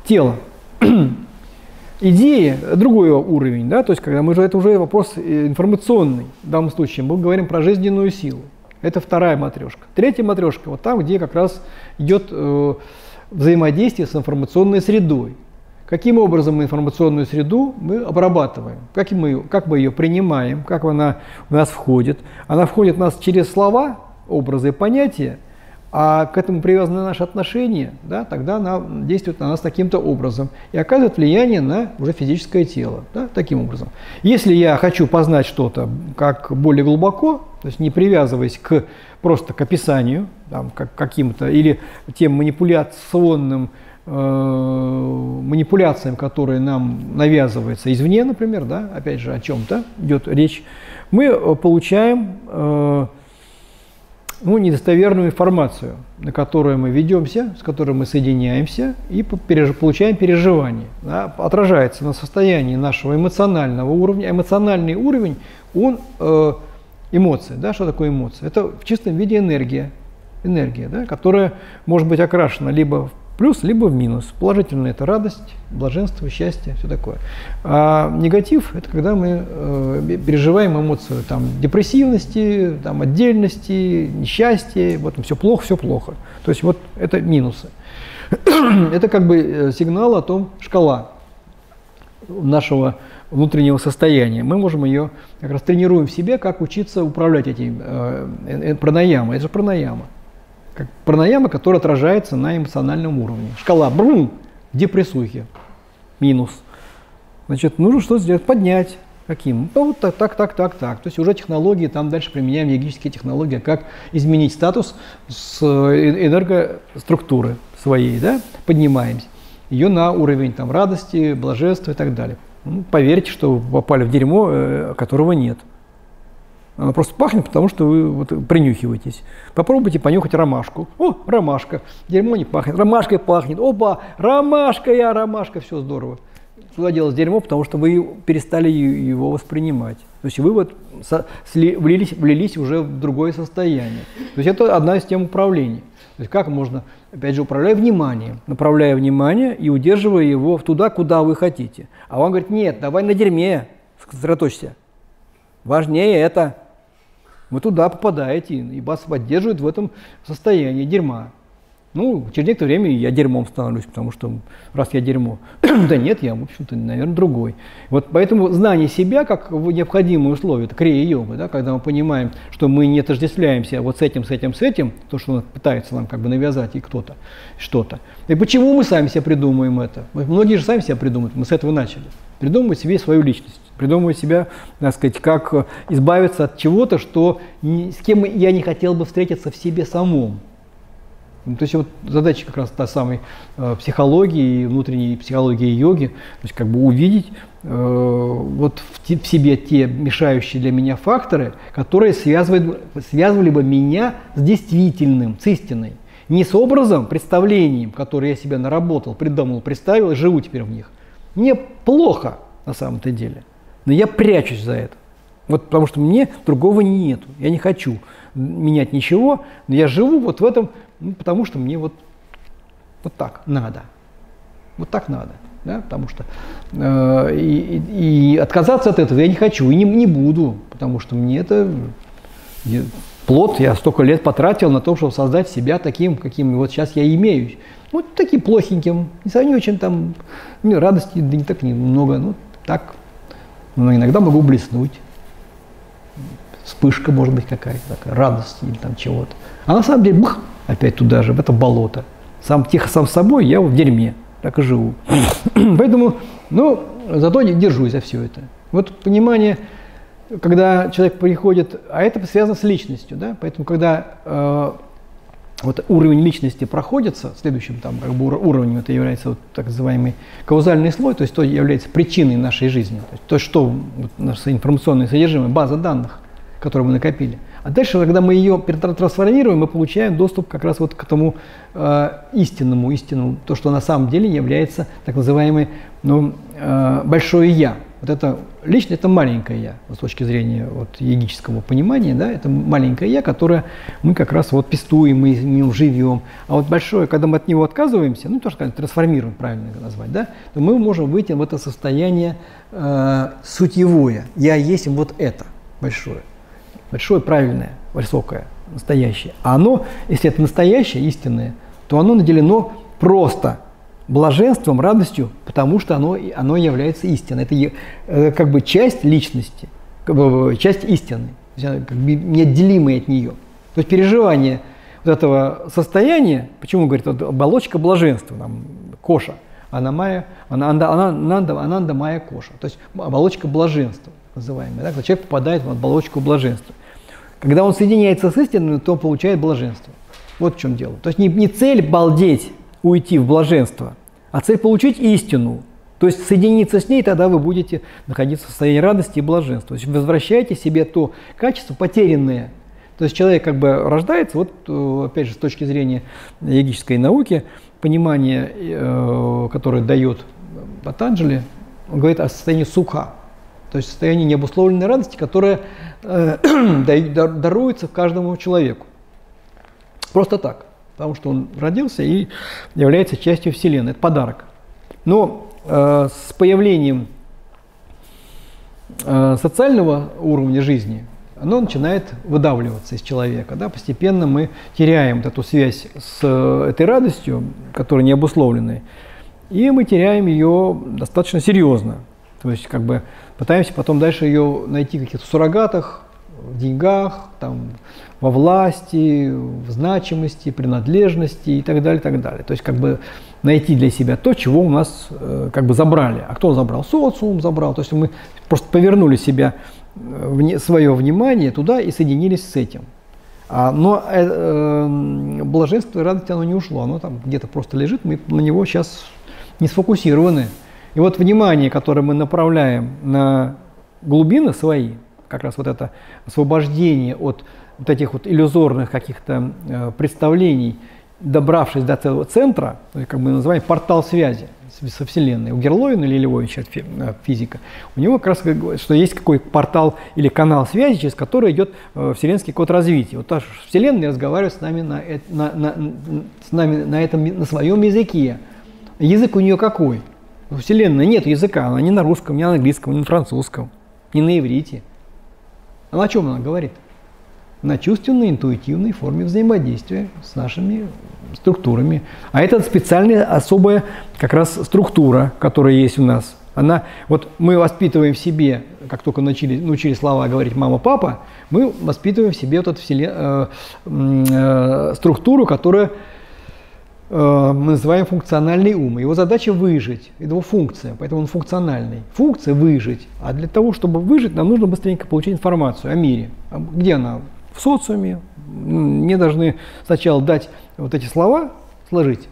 Тело. идеи другой уровень, да, то есть когда мы же это уже вопрос э, информационный в данном случае, мы говорим про жизненную силу. Это вторая матрешка. Третья матрешка вот там, где как раз идет э, взаимодействие с информационной средой. Каким образом мы информационную среду мы обрабатываем, как мы, как мы ее принимаем, как она в нас входит. Она входит в нас через слова, образы понятия, а к этому привязаны наши отношения, да, тогда она действует на нас таким-то образом и оказывает влияние на уже физическое тело, да, таким образом. Если я хочу познать что-то как более глубоко, то есть не привязываясь к, просто к описанию, там, как, каким-то, или тем манипуляционным э, манипуляциям, которые нам навязываются извне, например, да, опять же, о чем-то идет речь, мы получаем э, ну, недостоверную информацию, на которую мы ведемся, с которой мы соединяемся и получаем переживание. Да, отражается на состоянии нашего эмоционального уровня. Эмоциональный уровень, он э, эмоции. Да, что такое эмоции? Это в чистом виде энергия, энергия да, которая может быть окрашена либо в плюс, либо в минус. Положительное – это радость, блаженство, счастье, все такое. А негатив – это когда мы э, переживаем эмоцию там, депрессивности, там, отдельности, несчастья, вот все плохо, все плохо. То есть вот это минусы. это как бы э, сигнал о том, шкала нашего внутреннего состояния. Мы можем ее, как раз тренируем в себе, как учиться управлять этим э, э, пранаяма. Это же пранаяма как пранаяма, которая отражается на эмоциональном уровне. Шкала брум, депрессухи, минус. Значит, нужно что сделать? Поднять. Каким? Ну, вот так, так, так, так, так. То есть уже технологии, там дальше применяем йогические технологии, как изменить статус с э, энергоструктуры своей, да, поднимаемся. Ее на уровень там, радости, блаженства и так далее. Ну, поверьте, что вы попали в дерьмо, э, которого нет. Она просто пахнет, потому что вы вот принюхиваетесь. Попробуйте понюхать ромашку. О, ромашка. Дерьмо не пахнет. Ромашкой пахнет. Опа, ромашка я, ромашка, все здорово. Сюда делать дерьмо, потому что вы перестали его воспринимать. То есть вы вот влились, влились уже в другое состояние. То есть это одна из тем управления. То есть как можно, опять же, управляя вниманием, направляя внимание и удерживая его туда, куда вы хотите. А он говорит, нет, давай на дерьме сосредоточься. Важнее это вы туда попадаете, и вас поддерживают в этом состоянии дерьма. Ну, через некоторое время я дерьмом становлюсь, потому что раз я дерьмо, да нет, я, в общем-то, наверное, другой. Вот поэтому знание себя как необходимое условие, это крия-йога, да, когда мы понимаем, что мы не отождествляемся вот с этим, с этим, с этим, то, что пытается нам как бы навязать и кто-то, что-то. И почему мы сами себе придумываем это? Многие же сами себя придумывают, мы с этого начали. Придумывать себе свою личность, придумывать себя, так сказать, как избавиться от чего-то, что, с кем я не хотел бы встретиться в себе самом. Ну, то есть вот задача как раз та самой э, психологии, внутренней психологии йоги, то есть как бы увидеть э, вот в, в себе те мешающие для меня факторы, которые связывают, связывали бы меня с действительным, с истиной. Не с образом, представлением, которое я себе наработал, придумал, представил и живу теперь в них. Мне плохо на самом-то деле, но я прячусь за это. Вот потому что мне другого нету, я не хочу менять ничего, но я живу вот в этом ну, потому что мне вот, вот так надо. Вот так надо. Да? Потому что э, и, и отказаться от этого я не хочу и не, не буду, потому что мне это плод, я столько лет потратил на то, чтобы создать себя таким, каким вот сейчас я имею. Ну, таким плохеньким, не, не очень там, не, радости, да не так немного, ну, так, но иногда могу блеснуть. Вспышка может быть какая-то такая, радость или там чего-то. А на самом деле, бух, опять туда же, в это болото. Сам тихо сам собой, я в дерьме, так и живу. Поэтому, ну, зато не держусь за все это. Вот понимание, когда человек приходит, а это связано с личностью, да, поэтому когда э, вот уровень личности проходится, следующим там как бы уровнем это является вот так называемый каузальный слой, то есть то является причиной нашей жизни, то, есть то что вот, наше информационное содержимое, база данных, которую мы накопили – а дальше, когда мы ее трансформируем, мы получаем доступ как раз вот к тому э, истинному, истинному, то, что на самом деле является так называемой ну, э, большое «я». Вот это лично это маленькое «я», с точки зрения вот, йогического понимания, да, это маленькое «я», которое мы как раз вот пестуем, мы нем живем. А вот большое, когда мы от него отказываемся, ну, тоже сказать, трансформируем, правильно назвать, да, то мы можем выйти в это состояние э, сутьевое. «Я есть вот это» большое большое, правильное, высокое, настоящее. А оно, если это настоящее, истинное, то оно наделено просто блаженством, радостью, потому что оно, оно является истиной. Это э, как бы часть личности, как бы часть истины, как бы неотделимая от нее. То есть переживание вот этого состояния, почему говорит вот, оболочка блаженства, там, коша, она, она, она, ананда, ананда майя коша, то есть оболочка блаженства называемая, да, когда человек попадает в оболочку блаженства. Когда он соединяется с истиной, то он получает блаженство. Вот в чем дело. То есть не, не цель балдеть, уйти в блаженство, а цель получить истину. То есть соединиться с ней, тогда вы будете находиться в состоянии радости и блаженства. То есть возвращаете себе то качество потерянное. То есть человек как бы рождается, вот э, опять же с точки зрения йогической науки, понимание, э, которое дает Патанджали, он говорит о состоянии суха, то есть состояние необусловленной радости, которое э, даруется каждому человеку. Просто так, потому что он родился и является частью Вселенной. Это подарок. Но э, с появлением э, социального уровня жизни оно начинает выдавливаться из человека. Да? Постепенно мы теряем вот эту связь с э, этой радостью, которая не обусловленная, и мы теряем ее достаточно серьезно. То есть как бы пытаемся потом дальше ее найти в каких-то суррогатах, в деньгах, там, во власти, в значимости, принадлежности и так далее, так далее. То есть как бы найти для себя то, чего у нас э, как бы забрали. А кто забрал? Социум забрал. То есть мы просто повернули себя, э, свое внимание туда и соединились с этим. А, но э, э, блаженство и радость, оно не ушло, оно там где-то просто лежит, мы на него сейчас не сфокусированы. И вот внимание, которое мы направляем на глубины свои, как раз вот это освобождение от вот этих вот иллюзорных каких-то э, представлений, добравшись до целого центра, как мы называем портал связи со Вселенной. У Герлоина или Львовича э, физика, у него как раз что есть какой портал или канал связи, через который идет э, вселенский код развития. Вот та Вселенная разговаривает с нами на, на, на, с нами на, этом, на своем языке. Язык у нее какой? У Вселенной нет языка, она не на русском, не на английском, не на французском, не на иврите. А на чем она говорит? на чувственной, интуитивной форме взаимодействия с нашими структурами. А это специальная особая как раз структура, которая есть у нас. Она, вот мы воспитываем в себе, как только научили, научили слова говорить мама, папа, мы воспитываем в себе вот эту вселен, э, э, структуру, которая мы называем функциональный ум. Его задача выжить, это его функция, поэтому он функциональный. Функция выжить. А для того, чтобы выжить, нам нужно быстренько получить информацию о мире. А где она? В социуме. Мне должны сначала дать вот эти слова, сложить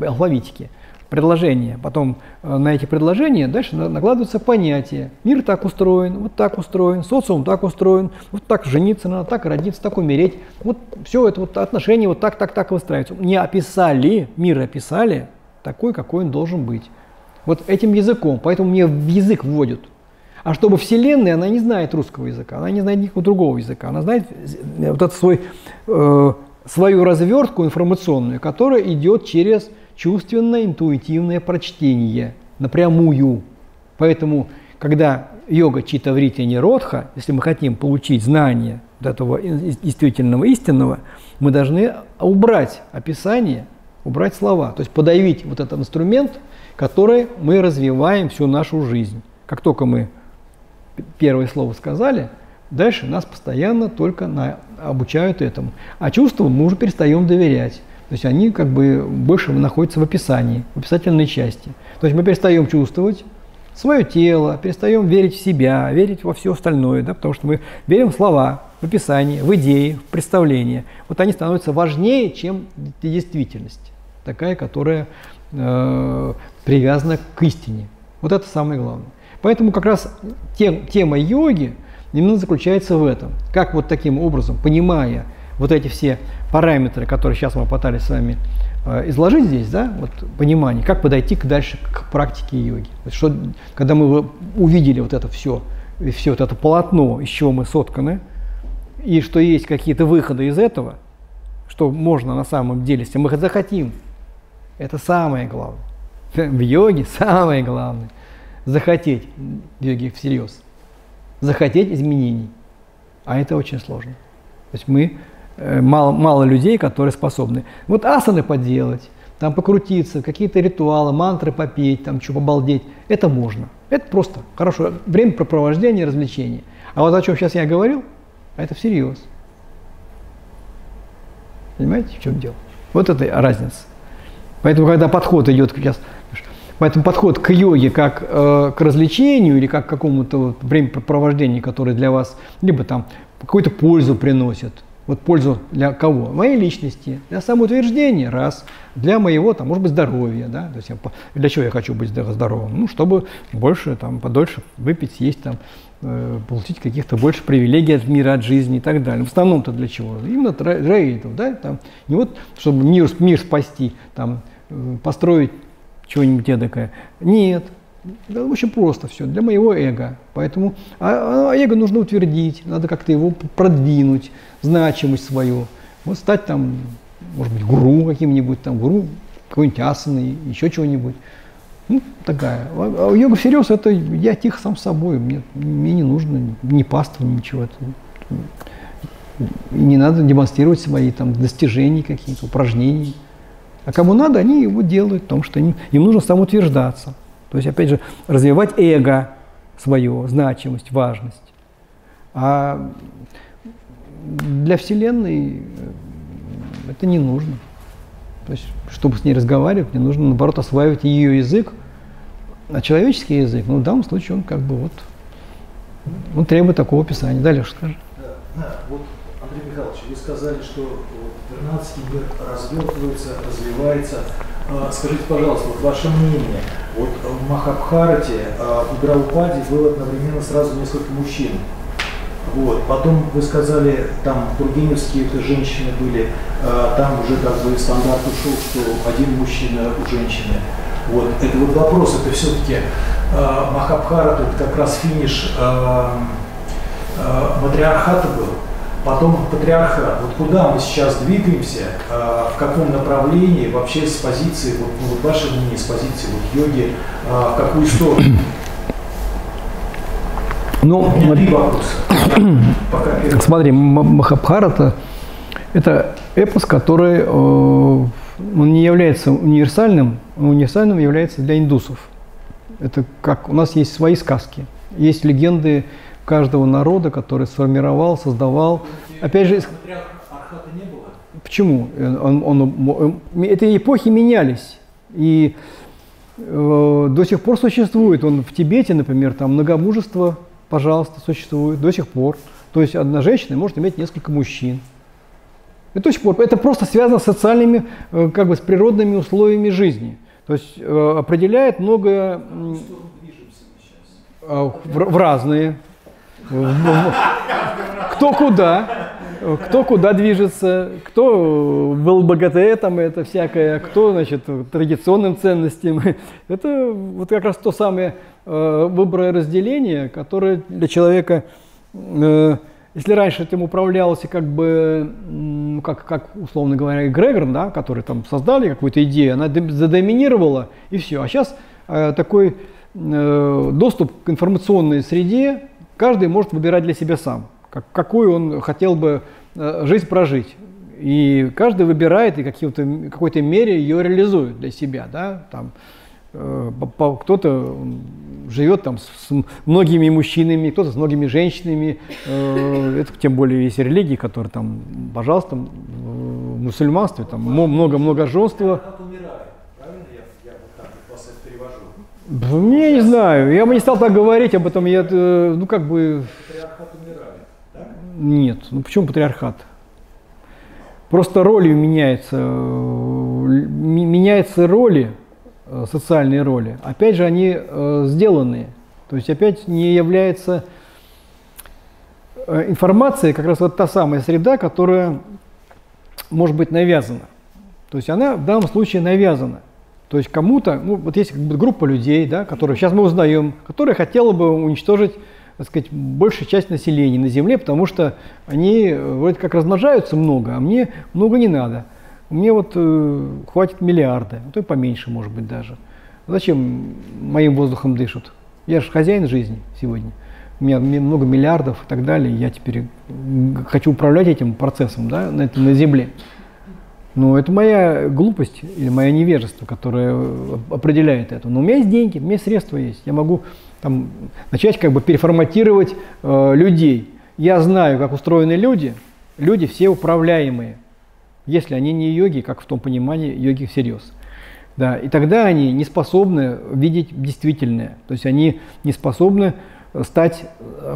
алфавитики, предложения. Потом э, на эти предложения дальше накладываются понятия. Мир так устроен, вот так устроен, социум так устроен, вот так жениться надо, так родиться, так умереть. Вот все это вот отношения вот так, так, так выстраиваются. Не описали, мир описали такой, какой он должен быть. Вот этим языком, поэтому мне в язык вводят. А чтобы Вселенная, она не знает русского языка, она не знает никакого другого языка, она знает э, вот этот свой, э, свою развертку информационную, которая идет через чувственное, интуитивное прочтение напрямую. Поэтому, когда йога чита врити ниродха, если мы хотим получить знание вот этого действительного истинного, мы должны убрать описание, убрать слова, то есть подавить вот этот инструмент, который мы развиваем всю нашу жизнь. Как только мы первое слово сказали, дальше нас постоянно только на, обучают этому. А чувствам мы уже перестаем доверять. То есть они как бы больше находятся в описании, в описательной части. То есть мы перестаем чувствовать свое тело, перестаем верить в себя, верить во все остальное, да, потому что мы верим в слова, в описание, в идеи, в представления. Вот они становятся важнее, чем действительность, такая, которая э, привязана к истине. Вот это самое главное. Поэтому как раз тем, тема йоги именно заключается в этом. Как вот таким образом, понимая вот эти все параметры, которые сейчас мы пытались с вами э, изложить здесь, да, вот понимание, как подойти к дальше к практике йоги. Что, когда мы увидели вот это все, все вот это полотно, из чего мы сотканы, и что есть какие-то выходы из этого, что можно на самом деле, если мы захотим, это самое главное. В йоге самое главное захотеть в йоге всерьез, захотеть изменений. А это очень сложно. То есть мы мало, мало людей, которые способны. Вот асаны поделать, там покрутиться, какие-то ритуалы, мантры попеть, там что побалдеть, это можно. Это просто хорошо. Время препровождения, развлечения. А вот о чем сейчас я говорил, это всерьез. Понимаете, в чем дело? Вот это разница. Поэтому, когда подход идет сейчас, поэтому подход к йоге как э, к развлечению или как к какому-то вот времяпрепровождению, которое для вас либо там какую-то пользу приносит, вот пользу для кого? Моей личности, для самоутверждения, раз, для моего, там, может быть, здоровья, да, то есть я, для чего я хочу быть здоровым? Ну, чтобы больше, там, подольше выпить, съесть, там, э, получить каких-то больше привилегий от мира, от жизни и так далее. В основном-то для чего? Именно ради этого, да, там, не вот, чтобы мир, мир спасти, там, э, построить чего-нибудь эдакое. Нет, да, очень просто все, для моего эго. Поэтому а, а эго нужно утвердить, надо как-то его продвинуть, значимость свою. Вот стать там, может быть, гуру каким-нибудь, там, гуру какой-нибудь асаны, еще чего-нибудь. Ну, такая. А, а йога всерьез, это я тихо сам собой, мне, мне не нужно ни паства, ничего. Это, не надо демонстрировать свои там достижения какие-то, упражнения. А кому надо, они его делают, потому что им, им нужно самоутверждаться. То есть, опять же, развивать эго свое, значимость, важность. А для Вселенной э, это не нужно. То есть, чтобы с ней разговаривать, мне нужно, наоборот, осваивать ее язык. А человеческий язык, ну, в данном случае, он как бы вот, он требует такого описания. Далее скажи. Да, да, вот, Андрей Михайлович, вы сказали, что вот, вернадский мир развертывается, развивается. А, скажите, пожалуйста, вот ваше мнение. Вот в Махабхарате а, в Драупаде было одновременно сразу несколько мужчин. Вот. Потом вы сказали, там тургеневские это женщины были, а, там уже как бы стандарт ушел, что один мужчина у женщины. Вот. Это вот вопрос, это все-таки Махабхарат, это как раз финиш матриархата был потом патриархат. Вот куда мы сейчас двигаемся, э, в каком направлении, вообще с позиции, вот, ну, вот ваше мнение, с позиции вот, йоги, э, в какую сторону? Ну, У меня три вопроса. Пока первый. Смотри, Махабхарата – это эпос, который э, он не является универсальным, универсальным является для индусов. Это как у нас есть свои сказки, есть легенды каждого народа, который сформировал, создавал. Опять же, Матриарха Архата не было? Почему? Э, Он, он- он- эти эпохи менялись. И э, до сих пор существует. Он в Тибете, например, там многомужество, пожалуйста, существует до сих пор. То есть одна женщина может иметь несколько мужчин. И до сих пор. Это просто связано с социальными, э, как бы с природными условиями жизни. То есть э, определяет многое а, в, в разные. Кто куда, кто куда движется, кто в ЛБГТ там это всякое, кто, значит, традиционным ценностям. Это вот как раз то самое э, разделение, которое для человека, э, если раньше этим управлялся как бы, как, как условно говоря, эгрегор, да, который там создали какую-то идею, она дом- задоминировала и все. А сейчас э, такой э, доступ к информационной среде каждый может выбирать для себя сам, как, какую он хотел бы э, жизнь прожить. И каждый выбирает и в какой-то мере ее реализует для себя. Да? Там, э, кто-то живет там с многими мужчинами, кто-то с многими женщинами. Э, Это тем более есть религии, которые там, пожалуйста, в мусульманстве там много-много женства. Архат умирает. Правильно я, я вот так вот вас это перевожу? Я не знаю, я бы не стал так говорить об этом, я, э, ну как бы, Матриархат умирает. Так? нет, ну почему патриархат? Просто роли меняются, э, меняются роли, э, социальные роли. Опять же, они сделанные. То есть опять не является информация, как раз вот та самая среда, которая может быть навязана. То есть она в данном случае навязана. То есть кому-то, ну вот есть как бы группа людей, да, которые сейчас мы узнаем, которая хотела бы уничтожить, так сказать, большую часть населения на Земле, потому что они э, вроде как размножаются много, а мне много не надо. Мне вот э, хватит миллиарда, а то и поменьше, может быть, даже. Зачем моим воздухом дышат? Я же хозяин жизни сегодня. У меня ми- много миллиардов и так далее. Я теперь хочу управлять этим процессом да, на, этом- на Земле. Но это моя глупость или мое невежество, которое э, определяет это. Но у меня есть деньги, у меня средства есть. Я могу там, начать как бы переформатировать э, людей. Я знаю, как устроены люди. Люди все управляемые, если они не йоги, как в том понимании йоги всерьез. Да, и тогда они не способны видеть действительное. То есть они не способны стать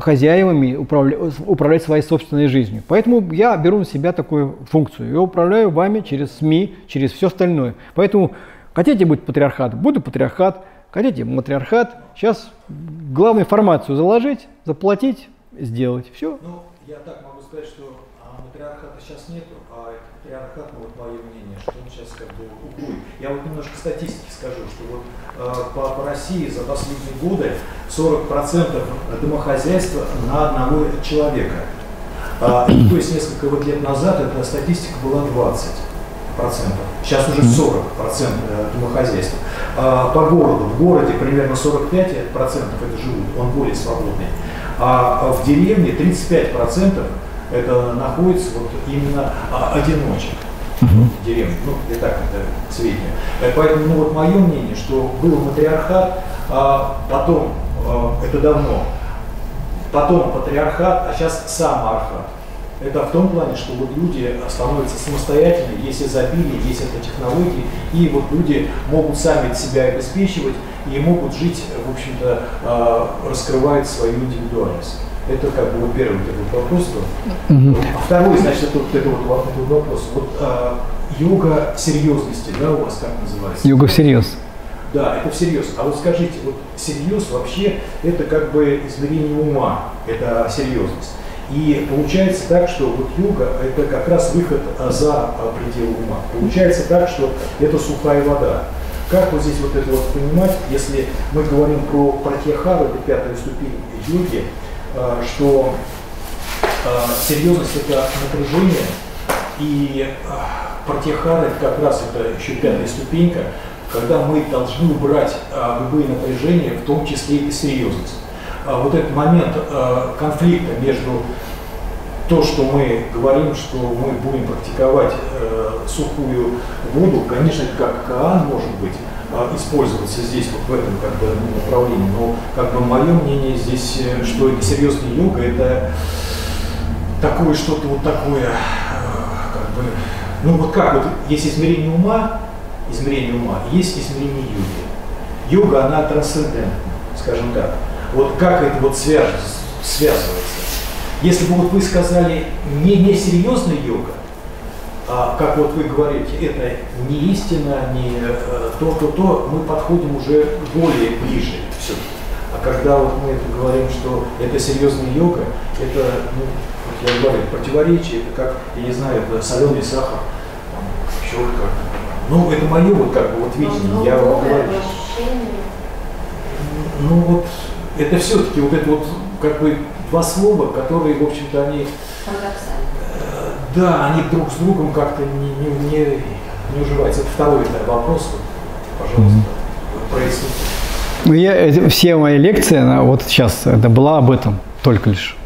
хозяевами, управля- управлять своей собственной жизнью. Поэтому я беру на себя такую функцию. Я управляю вами через СМИ, через все остальное. Поэтому хотите быть патриархат, буду патриархат. Хотите матриархат. Сейчас главную информацию заложить, заплатить, сделать. Все. Ну, я так могу сказать, что а, матриархата сейчас нету, а патриархат, вот мое мнение, что он сейчас как бы уходит. Я вот немножко статистики скажу, что вот по, по России за последние годы 40% домохозяйства на одного человека. А, то есть несколько вот лет назад эта статистика была 20 процентов. Сейчас уже 40 процентов домохозяйств. А, по городу, в городе примерно 45 процентов это живут, он более свободный. А в деревне 35 процентов это находится вот именно а, одиночек в деревне. Ну, и так это сведения. Поэтому, ну вот мое мнение, что был матриархат, а потом, а, это давно, потом патриархат, а сейчас самоархат. Это в том плане, что вот люди становятся самостоятельными, есть изобилие, есть это технологии, и вот люди могут сами себя обеспечивать и могут жить, в общем-то, э, раскрывать свою индивидуальность. Это как бы вот первый этот вопрос. А второй, значит, это вот, это вот, вопрос. Вот э, йога серьезности, да, у вас как называется? Йога всерьез. Да, это всерьез. А вот скажите, вот серьез вообще это как бы измерение ума, это серьезность. И получается так, что вот йога это как раз выход а, за а, пределы ума. Получается так, что это сухая вода. Как вот здесь вот это вот понимать, если мы говорим про пратьяхару, это пятая ступень йоги, а, что а, серьезность это напряжение, и а, пратьяхара это как раз это еще пятая ступенька, когда мы должны убрать любые напряжения, в том числе и серьезность. а, вот этот момент конфликта между то, что мы говорим, что мы будем практиковать э, сухую воду, конечно, как Каан может быть, э, использоваться здесь, вот в этом как бы, направлении, но как бы мое мнение здесь, э, что серьезная йога, это такое что-то вот такое, э, как бы, ну вот как, вот есть измерение ума, измерение ума, есть измерение йоги. Йога, она трансцендентна, скажем так. Вот как это вот связывается? Если бы вот вы сказали не несерьезная йога, а как вот вы говорите, это не истина, не э, то, то, то, мы подходим уже более ближе все-таки. А когда вот мы это говорим, что это серьезная йога, это, ну, вот я говорю, противоречие, это как, я не знаю, это соленый сахар, как Ну, это мое вот как бы вот видение, я вам говорю. Ну вот, это все-таки вот это вот как бы два слова, которые, в общем-то, они... Э, да, они друг с другом как-то не, не, не, не уживаются. Это второй да, вопрос. Пожалуйста, mm-hmm. проясните. Ну, я, все мои лекции, она вот сейчас, это была об этом только лишь.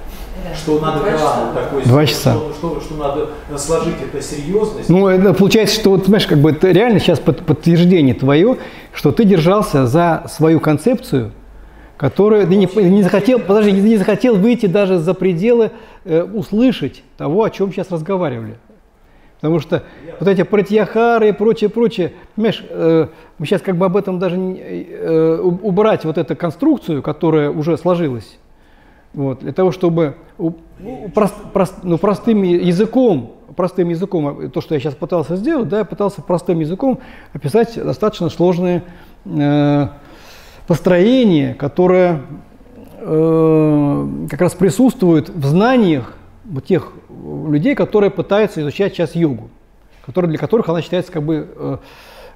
Что надо два часа. такой Два часа. Что, что, что надо сложить это серьезность. Ну, это получается, что вот, знаешь, как бы это реально сейчас подтверждение твое, что ты держался за свою концепцию, который не, не захотел, подожди, не захотел выйти даже за пределы э, услышать того, о чем сейчас разговаривали. Потому что вот эти протьяхары и прочее, прочее, понимаешь, э, мы сейчас как бы об этом даже не, э, убрать вот эту конструкцию, которая уже сложилась, вот, для того, чтобы у, прост, прост, ну, простым языком, простым языком, то, что я сейчас пытался сделать, да, я пытался простым языком описать достаточно сложные э, построение, которое э, как раз присутствует в знаниях вот тех людей, которые пытаются изучать сейчас йогу, которые, для которых она считается как бы э,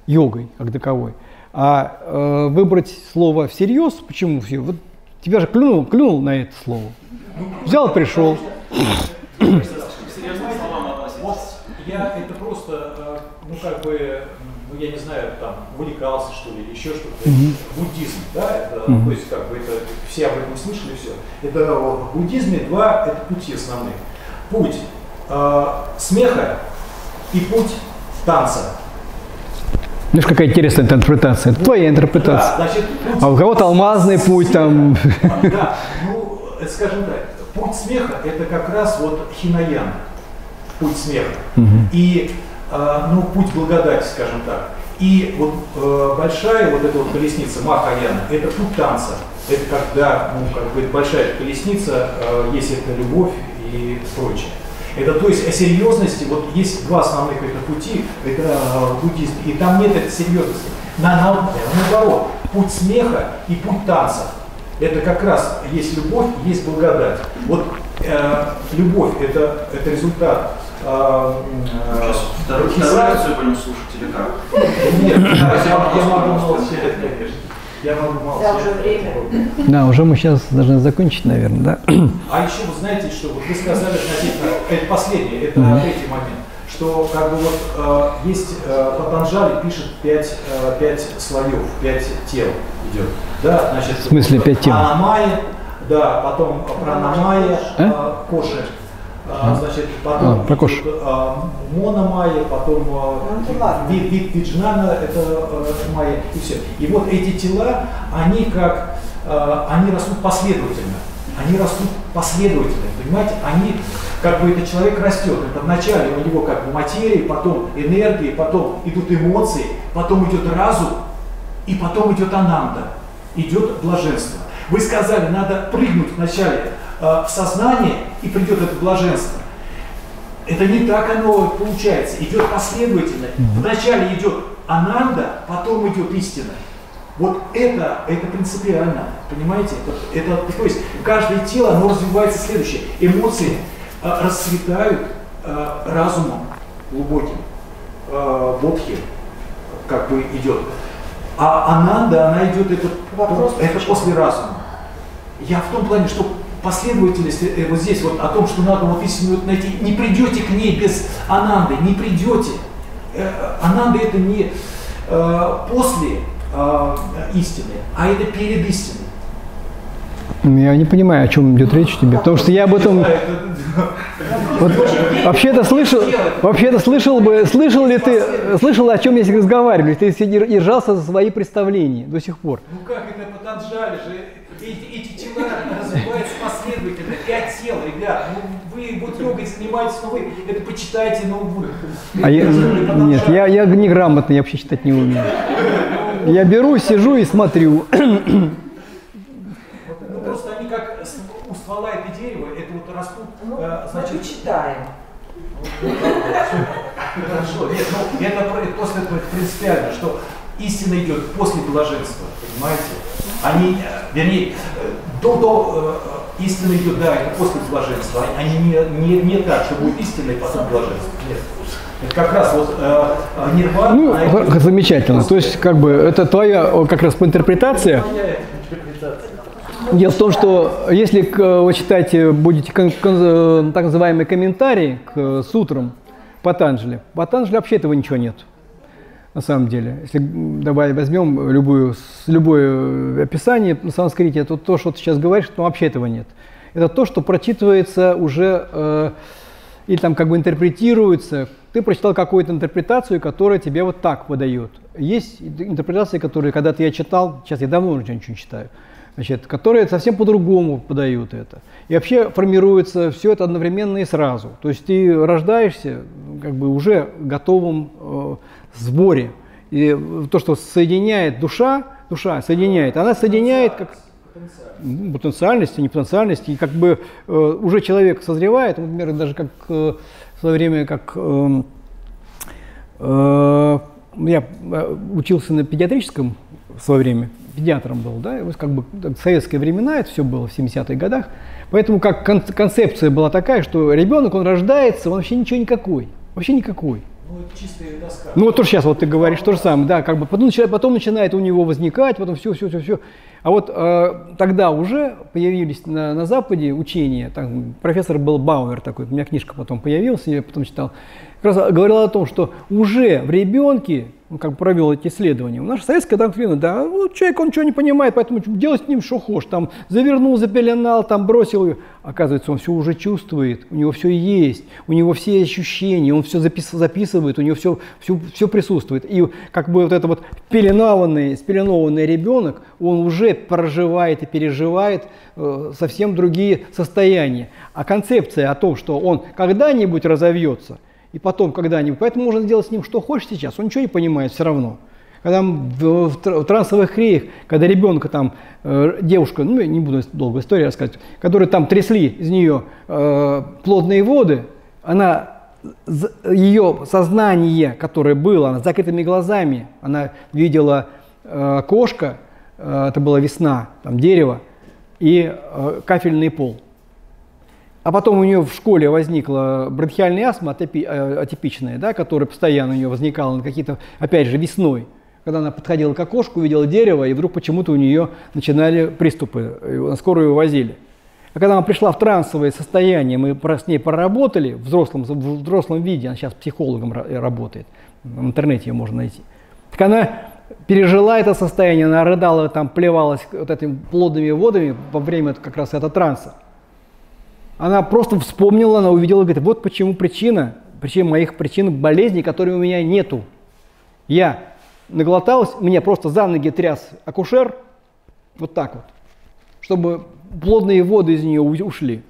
йогой как таковой. А э, выбрать слово всерьез, почему все? Вот тебя же клюнул, клюнул на это слово. Взял, пришел. Я это просто, э, ну как бы ну я не знаю, там, увлекался что ли, или еще что-то. Mm-hmm. Буддизм, да, это, mm-hmm. то есть как бы это, все об этом слышали, все. Это в буддизме два это пути основных. Путь э, смеха и путь танца. Знаешь, какая интересная интерпретация. Это твоя интерпретация. Да, значит, путь... А у кого-то алмазный путь там. Да, ну, скажем так, путь смеха это как раз вот хинаян, путь смеха. Угу. И а, ну, путь благодати, скажем так. И вот э, большая вот эта вот колесница Махаяна, это путь танца. Это когда, ну, как бы большая колесница, э, есть это любовь и прочее. Это то есть о серьезности, вот есть два основных это пути, это э, буддизм, и там нет этой серьезности. На, на, наоборот, путь смеха и путь танца. Это как раз есть любовь, есть благодать. Вот э, любовь это, это результат Сейчас вторую, вторую лекцию будем слушать или как? Нет, я могу молчать, конечно. Я могу молчать. Да, уже время. Да, уже мы сейчас должны закончить, наверное, да? А еще вы знаете, что вот вы сказали относительно, это последнее, это mm-hmm. третий момент, что как бы вот э, есть э, Патанжали пишет пять, э, пять слоев, пять тел идет. Да, значит, В смысле пять тел? Анамайя, да, потом пранамайя, а? э, коши, а, значит, потом а, идет, а, мономайя, потом а, ну, вид, вид виджнана, это а, майя, и все. И вот эти тела, они как, а, они растут последовательно. Они растут последовательно, понимаете? Они, как бы этот человек растет. Это вначале у него как бы материя, потом энергия, потом идут эмоции, потом идет разум, и потом идет ананда, идет блаженство. Вы сказали, надо прыгнуть вначале в сознание и придет это блаженство. Это не так оно получается. Идет последовательно. Вначале идет ананда, потом идет истина. Вот это, это принципиально, понимаете? Это, это, то есть каждое тело, оно развивается следующее. Эмоции э, расцветают э, разумом глубоким, э, бодхи, как бы идет. А ананда, она идет, это, Вопрос, это после разума. Я в том плане, что последовательность э, вот здесь вот о том, что надо вот истину найти, не придете к ней без ананды, не придете. Э, ананда это не э, после истины, а это перед истиной. Я не понимаю, о чем идет речь тебе, потому что я об этом... Вот, вообще-то слышал, вообще-то слышал бы, слышал ли ты, слышал, о чем я разговаривали, ты держался за свои представления до сих пор. Ну как это Патанджали же, эти, эти тела развиваются последовательно, пять тел, ребят, ну вы вот йогой занимаетесь, но вы это почитайте, но вы... А я, нет, я, я неграмотный, я вообще читать не умею. Я беру, сижу и смотрю. Ну, просто они как у ствола это дерево, это вот растут, Ну, э, значит, мы читаем. Хорошо, нет, ну это это просто это принципиально, что истина идет после блаженства, понимаете? Они, э, вернее, э, до, до э, истина идет, да, это после блаженства. Они не, не, не так, что будет истина и потом блаженство. Нет. Это как раз вот э, э, нирвана. Ну, а это- замечательно. То есть, как бы, это твоя как раз. Моя интерпретация. Дело в том, что если вы читаете, будете так называемые комментарии к сутрам Патанджали, Патанджали вообще этого ничего нет. На самом деле, если давай возьмем любую, любое э, описание на санскрите, то то, что ты сейчас говоришь, то вообще этого нет. Это то, что прочитывается уже э, или там как бы интерпретируется. Ты прочитал какую-то интерпретацию, которая тебе вот так выдает. Есть интерпретации, которые когда-то я читал, сейчас я давно уже ничего не читаю, значит, которые совсем по-другому подают это. И вообще формируется все это одновременно и сразу. То есть ты рождаешься ну, как бы уже готовым э, сборе. И то, что соединяет душа, душа соединяет, она соединяет как потенциальности, не потенциальности, и как бы э, уже человек созревает, например, даже как э, в свое время, как эм, э, я учился на педиатрическом в свое время, педиатром был, да, и вот как бы в советские времена это все было в 70-х годах, поэтому как кон- концепция была такая, что ребенок, он рождается, он вообще ничего никакой, вообще никакой. Ну, вот тоже сейчас вот ты говоришь то же самое, да, как бы потом начинает, потом начинает у него возникать, потом все, все, все, все. А вот э, тогда уже появились на, на Западе учения, там, профессор был Бауэр такой, у меня книжка потом появилась, я потом читал, как раз говорил о том, что уже в ребенке, ну, как бы провел эти исследования, наша советская доктрина, да, ну, человек, он ничего не понимает, поэтому делай с ним что хочешь, там, завернул, запеленал, там, бросил. Оказывается, он все уже чувствует, у него все есть, у него все ощущения, он все запис- записывает, у него все, все, все присутствует. И как бы вот это вот пеленованный, спеленованный ребенок, он уже проживает и переживает э, совсем другие состояния. А концепция о том, что он когда-нибудь разовьется, и потом когда-нибудь, поэтому можно сделать с ним что хочешь сейчас, он ничего не понимает все равно. Когда в, в в трансовых криях, когда ребенка там, э, девушка, ну я не буду долго историю рассказывать, которые там трясли из нее э, плодные воды, она, ее сознание, которое было, она с закрытыми глазами, она видела э, кошка, э, это была весна, там дерево и э, кафельный пол. А потом у нее в школе возникла бронхиальная астма атипи- э, атипичная, да, которая постоянно у нее возникала на какие-то, опять же, весной. Когда она подходила к окошку, видела дерево, и вдруг почему-то у нее начинали приступы, на скорую возили. А когда она пришла в трансовое состояние, мы с ней проработали в взрослом, в взрослом виде, она сейчас психологом ра- работает, в интернете ее можно найти. Так она пережила это состояние, она рыдала, там плевалась вот этими плодными водами во время как раз этого транса. Она просто вспомнила, она увидела, говорит, вот почему причина, причина моих причин болезней, которые у меня нету. Я наглоталась, меня просто за ноги тряс акушер, вот так вот, чтобы плодные воды из нее ушли.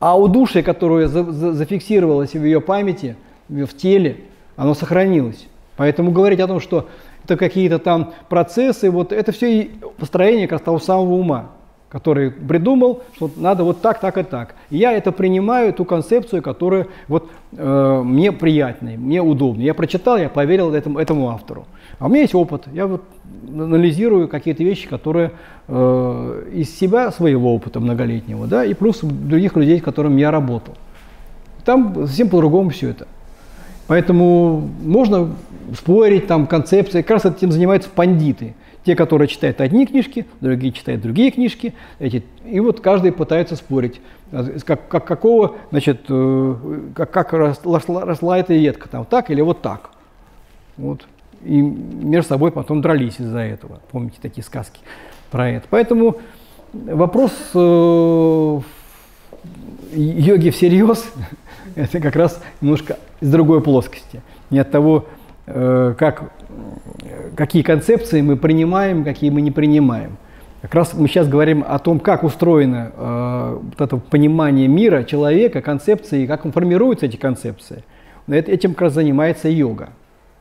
А удушье, которое за- за- зафиксировалось в ее памяти, в теле, оно сохранилось. Поэтому говорить о том, что это какие-то там процессы, вот это все и построение как раз того самого ума, который придумал, что надо вот так, так и так. И я это принимаю, ту концепцию, которая вот э, мне приятная, мне удобна. Я прочитал, я поверил этому, этому автору. А у меня есть опыт. Я вот анализирую какие-то вещи, которые э, из себя, своего опыта многолетнего, да, и плюс других людей, с которыми я работал. Там совсем по-другому все это. Поэтому можно спорить, там концепции. Как раз этим занимаются пандиты. Те, которые читают одни книжки, другие читают другие книжки. Эти, и вот каждый пытается спорить. А, Как, как, какого, значит, э, как, как росла, росла эта ветка, там, так или вот так. Вот. И между собой потом дрались из-за этого. Помните такие сказки про это. Поэтому вопрос э, йоги всерьез, это как раз немножко из другой плоскости. Не от того, как, какие концепции мы принимаем, какие мы не принимаем. Как раз мы сейчас говорим о том, как устроено э, вот это понимание мира, человека, концепции, как формируются эти концепции. Этим как раз занимается йога.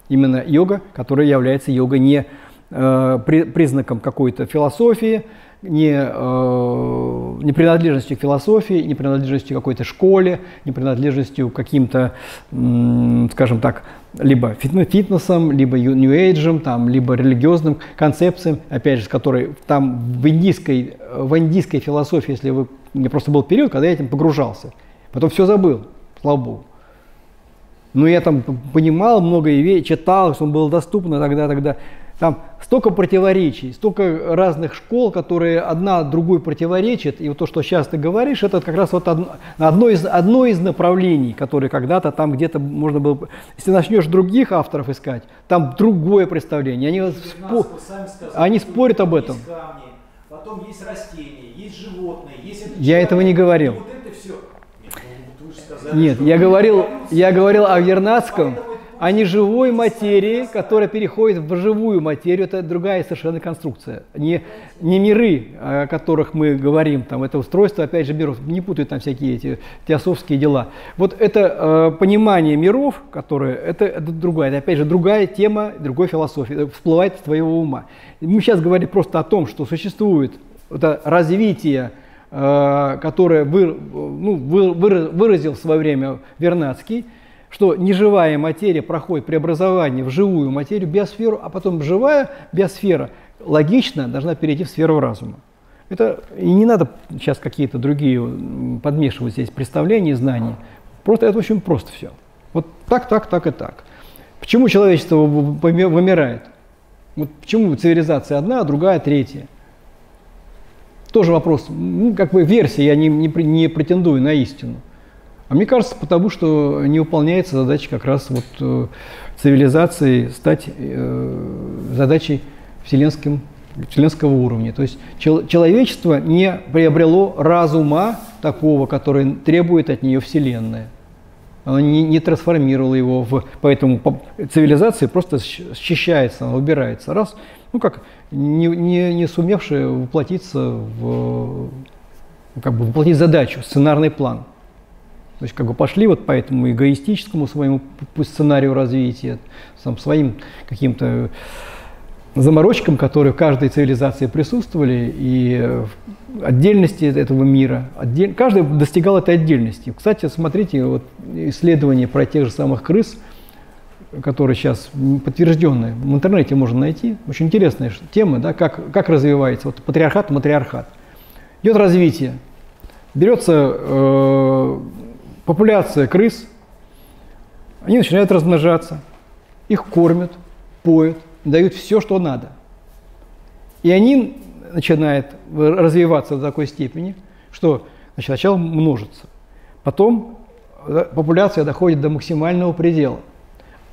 Именно йога, которая является йогой не э, при, признаком какой-то философии, не, э, не принадлежностью к философии, не принадлежностью к какой-то школе, не принадлежностью к каким-то, скажем так, либо фитнесом, либо нью-эйджем, там, либо религиозным концепциям, опять же, с которой там в индийской, в индийской философии, если вы, у меня просто был период, когда я этим погружался, потом все забыл, слава богу. Но я там понимал много и читал, что он был доступно тогда, тогда. Там столько противоречий, столько разных школ, которые одна другой противоречит. И вот то, что сейчас ты говоришь, это как раз вот одно, одно, из, одно из направлений, которые когда-то там где-то можно было... Если начнешь других авторов искать, там другое представление. Они, спо... сказали, они спорят об этом. Камни, потом есть растения, есть животные, есть... Это Я этого не говорил. Вот это все. Нет, ну, Нет я, говорил, я говорил о Вернадском а не живой материи, которая переходит в живую материю. Это другая совершенно конструкция. Не, не миры, о которых мы говорим, там, это устройство, опять же, миров. Не путают там всякие эти теософские дела. Вот это э, понимание миров, которое, это, это другая, это опять же другая тема, другой философии, всплывает из твоего ума. Мы сейчас говорим просто о том, что существует это развитие э, которое вы, ну, вы, выразил в свое время Вернадский, что неживая материя проходит преобразование в живую материю, биосферу, а потом живая биосфера логично должна перейти в сферу разума. Это и не надо сейчас какие-то другие подмешивать здесь представления, знания. Просто это очень просто все. Вот так, так, так и так. Почему человечество вымирает? Вот почему цивилизация одна, а другая третья? Тоже вопрос, ну, как бы версия, я не, не, не претендую на истину. А мне кажется, потому что не выполняется задача как раз вот э, цивилизации стать э, задачей вселенским, вселенского уровня. То есть чел, человечество не приобрело разума такого, который требует от нее Вселенная. Она не, не трансформировала его в... Поэтому по, цивилизация просто счищается, она убирается. Раз, ну как, не, не, не сумевшая воплотиться в... Как бы воплотить задачу, сценарный план – то есть как бы пошли вот по этому эгоистическому своему сценарию развития, сам, своим каким-то заморочкам, которые в каждой цивилизации присутствовали, и отдельности этого мира. Отдель... Каждый достигал этой отдельности. Кстати, смотрите, вот исследования про тех же самых крыс, которые сейчас подтвержденные, в интернете можно найти. Очень интересная тема, да, как, как развивается вот патриархат, матриархат. Идет развитие. Берется э, популяция крыс, они начинают размножаться, их кормят, поют, дают все, что надо. И они начинают развиваться до такой степени, что значит, сначала множится. Потом популяция доходит до максимального предела.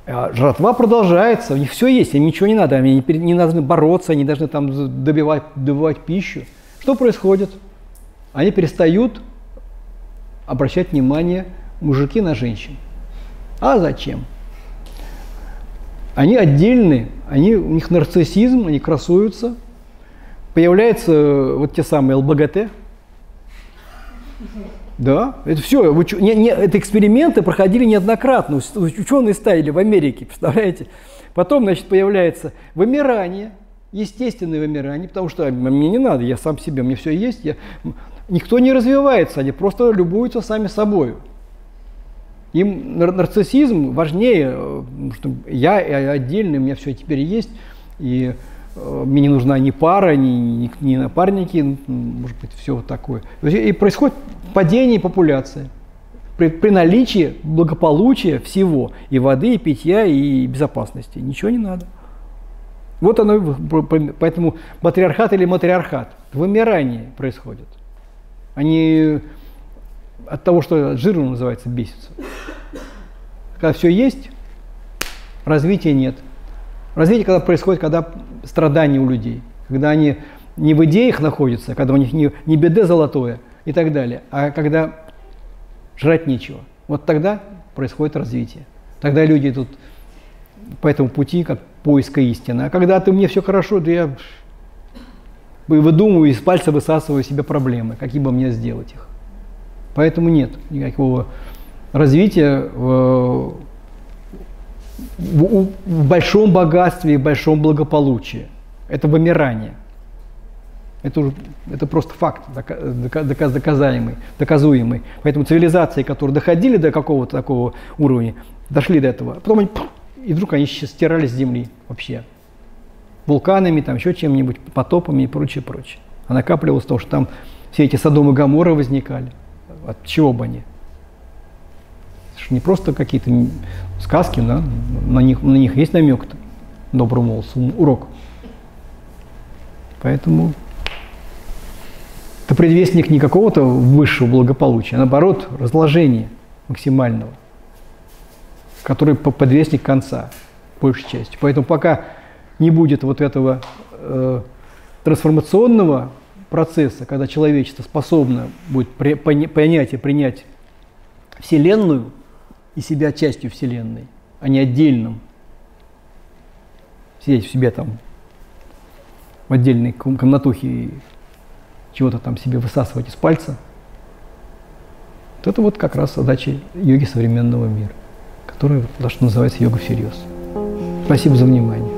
А жратва продолжается, у них все есть, им ничего не надо, они не, не должны бороться, они должны там добивать, добывать пищу. Что происходит? Они перестают обращать внимание мужики на женщин. А зачем? Они отдельные, они, у них нарциссизм, они красуются. Появляются э, вот те самые ЛБГТ. Да, это все. Не, не, это эксперименты проходили неоднократно. Ученые ставили в Америке, представляете? Потом, значит, появляется вымирание, естественное вымирание, потому что мне не надо, я сам себе, мне все есть. Я, Никто не развивается, они просто любуются сами собой. Им нарциссизм важнее, э, что я отдельный, у меня все теперь есть, и э, мне не нужна ни пара, ни, ни, ни напарники, может быть, все вот такое. И происходит падение популяции при, при наличии благополучия всего, и воды, и питья, и безопасности. Ничего не надо. Вот оно, поэтому матриархат или матриархат, вымирание происходит. Они от того, что жиром называется, бесятся. Когда все есть, развития нет. Развитие когда происходит, когда страдания у людей, когда они не в идеях находятся, когда у них не, не беде золотое и так далее, а когда жрать нечего. Вот тогда происходит развитие. Тогда люди идут по этому пути, как поиска истины. А когда ты мне все хорошо, да я выдумываю, из пальца высасываю себе проблемы, какие бы мне сделать их. Поэтому нет никакого развития в, в, в большом богатстве и большом благополучии. Это вымирание. Это, уже, это просто факт доказ, доказаемый, доказуемый. Поэтому цивилизации, которые доходили до какого-то такого уровня, дошли до этого, потом они, и вдруг они стирались с земли вообще. Вулканами, там еще чем-нибудь, потопами и прочее, прочее. А накапливалось то, что там все эти Содомы и Гаморы возникали. От чего бы они? Это же не просто какие-то сказки, да? на, них, на них есть намек-то, доброму молодцу, урок. Поэтому это предвестник не какого-то высшего благополучия, а наоборот, разложения максимального, который предвестник конца, большей части. Поэтому пока не будет вот этого э, трансформационного процесса, когда человечество способно будет при, понять и принять Вселенную и себя частью Вселенной, а не отдельным, сидеть в себе там в отдельной комнатухе и чего-то там себе высасывать из пальца. Вот это вот как раз задача йоги современного мира, которая, то, что называется йога всерьез. Спасибо за внимание.